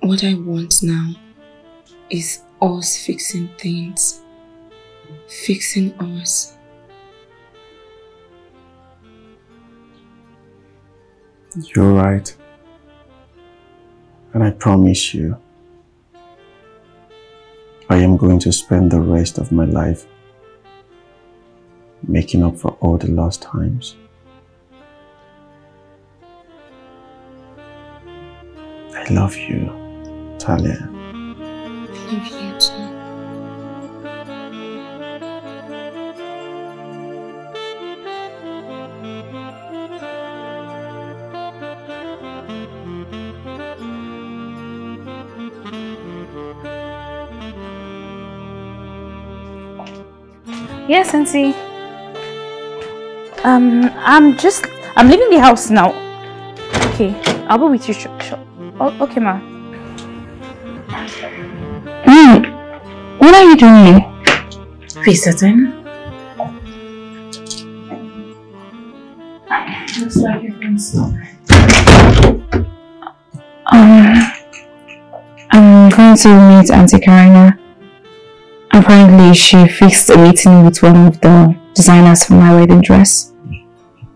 What I want now is us fixing things. Fixing us. You're right. And I promise you, I am going to spend the rest of my life making up for all the lost times. Love you, Talia. I love you too. Yes, Auntie. Um, I'm just, I'm leaving the house now. Okay, I'll be with you. Oh, okay, ma. Mm, what are you doing? Visiting? Looks like you've been. Um, I'm going to meet Auntie Karina. Apparently, she fixed a meeting with one of the designers for my wedding dress.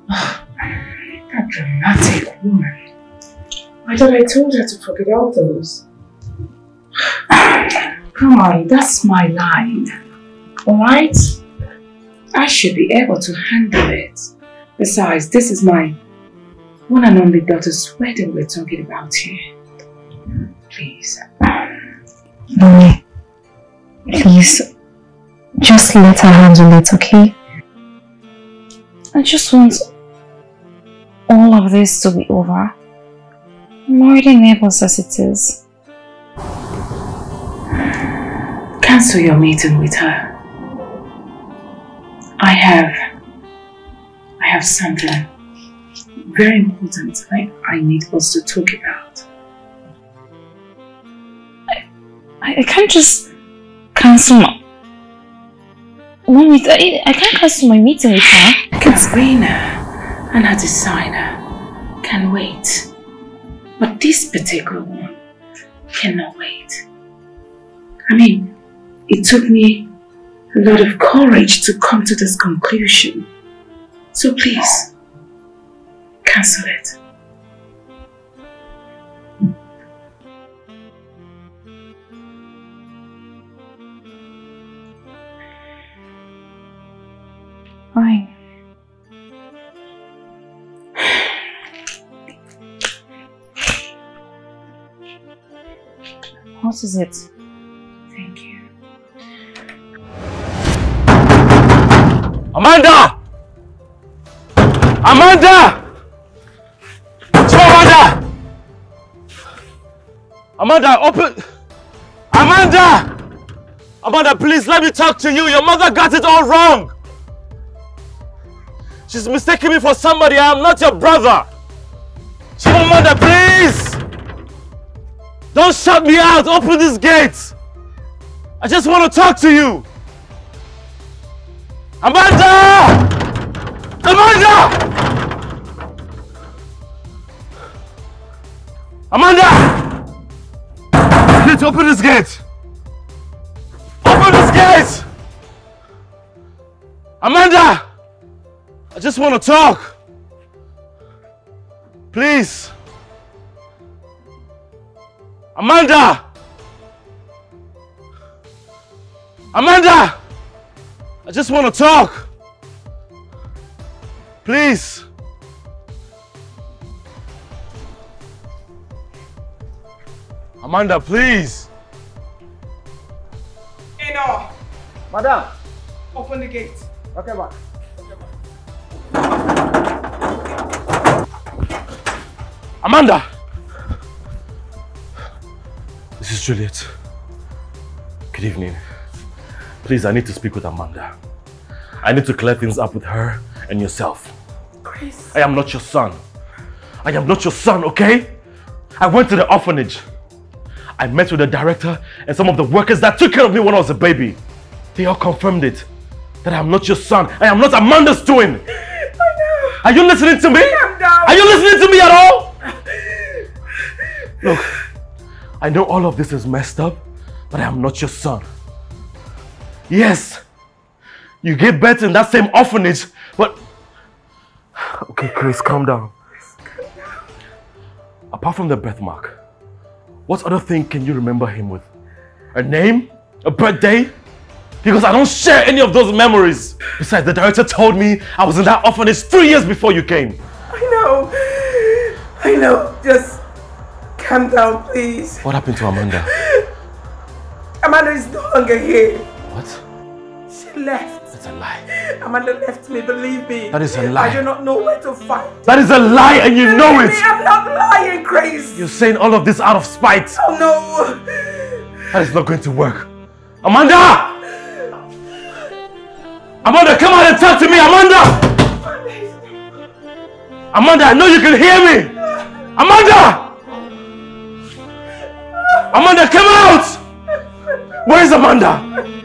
That dramatic woman. I thought I told her to forget all those. Come on, that's my line. Alright? I should be able to handle it. Besides, this is my one and only daughter's wedding we're talking about here. Please. Mommy, please, just let her handle it, okay? I just want all of this to be over. Nervous as it is. Cancel your meeting with her. I have I have something very important I, I need us to talk about. I, I can't just cancel my... I, I can't cancel my meeting with her. Katrina and her designer can wait. But this particular one cannot wait. I mean, it took me a lot of courage to come to this conclusion. So please, cancel it. Fine. What is it? Thank you. Amanda! Amanda! Amanda! Amanda, open! Amanda! Amanda, please let me talk to you. Your mother got it all wrong. She's mistaking me for somebody. I am not your brother. Amanda, please! Don't shut me out. Open this gate. I just want to talk to you. Amanda! Amanda! Amanda! Please open this gate. Open this gate! Amanda! I just want to talk. Please. Amanda! Amanda! I just want to talk. Please. Amanda, please. Eno! Madam. Open the gate. Okay, ma. Amanda! This is Juliet. Good evening. Please, I need to speak with Amanda. I need to clear things up with her and yourself. Chris. I am not your son. I am not your son, okay? I went to the orphanage. I met with the director and some of the workers that took care of me when I was a baby. They all confirmed it. That I am not your son. I am not Amanda's twin. I know. Are you listening to me? Are you listening to me at all? Look, I know all of this is messed up, but I am not your son. Yes, you gave birth in that same orphanage, but... Okay, Chris, calm down. Apart from the birthmark, what other thing can you remember him with? A name? A birthday? Because I don't share any of those memories. Besides, the director told me I was in that orphanage three years before you came. I know. I know. Just calm down, please. What happened to Amanda? Amanda is no longer here. What? She left. That's a lie. Amanda left me, believe me. That is a lie. I do not know where to find. That is a lie and you know it! me, I'm not lying, Grace. You're saying all of this out of spite. Oh no. That is not going to work. Amanda! Amanda, come out and talk to me, Amanda! Amanda, I know you can hear me! Amanda! Amanda, come out! Where is Amanda?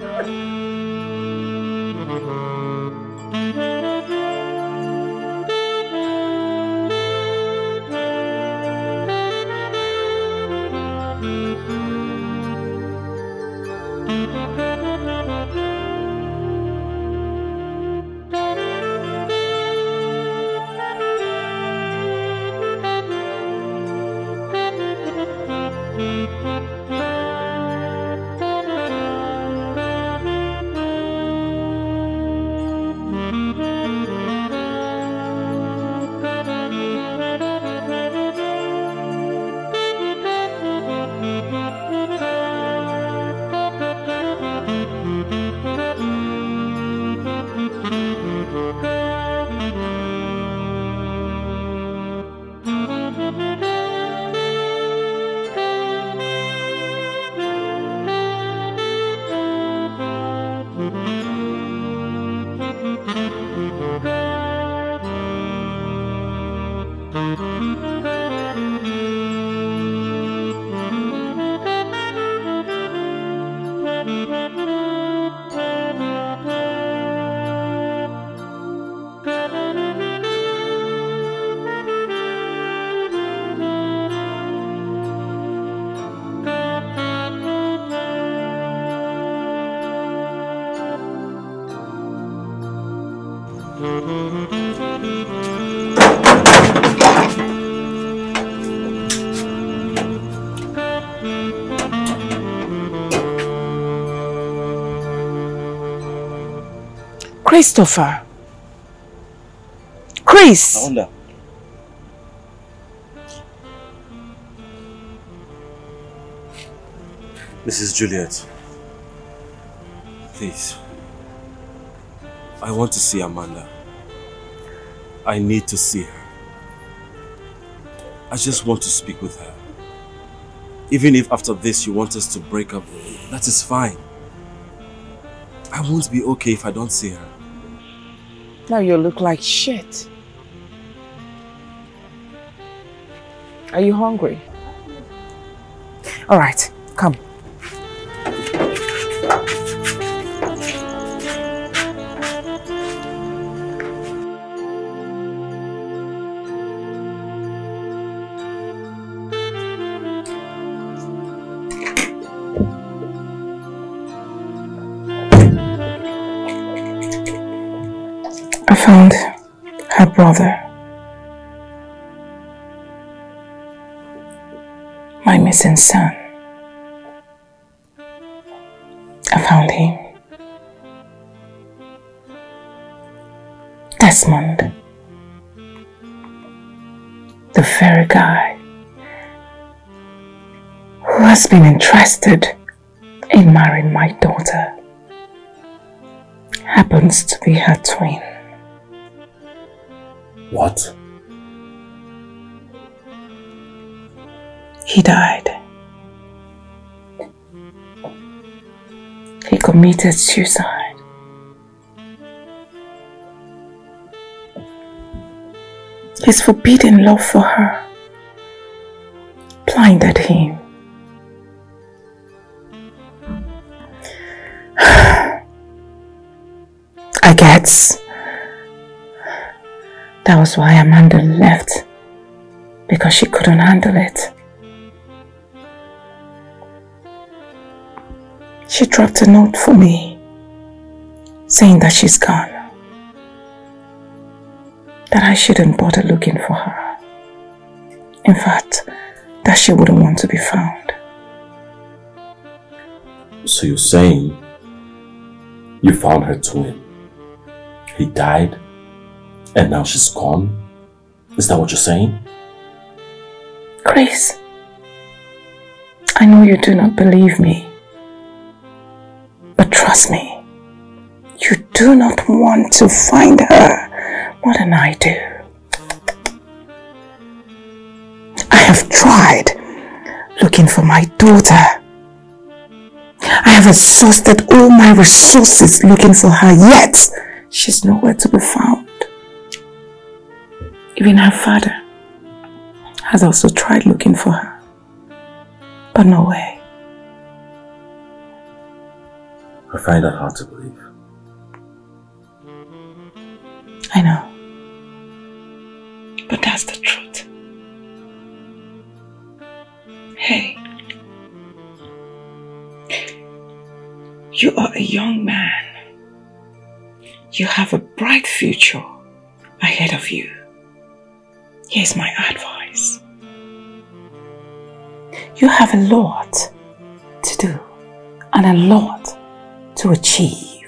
Christopher. Chris. Amanda. This is Juliet. Please. I want to see Amanda. I need to see her. I just want to speak with her. Even if after this you want us to break up, that is fine. I won't be okay if I don't see her. Now you look like shit. Are you hungry? All right, come. Her brother. My missing son. I found him. Desmond. The very guy who has been interested in marrying my daughter happens to be her twin. What? He died. He committed suicide. His forbidden love for her blinded him. I guess that was why Amanda left because she couldn't handle it. She dropped a note for me saying that she's gone. That I shouldn't bother looking for her. In fact, that she wouldn't want to be found. So you're saying you found her twin? He died and now she's gone? Is that what you're saying? Grace, I know you do not believe me. But trust me, you do not want to find her more than I do. I have tried looking for my daughter. I have exhausted all my resources looking for her, yet she's nowhere to be found. Even her father has also tried looking for her, but no way. I find that hard to believe. I know. But that's the truth. Hey. You are a young man. You have a bright future ahead of you. Here's my advice. You have a lot to do and a lot to achieve.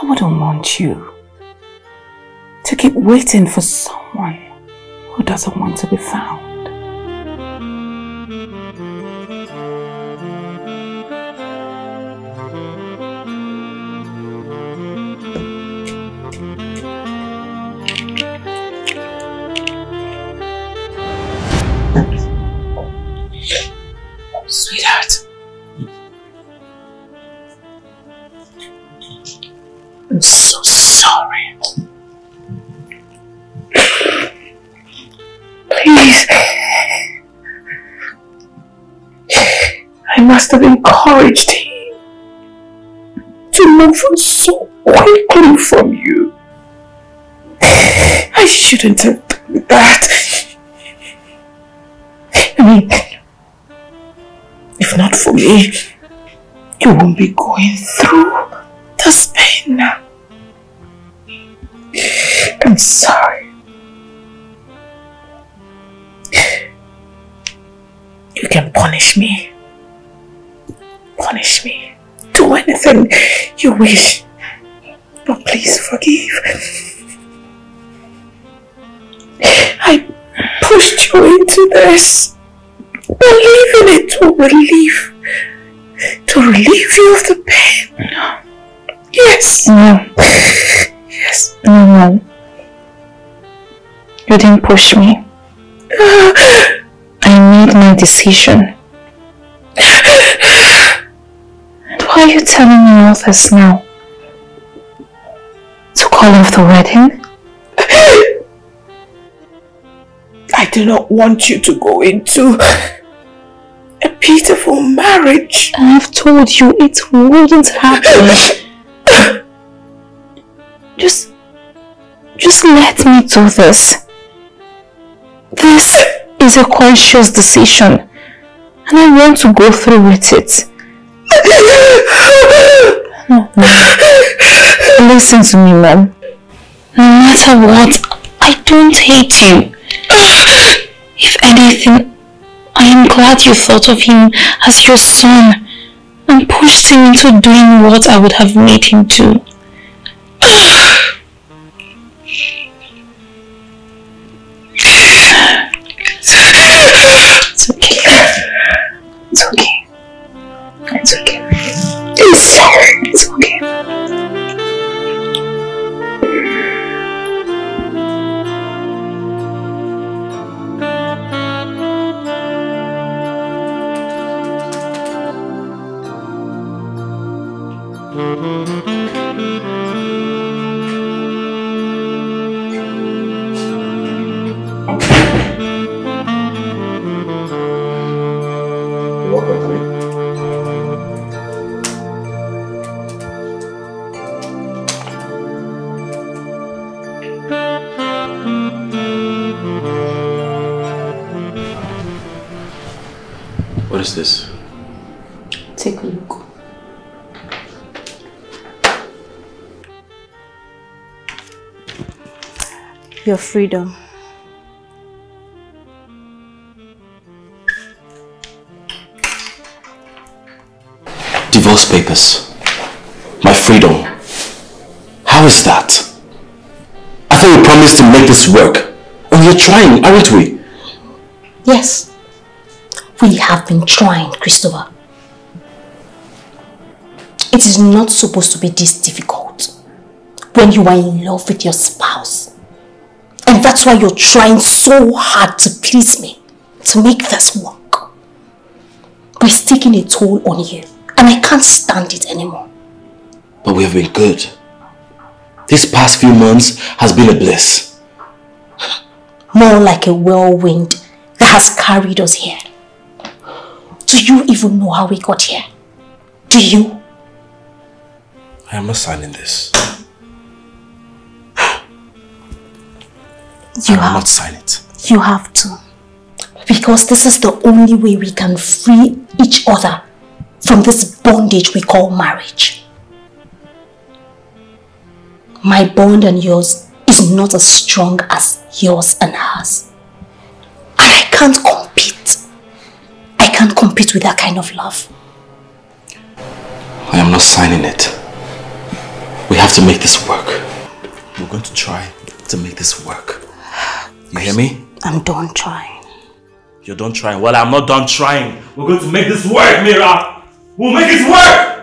I wouldn't want you to keep waiting for someone who doesn't want to be found. Encouraged him to move so quickly from you. I shouldn't have done that. I mean, if not for me, you won't be going through this pain now. I'm sorry. You can punish me. Punish me. Do anything you wish. But please forgive. I pushed you into this. Believing it to relieve to relieve you of the pain. Yes. No. Yes. No, Mom. You didn't push me. Ah. I made my decision. Why are you telling me all this now? To call off the wedding? I do not want you to go into a beautiful marriage. I've told you it wouldn't happen. just, just let me do this. This is a conscious decision and I want to go through with it. Listen to me, Mom. No matter what, I don't hate you. If anything, I am glad you thought of him as your son and pushed him into doing what I would have made him do. Freedom. Divorce papers. My freedom. How is that? I thought we promised to make this work. Oh, and we're trying, aren't we? Yes. We have been trying, Christopher. It is not supposed to be this difficult when you are in love with your. And that's why you're trying so hard to please me, to make this work. But it's taking a toll on you, and I can't stand it anymore. But we have been good. These past few months has been a bliss. More like a whirlwind that has carried us here. Do you even know how we got here? Do you? I am not signing this. You have not silent. You have to. Because this is the only way we can free each other from this bondage we call marriage. My bond and yours is not as strong as yours and hers. And I can't compete. I can't compete with that kind of love. I am not signing it. We have to make this work. We're going to try to make this work. You hear me? I'm done trying. You're done trying. Well, I'm not done trying. We're going to make this work, Mira. We'll make it work.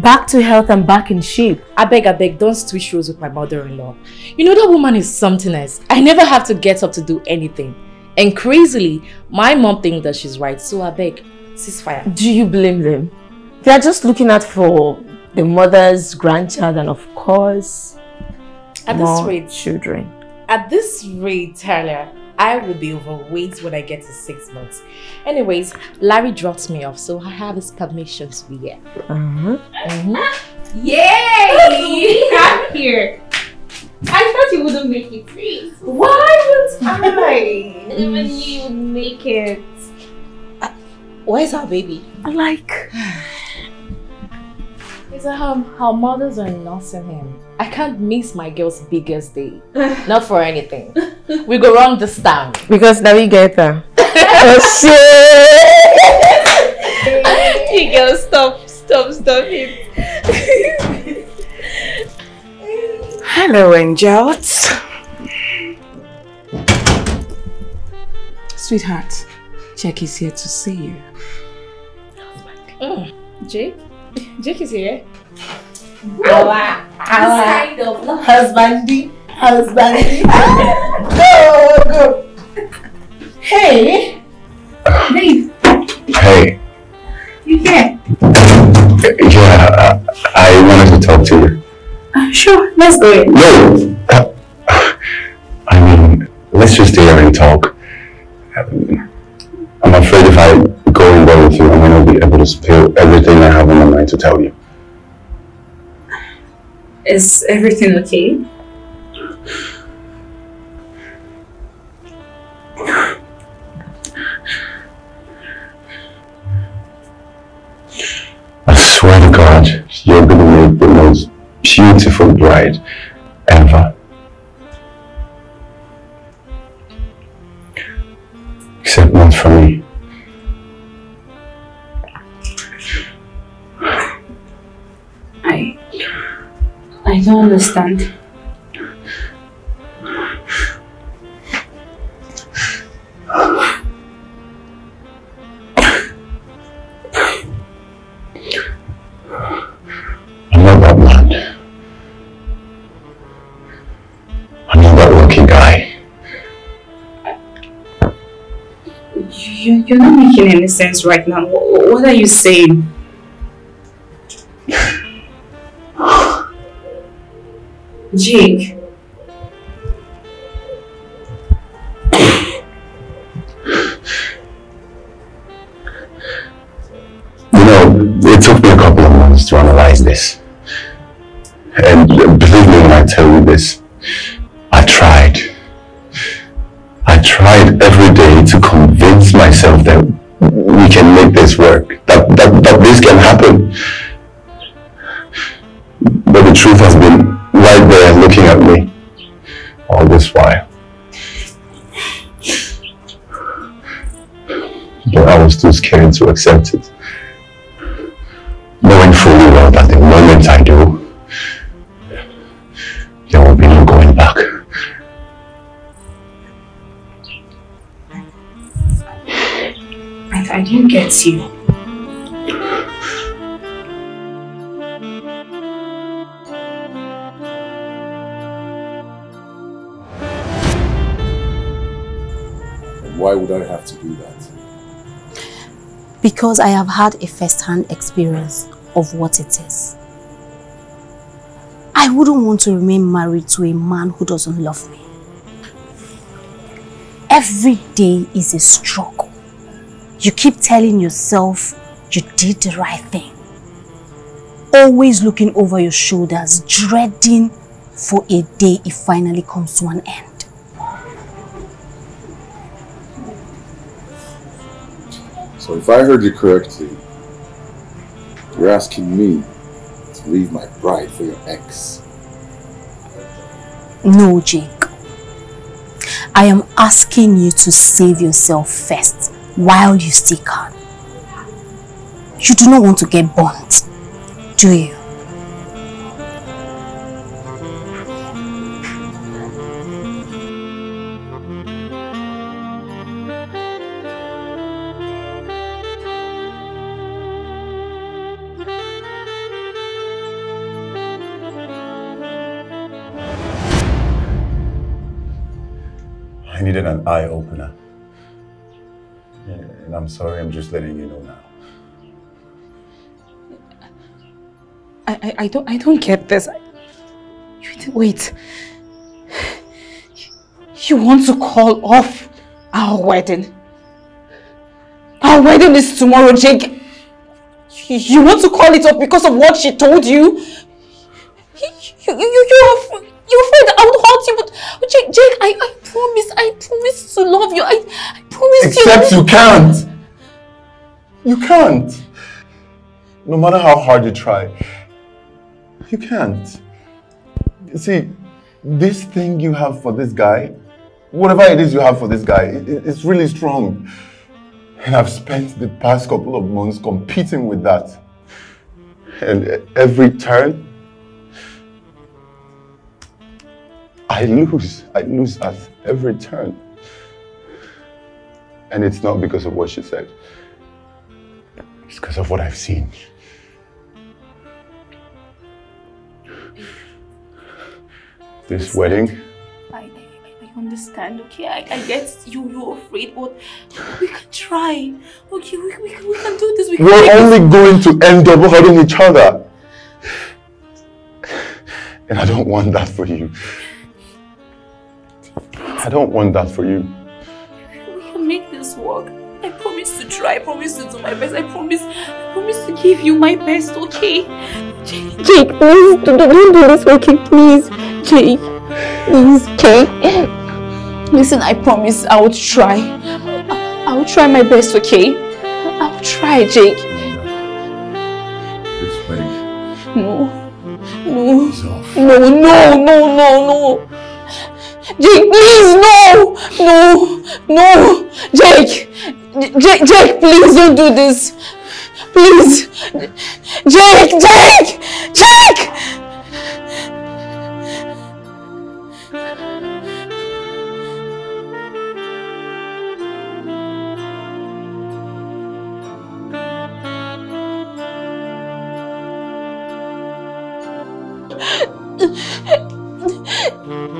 Back to health and back in shape. I beg, I beg, don't switch roles with my mother-in-law. You know that woman is something else. I never have to get up to do anything. And crazily, my mom thinks that she's right, so I beg, ceasefire. Do you blame them? They are just looking out for the mother's grandchild and of course At this rate- children. At this rate, Tyler, I will be overweight when I get to six months. Anyways, Larry dropped me off, so I have his permission to be here. Uh-huh. Yay! I'm here. I thought thought you wouldn't make it, please. Why would I? I never knew you would make it. Where's our baby? Like, It's a um, her mothers are nursing Nottingham. I can't miss my girl's biggest day. Not for anything. We go run this town. Because now we get her. you girl, stop, stop, stop it. Hello, angels. Sweetheart, Jack is here to see you. Mm. Jake? Jake is here. Our, our kind of husbandy, husbandy. go, go. Hey, Babe, Hey, you here? yeah, uh, I wanted to talk to you. Uh, sure, let's do it. No! uh, I mean, let's just stay here and talk. Um, I'm afraid if I go in there with you, I'm going to be able to spill everything I have on my mind to tell you. Is everything okay? Guy. You, you're not making any sense right now. What are you saying? Jake, Because I have had a first-hand experience of what it is. I wouldn't want to remain married to a man who doesn't love me. Every day is a struggle. You keep telling yourself you did the right thing. Always looking over your shoulders, dreading for a day it finally comes to an end. If I heard you correctly, you're asking me to leave my bride for your ex. No, Jake. I am asking you to save yourself first while you still can. You do not want to get burnt, do you? Needed an eye opener. And I'm sorry, I'm just letting you know now. I, I, I don't I don't get this. You, wait. You want to call off our wedding? Our wedding is tomorrow, Jake. You, you want to call it off because of what she told you? You, you, you, you're, af- you're afraid I would hurt you, but, but Jake, Jake, I, I promise, I promise to love you. I, I promise Except you. you can't. You can't. No matter how hard you try, you can't. See, this thing you have for this guy, whatever it is you have for this guy, it- it- it's really strong. And I've spent the past couple of months competing with that. And every turn, I lose. I lose at every turn. And it's not because of what she said. It's because of what I've seen. This wedding, I, I, I understand, okay? I, I get you, you're afraid, but we can try. Okay, we, we, can, we can do this. We can We're this- only going to end up hurting each other. And I don't want that for you. I don't want that for you. We can make this work. I promise to try. I promise to do my best. I promise. I promise to give you my best. Okay? Jake, Jake, please don't, don't do this. Okay, please, Jake, please, okay? Listen, I promise I will try. I, I will try my best. Okay? I will try, Jake. This wedding. No. No. No, no, no, no, no. Jake, please, no. No. No. Jake. Jake, Jake, please don't do this. Please. Jake, Jake, Jake. Get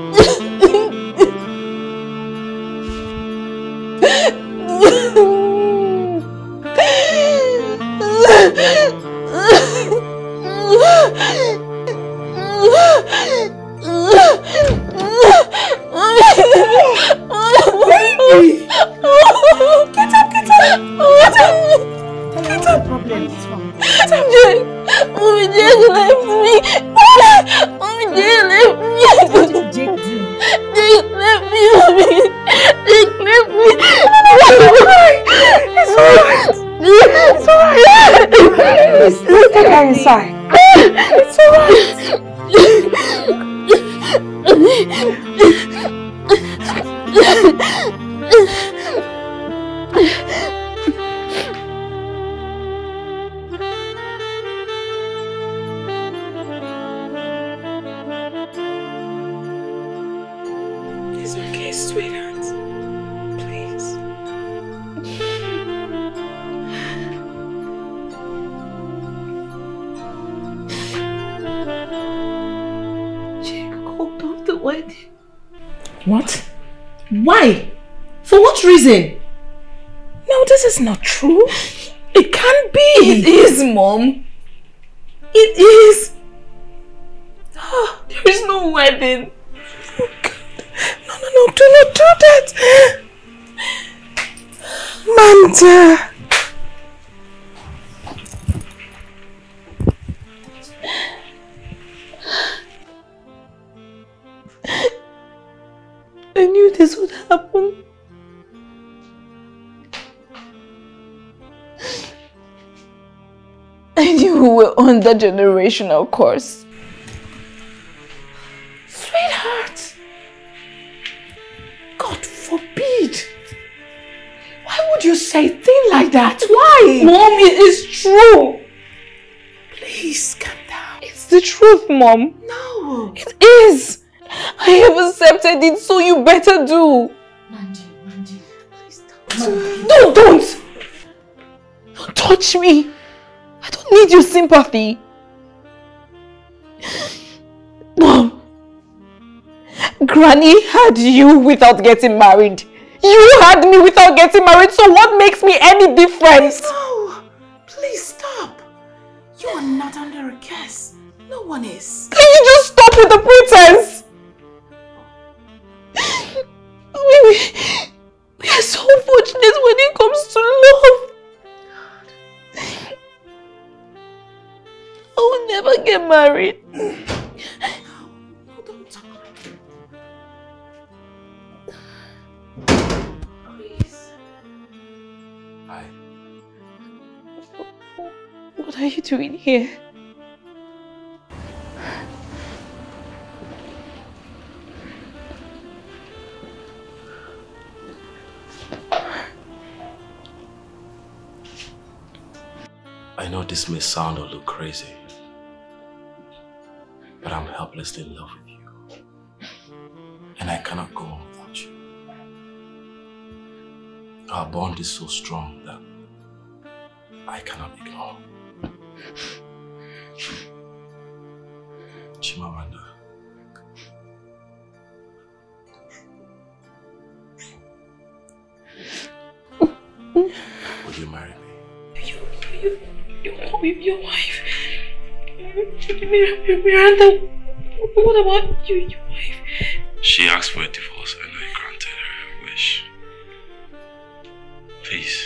generational course. Sweetheart. God forbid. Why would you say a thing like that? Why? Mom, it is true. Please calm down. It's the truth, Mom. No. It is. I have accepted it, so you better do. Mandy, Mandy, please stop. No, don't! Don't touch me. I don't need your sympathy. Mom, Granny had you without getting married. You had me without getting married, so what makes me any different? No! Please stop. You are not under a curse. No one is. Can you just stop with the pretense? We, we, we are so fortunate when it comes to love. I will never get married. Hi. What are you doing here? I know this may sound or look crazy, but I'm helplessly in love with you. And I cannot go on without you. Our bond is so strong that I cannot ignore. Chimamanda. Will you marry me? You, you, you, your wife. Miranda, what about you, and your wife? She asked for a divorce and I granted her wish. Please,